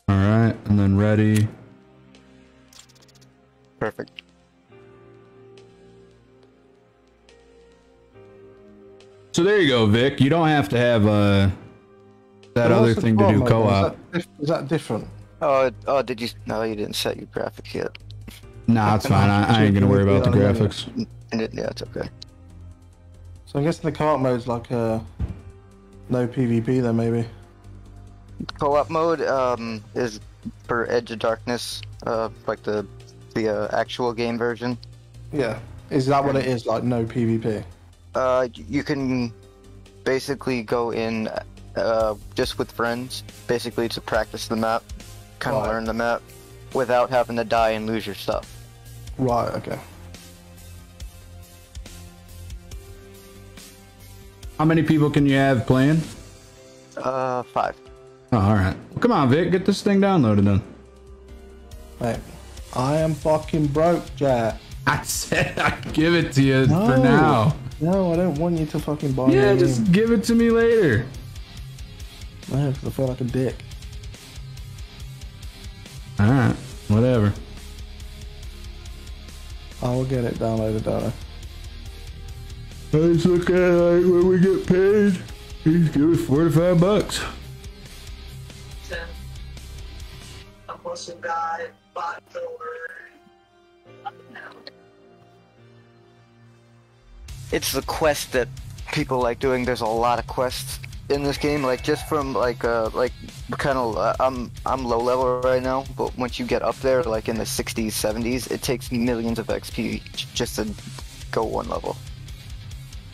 All right, and then ready. Perfect. So there you go, Vic. You don't have to have uh, that So other thing to do co-op. Is that, is that different? Oh, oh, did you? No, you didn't set your graphics yet. Nah, it's fine. I, I ain't gonna worry about the graphics. And it- Yeah, it's okay. So I guess the co-op mode's like uh, no PvP then maybe. Co-op mode um, is for Edge of Darkness, uh, like the the uh, actual game version. Yeah. Is that what it is? Like no PvP? Uh, you can basically go in uh, just with friends, basically to practice the map, kind of Right. learn the map, without having to die and lose your stuff. Right. Okay. How many people can you have playing? Uh, five. Oh, all right. Well, come on, Vic, get this thing downloaded then. Mate, I am fucking broke, Jack. I said I'd give it to you No. for now. No, I don't want you to fucking buy Yeah, me. just give it to me later. No, 'cause I feel like a dick. All right, whatever. I will get it downloaded, darling. I just look at it like when we get paid, he's give us 45 bucks. It's the quest that people like doing. There's a lot of quests in this game, like just from like uh like kind of uh, I'm I'm low level right now, but once you get up there, like in the 60s, 70s, it takes millions of XP just to go one level.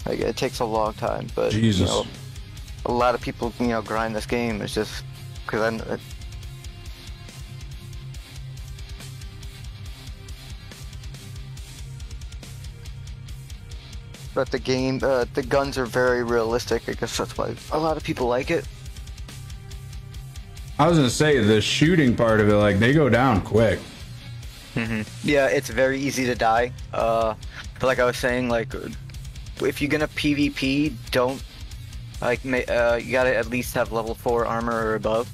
Like it takes a long time, but Jesus. you know, a lot of people you know grind this game. It's just because I'm. But the game, uh, the guns are very realistic. I guess that's why a lot of people like it. I was gonna say the shooting part of it, like they go down quick. Mhm. Yeah, it's very easy to die. Uh, but like I was saying, like if you're gonna PvP, don't like ma- uh, you gotta at least have level four armor or above.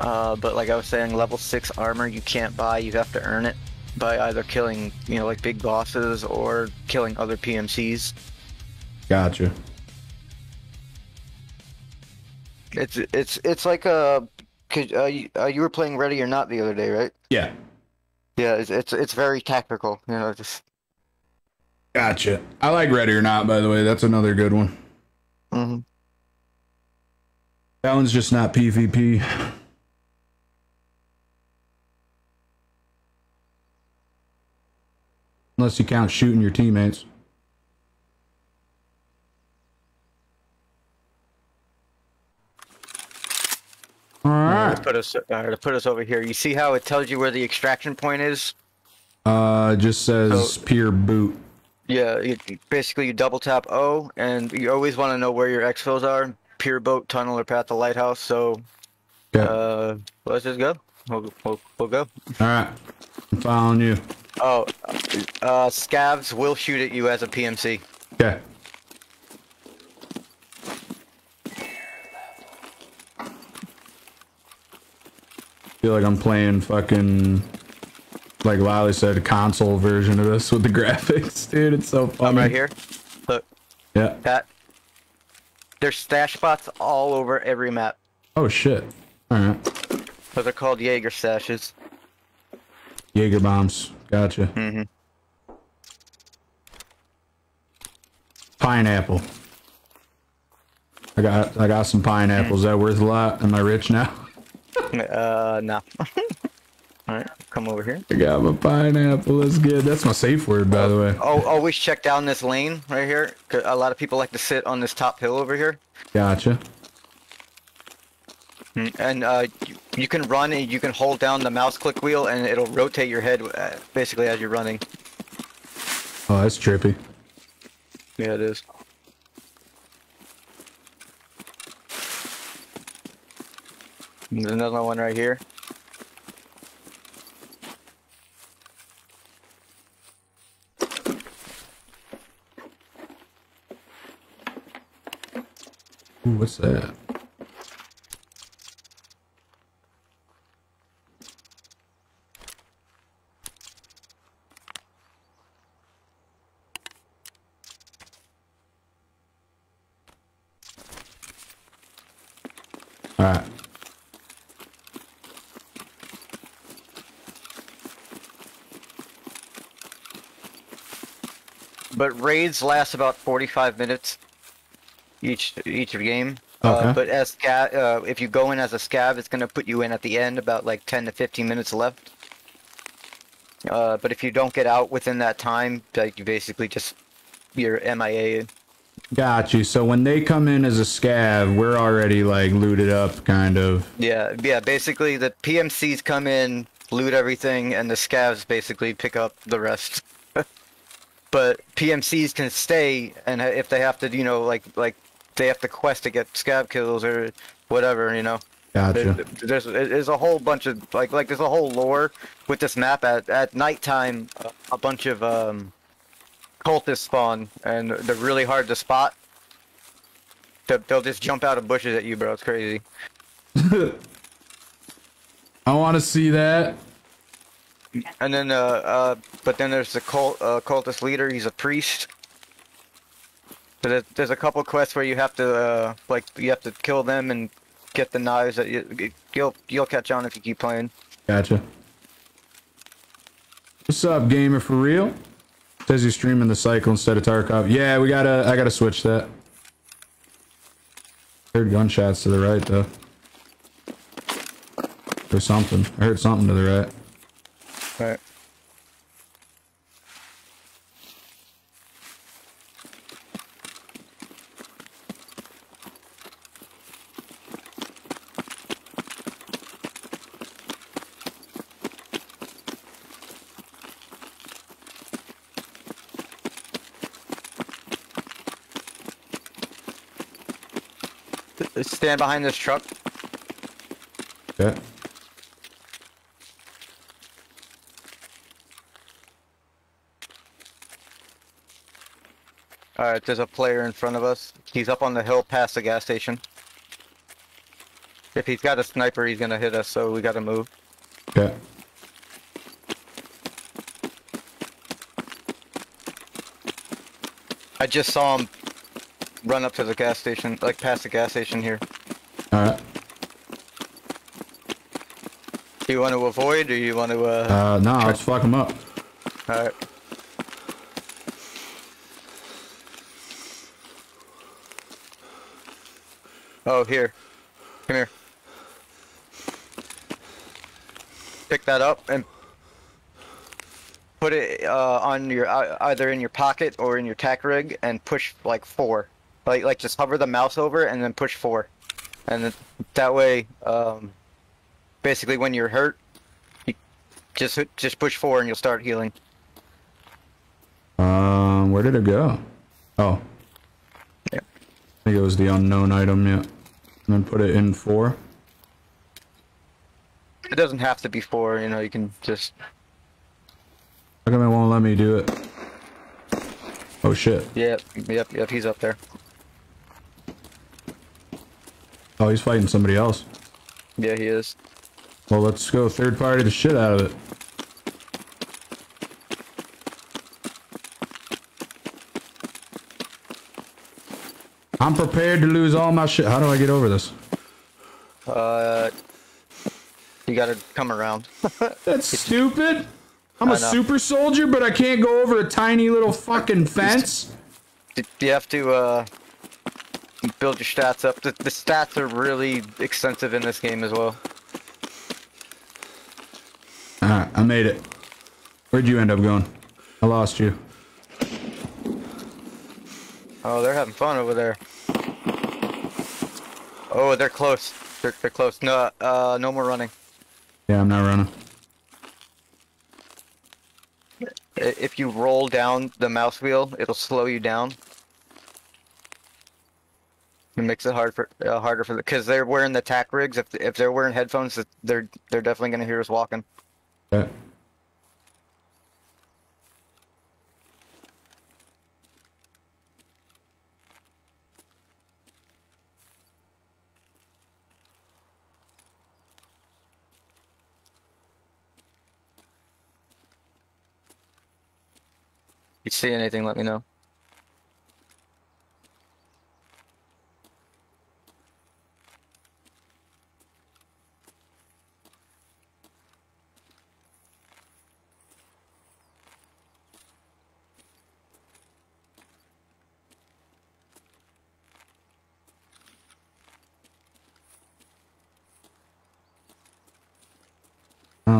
Uh, but like I was saying, level six armor you can't buy. You have to earn it by either killing, you know, like big bosses or killing other PMCs. Gotcha. It's it's it's like a. Cause, uh, you, uh, you were playing Ready or Not the other day, right? Yeah. Yeah, it's it's, it's very tactical. You know, just Gotcha. I like Ready or Not, by the way. That's another good one. mhm. That one's just not PvP. Unless you count shooting your teammates. All to put us uh, to put us over here. You see how it tells you where the extraction point is? Uh, it just says So- pier boat. Yeah, you, basically you double tap O, and you always want to know where your exfils are: pier boat, tunnel, or path to lighthouse. So, Yeah. uh, let's just go. We'll, we'll, we'll go. All right. I'm following you. Oh, uh, scavs will shoot at you as a PMC. Okay. feel like I'm playing fucking like Lally said, console version of this with the graphics, dude. It's so funny. I'm right here. Look, Yeah. that. There's stash spots all over every map. Oh shit. All right. Those are called Jaeger stashes. Jaeger bombs. Gotcha. Mm-hmm. Pineapple. I got I got some pineapples. Is that worth a lot? Am I rich now? Uh, no. all right, come over here. I got my pineapple. That's good. That's my safe word, by the way. Oh, always check down this lane right here. A lot of people like to sit on this top hill over here. Gotcha. Mm, And uh, you, you can run and you can hold down the mouse click wheel and it'll rotate your head uh, basically as you're running. Oh, that's trippy. Yeah, it is. There's another one right here. Ooh, what's that? All right. but raids last about 45 minutes each each game. Okay. Uh, but as uh, if you go in as a scav, it's gonna put you in at the end about like 10 to 15 minutes left. Uh, but if you don't get out within that time, like you basically just you're MIA. Got you. So when they come in as a scav, we're already like looted up, kind of. Yeah, yeah. Basically, the PMCs come in, loot everything, and the scavs basically pick up the rest. but PMCs can stay, and if they have to, you know, like like they have to quest to get scav kills or whatever, you know. Gotcha. There- There's there's a whole bunch of like like there's a whole lore with this map. At at nighttime, a- a bunch of um, cultists spawn, and they're really hard to spot. They'll, just jump out of bushes at you, bro. It's crazy. I want to see that. And then, uh, uh, but then there's the cult, uh, cultist leader. He's a priest. So there's, there's a couple quests where you have to, uh, like, you have to kill them and get the knives. That you, you'll you'll catch on if you keep playing. Gotcha. What's up, gamer? For real? Says you're streaming the cycle instead of Tarkov. Yeah, we gotta. I gotta switch that. Heard gunshots to the right though. Or something. I heard something to the right. Right. Stand behind this truck. Okay. Alright, there's a player in front of us. He's up on the hill past the gas station. If he's got a sniper, he's gonna hit us, so we gotta move. Okay. I just saw him run up to the gas station, like past the gas station here. All right. Do you want to avoid, or you want to, uh... Uh, no, let's fuck them up. Alright. Oh, here. Come here. Pick that up and put it uh, on your uh, either in your pocket or in your tack rig and push like four. Like like just hover the mouse over and then push four, and then, that way, um, basically when you're hurt, you just just push four and you'll start healing. Um, where did it go? Oh. Yeah. I think it was the unknown item, yeah. And then put it in four. It doesn't have to be four, you know, you can just How come it won't let me do it? Oh shit. Yep, yep, yep, he's up there. Oh, he's fighting somebody else. Yeah, he is. Well, let's go third party the shit out of it. I'm prepared to lose all my shit. How do I get over this? Uh you gotta come around. That's stupid. I'm a super soldier, but I can't go over a tiny little fucking fence. you have to uh build your stats up. The, the stats are really extensive in this game as well. Alright, I made it. Where'd you end up going? I lost you. Oh, they're having fun over there. Oh, they're close. They're, they're close. No, uh, no more running. Yeah, I'm not running. If you roll down the mouse wheel, it'll slow you down. It makes it hard for uh, harder for the because they're wearing the tack rigs. If if they're wearing headphones, they're they're definitely gonna hear us walking. If you see anything, let me know.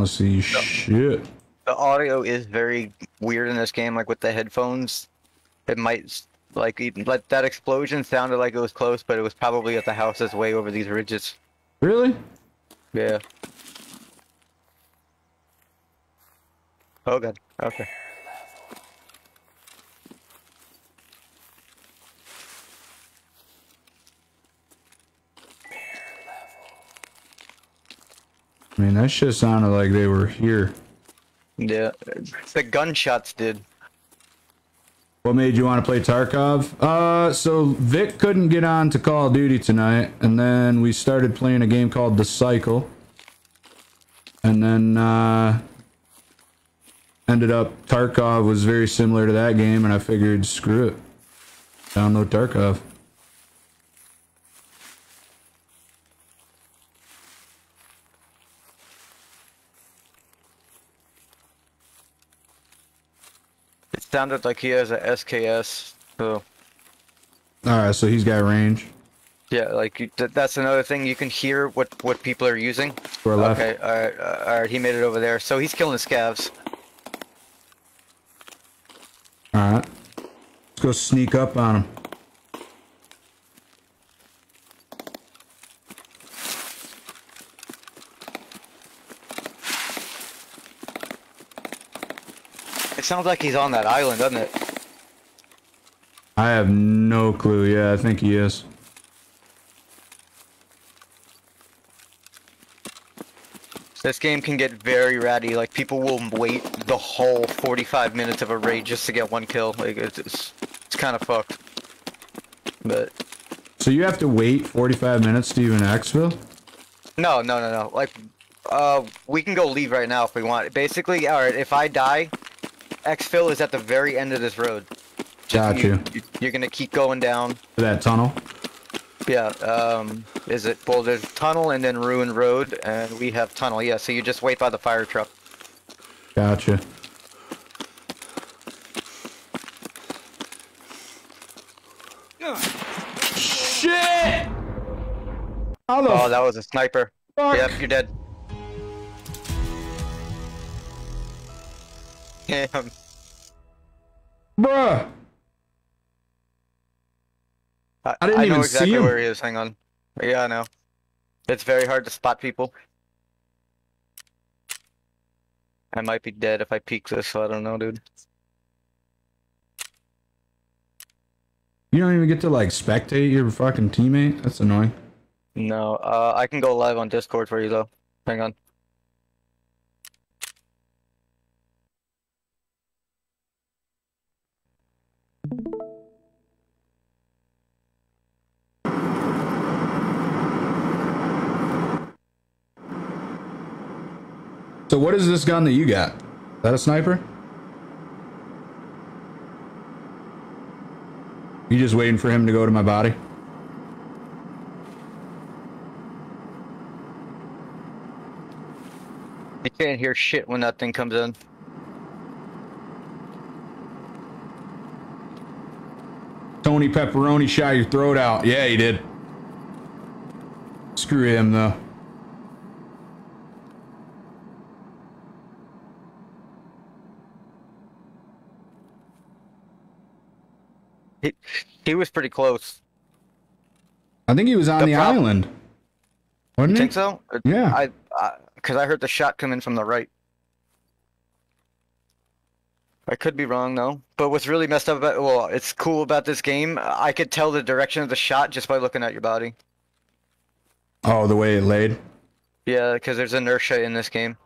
Don't see shit. The audio is very weird in this game, like with the headphones. It might like even like that explosion sounded like it was close, but it was probably at the house that's way over these ridges. Really? Yeah. Oh god. Okay. I mean, that shit sounded like they were here. Yeah. The gunshots did. What made you want to play Tarkov? Uh, so Vic couldn't get on to Call of Duty tonight, and then we started playing a game called The Cycle. And then, uh, ended up, Tarkov was very similar to that game, and I figured, screw it. Download Tarkov. Sounded like he has a SKS. So Alright, so he's got range. yeah, like you, th- that's another thing you can hear what what people are using. We're left. Okay. All right. All right. He made it over there. So he's killing the scavs. Alright. Let's go sneak up on him. It sounds like he's on that island, doesn't it? I have no clue. Yeah, I think he is. This game can get very ratty. Like people will wait the whole 45 minutes of a raid just to get one kill. Like it's it's, it's kind of fucked. But So you have to wait 45 minutes to even exfil? no, no, no, no. Like uh, we can go leave right now if we want. Basically, all right. If I die, exfil is at the very end of this road. Got you. You're gonna keep going down. That tunnel? Yeah, um, is it, well, there's tunnel and then ruined road, and we have tunnel, yeah, so you just wait by the fire truck. Gotcha. Shit! How the Oh, that was a sniper. fuck? Yep, you're dead. Damn. Bruh! I, I didn't know even see exactly him. where he is, hang on. Yeah, I know. It's very hard to spot people. I might be dead if I peek this, so I don't know, dude. You don't even get to like spectate your fucking teammate? That's annoying. No, uh, I can go live on Discord for you, though. Hang on. So what is this gun that you got? Is that a sniper? You just waiting for him to go to my body? You can't hear shit when that thing comes in. Tony Pepperoni shot your throat out. Yeah, he did. Screw him, though. He, he was pretty close. I think he was on The the, island. Wasn't You he? think so? Yeah. I, I, cause I heard the shot come in from the right. I could be wrong though. But what's really messed up about, well, it's cool about this game. I could tell the direction of the shot just by looking at your body. Oh, the way it laid. Yeah, because there's inertia in this game.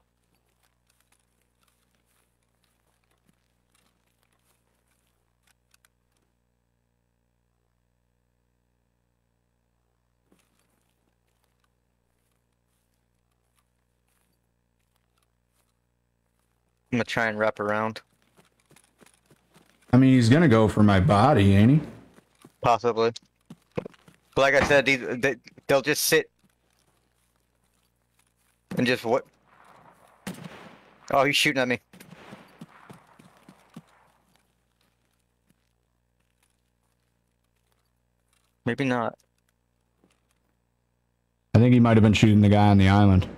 I'm gonna try and wrap around. I mean, he's gonna go for my body, ain't he? Possibly. But like I said, these, they, they'll just sit and just what? Oh, he's shooting at me. Maybe not. I think he might have been shooting the guy on the island.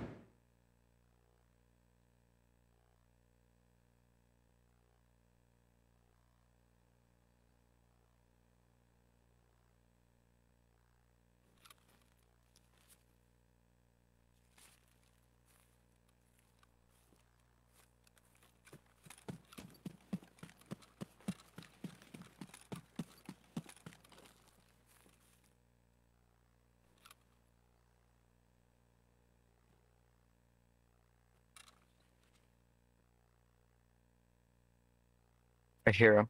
I hear him.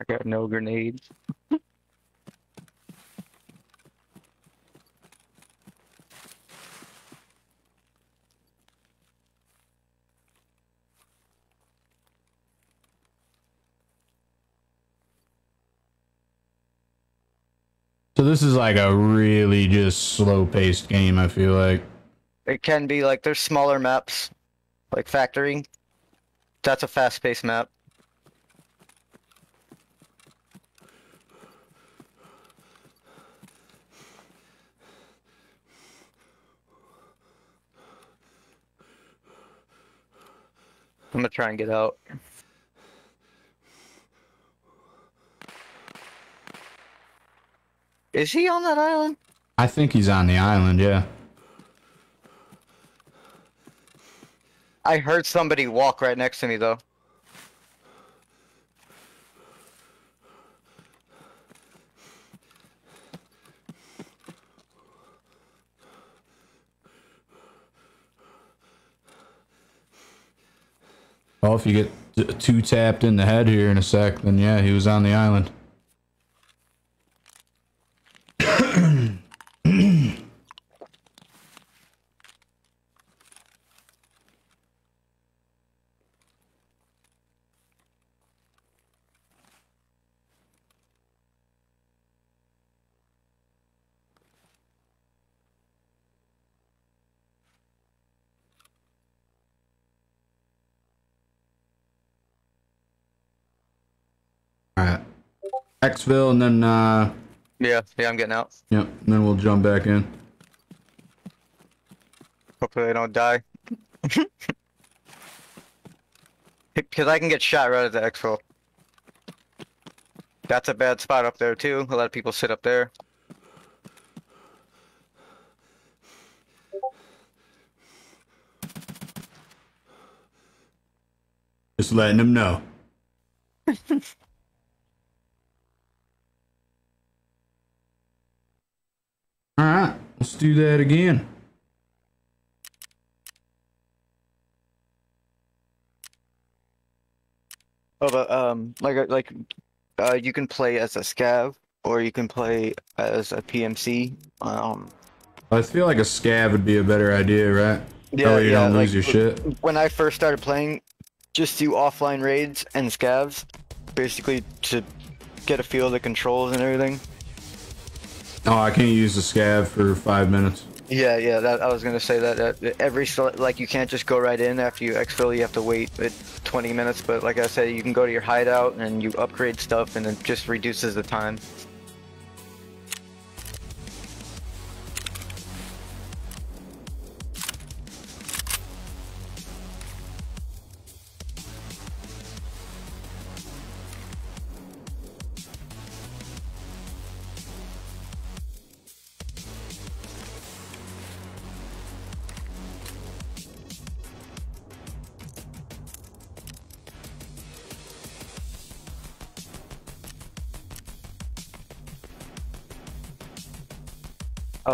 I got no grenades. this is like a really just slow paced game, I feel like. It can be like there's smaller maps, like factory. That's a fast-paced map. I'm gonna try and get out. Is he on that island? I think he's on the island, yeah. I heard somebody walk right next to me though. Well, if you get two tapped in the head here in a sec, then yeah, he was on the island. Alright. Exfil and then uh Yeah, yeah, I'm getting out. yep, and then we'll jump back in. Hopefully I don't die. Because I can get shot right at the expo. That's a bad spot up there too. A lot of people sit up there. Just letting them know. Alright, let's do that again. Oh, but um, like like, uh, you can play as a scav or you can play as a PMC. Um, I feel like a scav would be a better idea, right? Yeah, you don't lose your shit. When I first started playing, just do offline raids and scavs, basically to get a feel of the controls and everything. Oh, I can't use the scav for five minutes. Yeah, yeah. That I was gonna say that, that every like you can't just go right in after you exfil. You have to wait uh, 20 minutes. But like I said, you can go to your hideout and you upgrade stuff, and it just reduces the time.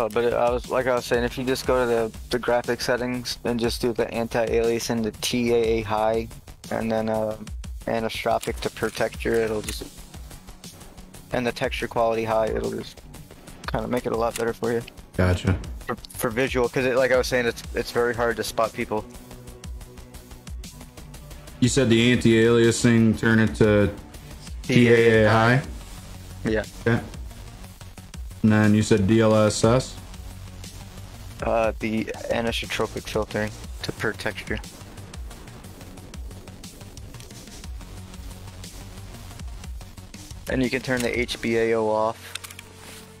Oh, but I was like I was saying, if you just go to the the graphic settings and just do the anti-alias and the TAA high, and then uh, anisotropic to per texture, it'll just and the texture quality high, it'll just kind of make it a lot better for you Gotcha. for, for visual. Because like I was saying, it's it's very hard to spot people. You said the anti-alias thing turn it to TAA high? Yeah. Okay. And then you said DLSS? Uh, the anisotropic filtering to per texture. And you can turn the HBAO off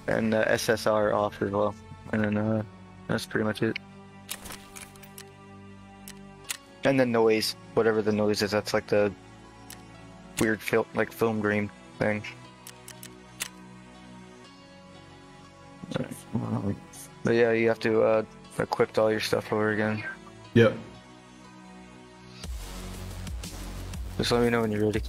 and the SSR off as well. And then uh, that's pretty much it. And the noise, whatever the noise is, that's like the weird fil- like film grain thing. But yeah, you have to uh, equip all your stuff over again. Yep. Just let me know when you're ready.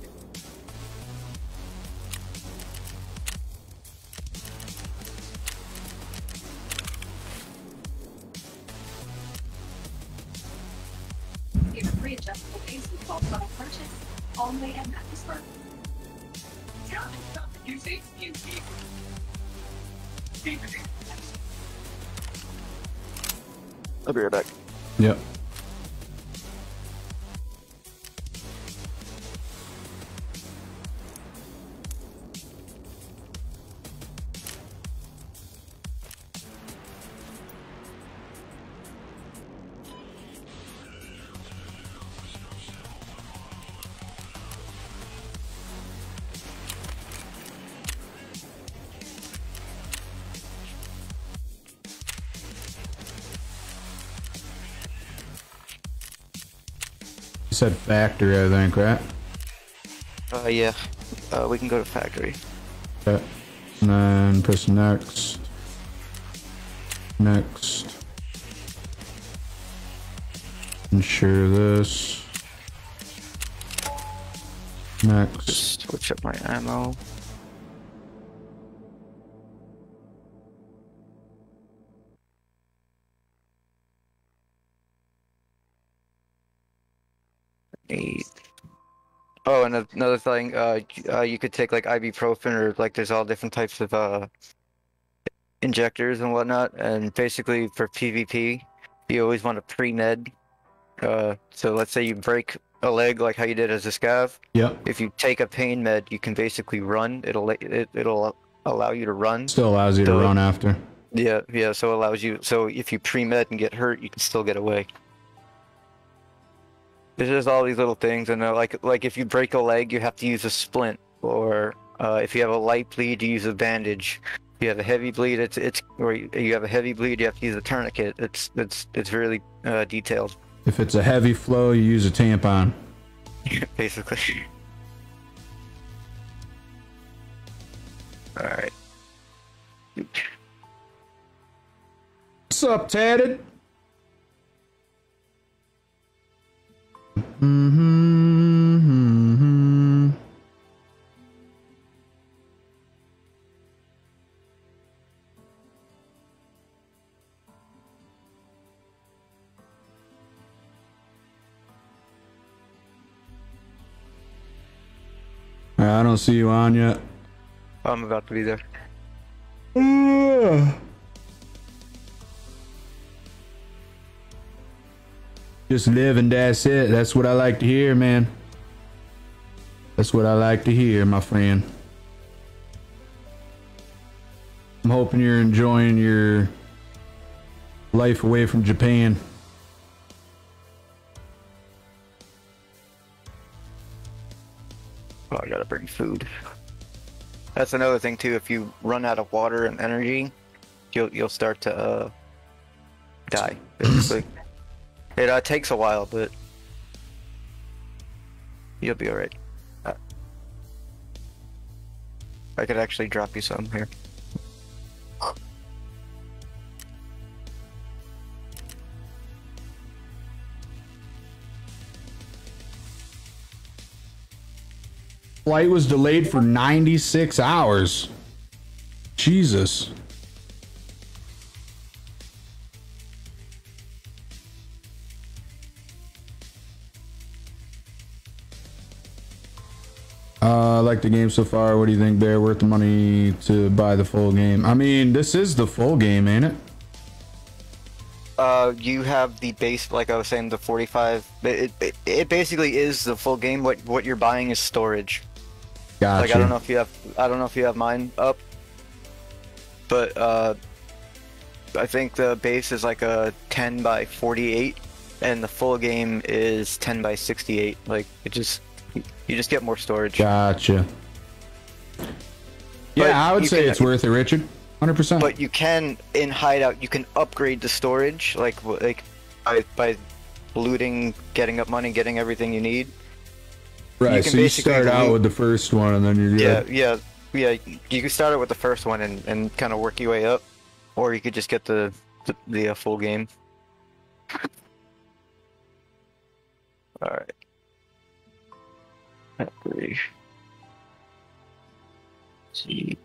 Said factory, I think, right? Uh, yeah. Uh, we can go to factory. Okay. And then press next. Next. Ensure this. Next. Switch up my ammo. Thing, uh, uh, you could take like ibuprofen or like there's all different types of uh injectors and whatnot. And basically for PvP, you always want a pre-med. Uh, so let's say you break a leg like how you did as a scav. Yep. If you take a pain med, you can basically run. It'll it, it'll allow you to run. Still allows you to So- run after. Yeah, yeah. So it allows you. So if you pre-med and get hurt, you can still get away. There's just all these little things, and they're like like if you break a leg, you have to use a splint, or uh, if you have a light bleed, you use a bandage. If you have a heavy bleed, it's it's or you you have a heavy bleed, you have to use a tourniquet. It's it's it's really uh, detailed, If it's a heavy flow, you use a tampon. basically. All right. What's up, Tatted? Mm-hmm. I don't see you on yet. I'm about to be there. Just live and that's it. That's what I like to hear, man. That's what I like to hear, my friend. I'm hoping you're enjoying your life away from Japan. Oh, I gotta bring food. That's another thing too. If you run out of water and energy, you'll you'll start to uh, die. Basically, it uh, takes a while, but you'll be alright. Uh, I could actually drop you some here. Flight was delayed for 96 hours. Jesus. Uh, I like the game so far. What do you think, Bear? Worth the money to buy the full game? I mean, this is the full game, ain't it? Uh, you have the base, like I was saying, the 45. It, it, it basically is the full game. What what you're buying is storage. Gotcha. Like I don't know if you have I don't know if you have mine up, but uh, I think the base is like a 10 by 48, and the full game is 10 by 68. Like it just you just get more storage. Gotcha. But Yeah, I would say can- it's worth it, Richard. 100%. But you can in hideout you can upgrade the storage like like by, by looting, getting up money, getting everything you need. right, can so you start out with the first one and then you're Yeah, good. yeah, yeah. You can start it with the first one and, and kind of work your way up, or you could just get the the, the uh, full game. All right coverage. Let's see.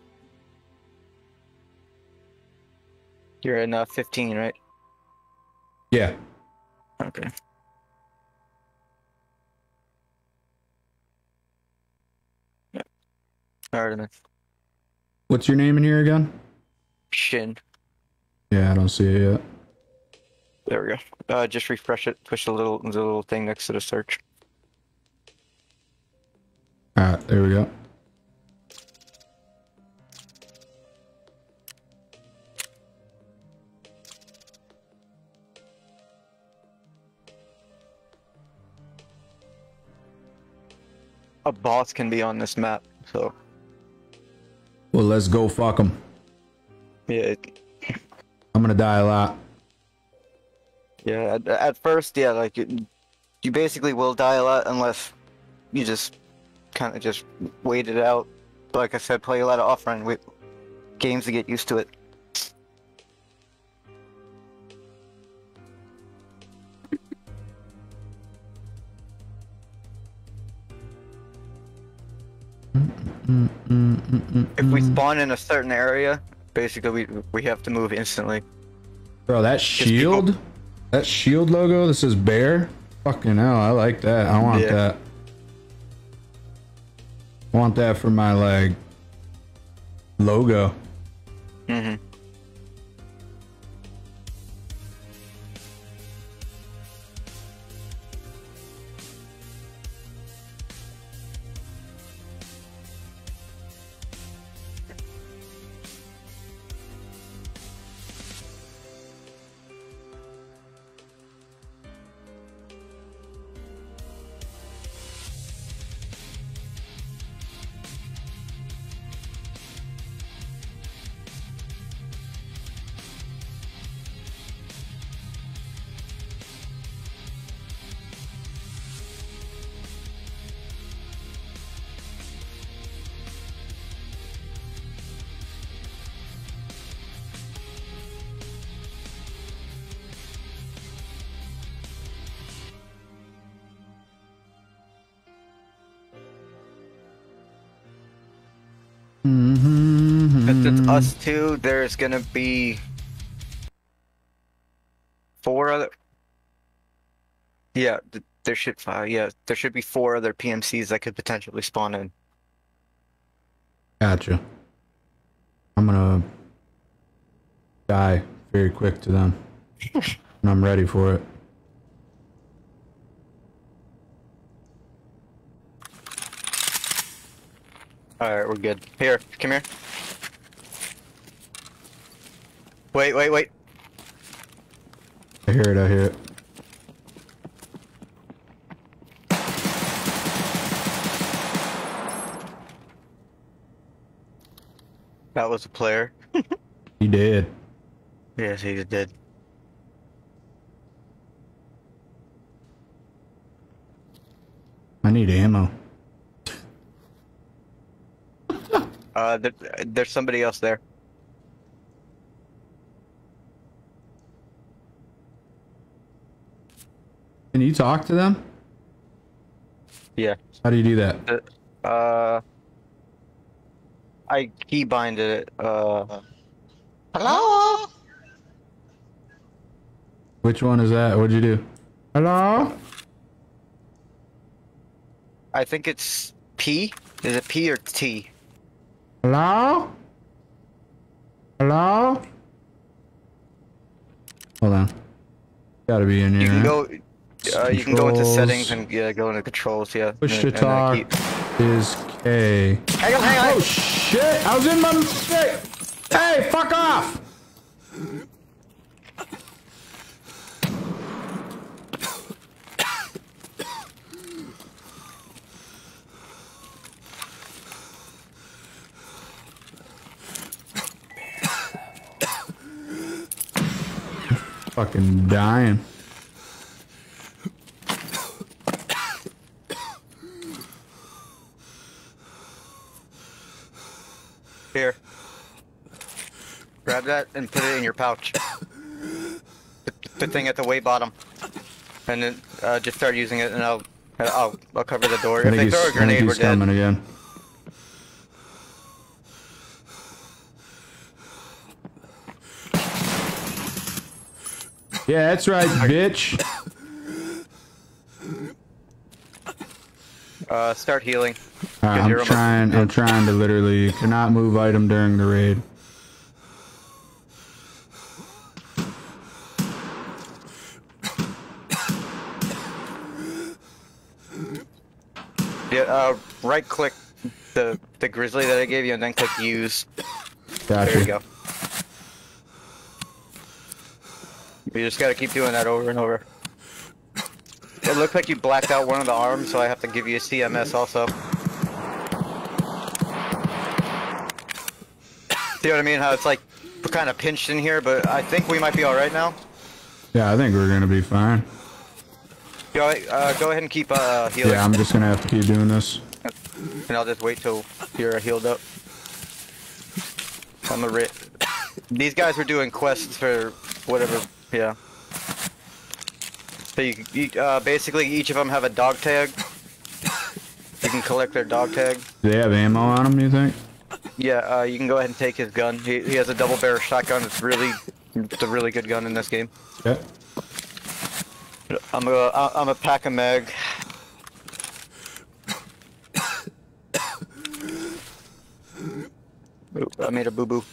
You're in uh, 15, right? Yeah. Okay. Yeah. All right, then. What's your name in here again? Shin. Yeah, I don't see it yet. There we go. Uh, just refresh it. Push the little the little thing next to the search. Alright, there we go. A boss can be on this map, so Well, let's go fuck them. yeah. I'm gonna die a lot. Yeah, at, at first, yeah, like you, you basically will die a lot unless you just kind of just wait it out. Like I said, play a lot of wi- games to get used to it. If we spawn in a certain area, basically we we have to move instantly. Bro, that shield, that shield logo that says bear, fucking hell, I like that. I want Yeah. that. Want that for my like logo. Mm-hmm. Since it's us two, there's gonna be four other. Yeah, there should uh, yeah there should be four other PMCs that could potentially spawn in. Gotcha. I'm gonna die very quick to them. and I'm ready for it. All right, we're good. Here, come here. Wait, wait, wait. I hear it, I hear it. That was a player. He did. Yes, he did. I need ammo. Uh, there, there's somebody else there. Can you talk to them? Yeah. How do you do that? Uh, I keybinded it. Uh, hello. Which one is that? What'd you do? Hello? I think it's P. Is it P or T? Hello? Hello? Hold on. Gotta be in here. You can right? go. Uh, you can go into settings and yeah, go into controls. Yeah. Push to and- and talk keep- is K. Hang on, hang on. Oh shit! I was in my mistake. Hey, fuck off! Fucking dying. Here. Grab that and put it in your pouch. The thing at the way bottom. And then uh, just start using it and I'll I'll, I'll cover the door. If they throw a grenade, we're dead. Again. Yeah, that's right, bitch. Uh, start healing. Alright, I'm trying. I'm trying to literally cannot move item during the raid. Yeah, uh, right click the the grizzly that I gave you, and then click use. Gotcha. There you go. You just gotta keep doing that over and over. It looked like you blacked out one of the arms, so I have to give you a CMS also. See what I mean? How it's like we're kind of pinched in here, but I think we might be all right now. Yeah, I think we're gonna be fine. Go, uh, go ahead and keep uh, healing. Yeah, I'm just gonna have to keep doing this. And I'll just wait till you're healed up. I'm a ri- These guys were doing quests for whatever, yeah. So you, you uh, basically each of them have a dog tag. You can collect their dog tag. Do they have ammo on them? You think? Yeah, uh, you can go ahead and take his gun. He, he has a double barrel shotgun. It's really, it's a really good gun in this game. Yeah. I'm gonna, I- I'm a pack a mag. I made a boo boo.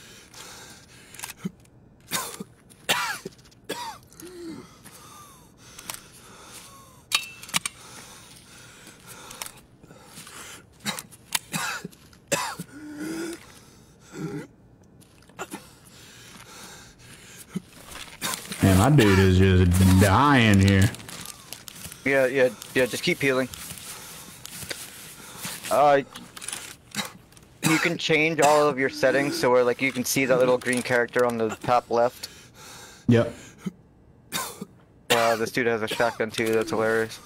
Man, my dude is just dying here. Yeah, yeah, yeah. Just keep healing. Uh, you can change all of your settings so where like you can see that little green character on the top left. Yep. Uh, this dude has a shotgun too. That's hilarious.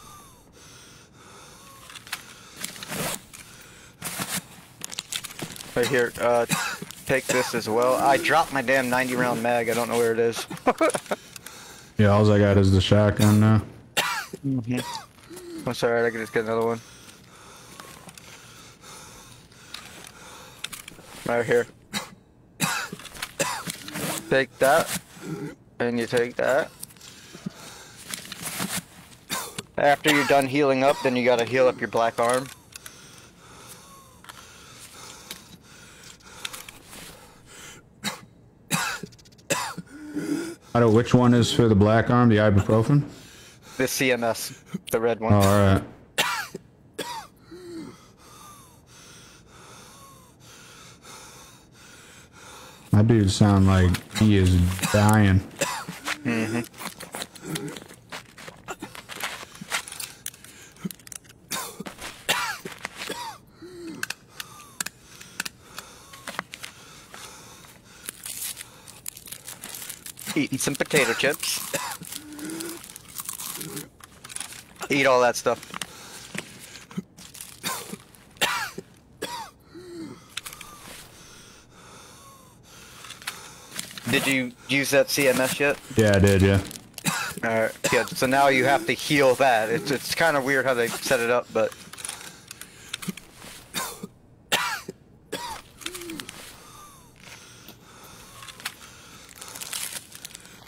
Right here. Uh, take this as well. I dropped my damn 90 round mag. I don't know where it is. Yeah, all I got is the shotgun now. Mm-hmm. I'm sorry. I can just get another one. Right here. Take that. And you take that. After you're done healing up, then you gotta heal up your black arm. I don't know which one is for the black arm, the ibuprofen. The CMS, the red one. Oh, all right. My dude sound like he is dying. hmm Eating some potato chips. Eat all that stuff. Did you use that CMS yet? Yeah, I did. Yeah. Alright, yeah, so now you have to heal that. It's, it's kind of weird how they set it up, but...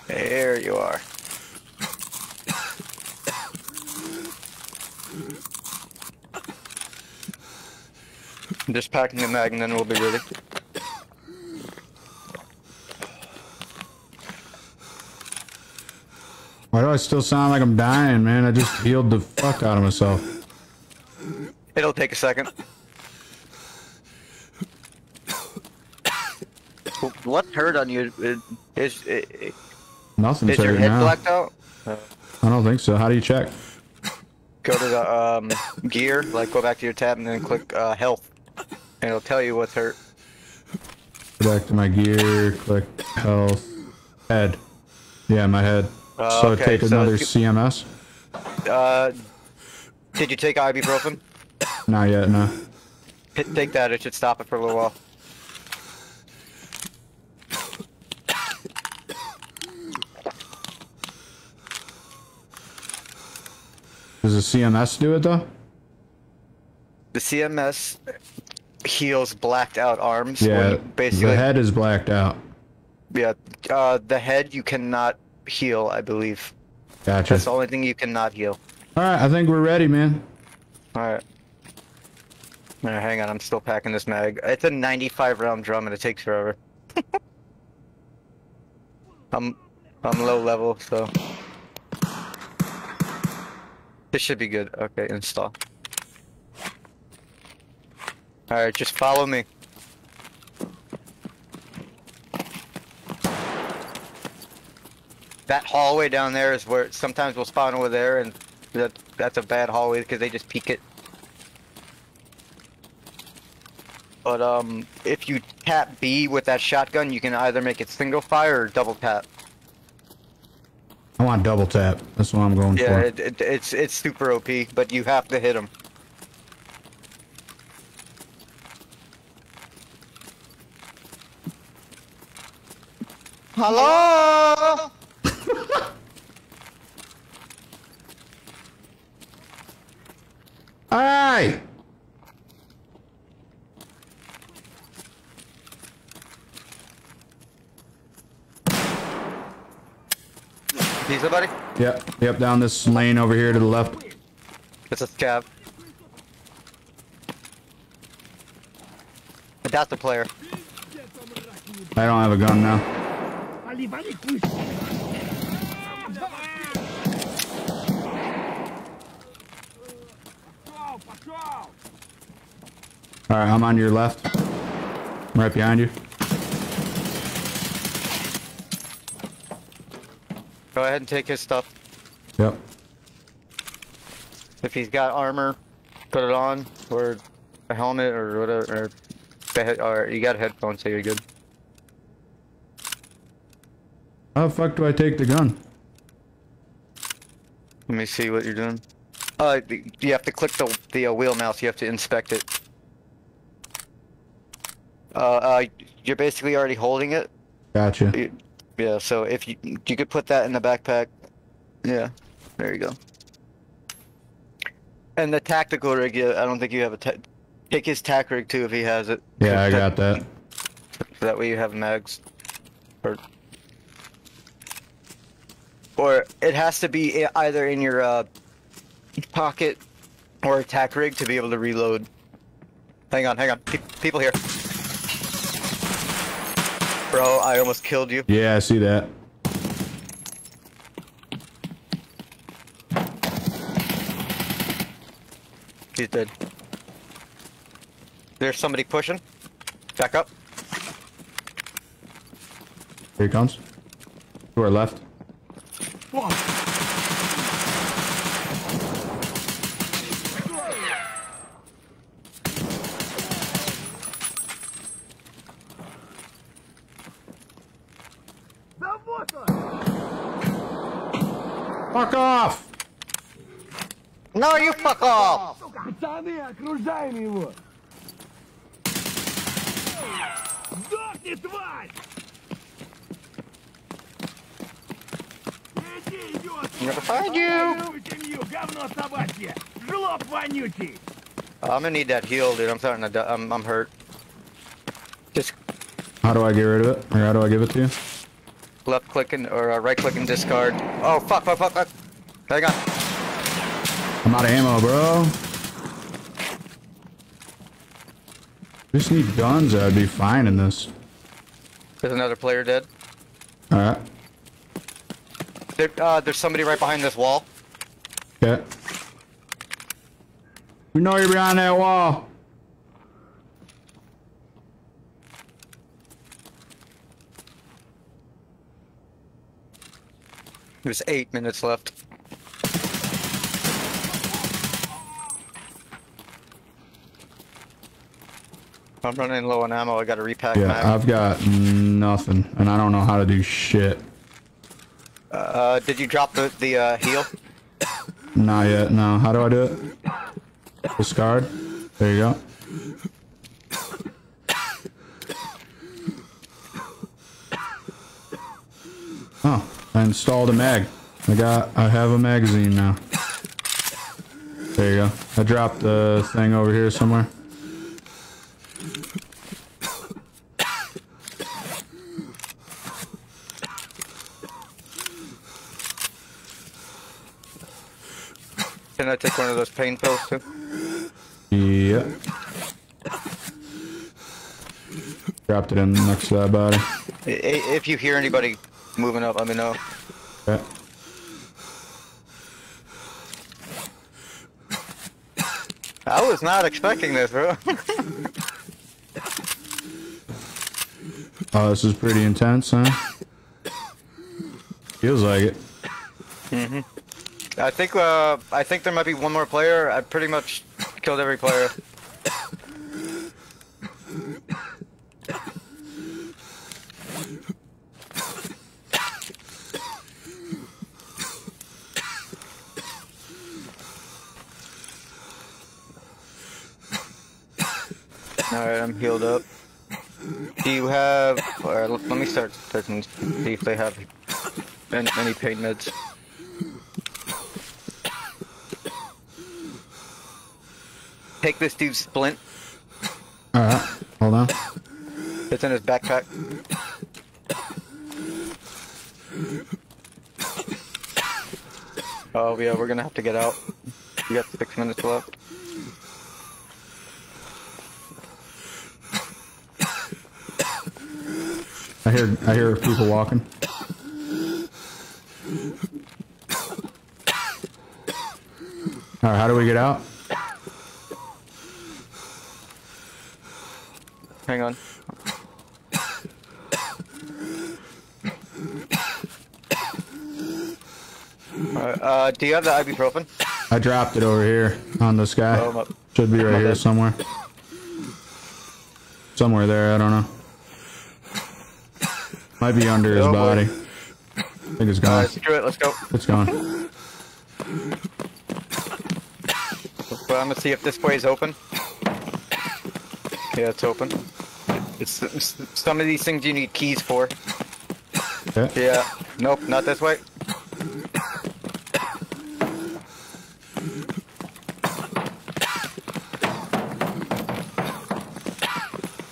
There you are. Just packing the mag and then we'll be ready. Why do I still sound like I'm dying, man? I just healed the fuck out of myself. It'll take a second. What hurt on you? It- Is, is, Nothing's is your hurting head now. blacked out? I don't think so. How do you check? Go to the um, gear, like go back to your tab and then click uh, health. And it'll tell you what's hurt. Go back to my gear, click health, head. Yeah, my head. Uh, so okay, take so another CMS? Uh, did you take ibuprofen? Not yet, no. Hit, take that, it should stop it for a little while. Does the CMS do it though? The CMS heals blacked out arms. Yeah, basically, the head is blacked out. Yeah, uh, the head you cannot heal, I believe. Gotcha. That's the only thing you cannot heal. All right, I think we're ready, man. Alright. Alright, hang on, I'm still packing this mag. It's a 95 round drum and it takes forever. I'm I'm low level, so this should be good. Okay, install. Alright, just follow me. That hallway down there is where sometimes we'll spawn over there and that that's a bad hallway because they just peek it. But um, if you tap B with that shotgun, you can either make it single fire or double tap. I want double tap. That's what I'm going Yeah, for. it, it, it's it's super OP, but you have to hit them. Hello. All right. See somebody? Yep, yep, down this lane over here to the left. It's a scav. That's the player. I don't have a gun now. All right, I'm on your left. I'm right behind you. Go ahead and take his stuff. Yep. If he's got armor, put it on, or a helmet, or whatever. Or, or you got headphones, so you're good. How the fuck do I take the gun? Let me see what you're doing. Uh, you have to click the the uh, wheel mouse. You have to inspect it. Uh, uh, you're basically already holding it. Gotcha. You- Yeah. So if you you could put that in the backpack. Yeah. There you go. And the tactical rig, yeah, I don't think you have a. Take his tac rig too if he has it. Yeah, I got that. That way you have mags. Or, or it has to be either in your uh, pocket or attack rig to be able to reload. Hang on, hang on. Pe- people here. Bro, I almost killed you. Yeah, I see that. He's dead. There's somebody pushing. Back up. Here he comes. To our left. Fuck off! No, you fuck off! Пацаны, окружаем его! Сдохни, тварь! you. I'm gonna need that heal, dude. I'm starting to. I'm, I'm hurt. Just. How do I get rid of it? Or how do I give it to you? Left clicking or uh, right clicking discard. Oh fuck! Fuck! Fuck! Fuck! Hang on. I'm out of ammo, bro. Just need guns. I'd be fine in this. There's another player dead. All right. There, uh, there's somebody right behind this wall. Yeah. We know you're behind that wall. There's eight minutes left. I'm running low on ammo. I got to repack Yeah. I've got nothing, and I don't know how to do shit. Uh, did you drop the the uh, heal? Not yet. No. How do I do it? Discard. There you go. Oh, I installed a mag. I got. I have a magazine now. There you go. I dropped the thing over here somewhere. Gonna take one of those pain pills too? Yeah. Dropped it in next to that body. I- i- If you hear anybody moving up, let me know. Okay. I was not expecting this, bro. Oh, this is pretty intense, huh? Feels like it. hmm I think uh, I think there might be one more player. I pretty much killed every player. Alright, I'm healed up. Do you have... Alright, let, me start searching, see if they have any pain meds. Take this dude's splint. Alright, hold on. It's in his backpack. Oh yeah, we're gonna have to get out. We got six minutes left. I hear I hear people walking. Alright, how do we get out? Hang on. Alright, uh, do you have the ibuprofen? I dropped it over here on this guy. Oh, Should be right here bad. somewhere. Somewhere there, I don't know. Might be under his Oh, boy. body. I think it's gone. Alright, screw it, let's go. It's gone. But I'm gonna see if this way is open. Yeah, it's open. It's, it's some of these things you need keys for. Okay. Yeah. Nope, not this way.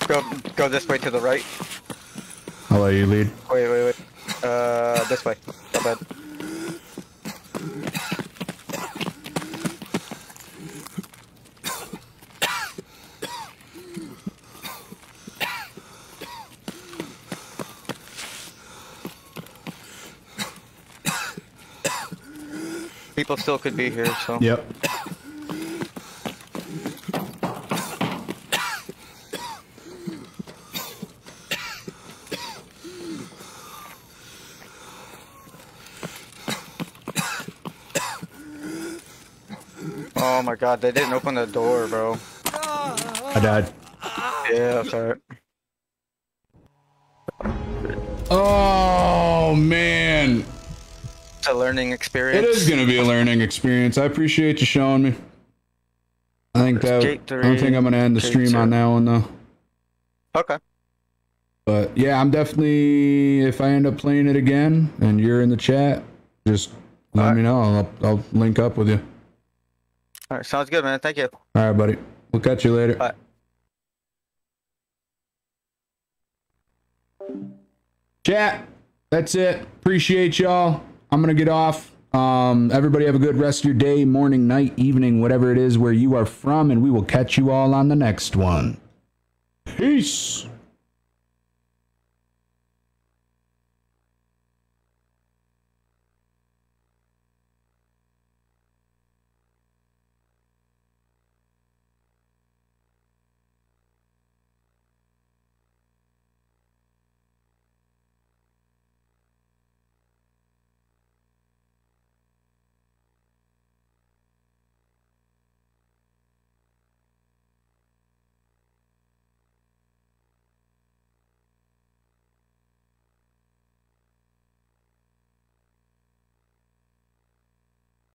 Go, go this way to the right. I'll let you lead. Wait, wait, wait. Uh, this way. Not bad. People still could be here, so. Yep. Oh my god, they didn't open the door, bro. I died. Yeah, that's alright. Oh man. A learning experience. is gonna be a learning experience. I appreciate you showing me. I think that Gate I don't think I'm gonna end the three, stream on that one though. Okay. But yeah, I'm definitely if I end up playing it again and you're in the chat, just let me know. I'll, I'll link up with you. Alright, sounds good, man. Thank you. All right, buddy. We'll catch you later. Bye. Chat. That's it. Appreciate y'all. I'm gonna get off. Um, everybody have a good rest of your day, morning, night, evening, whatever it is where you are from, and we will catch you all on the next one. Peace.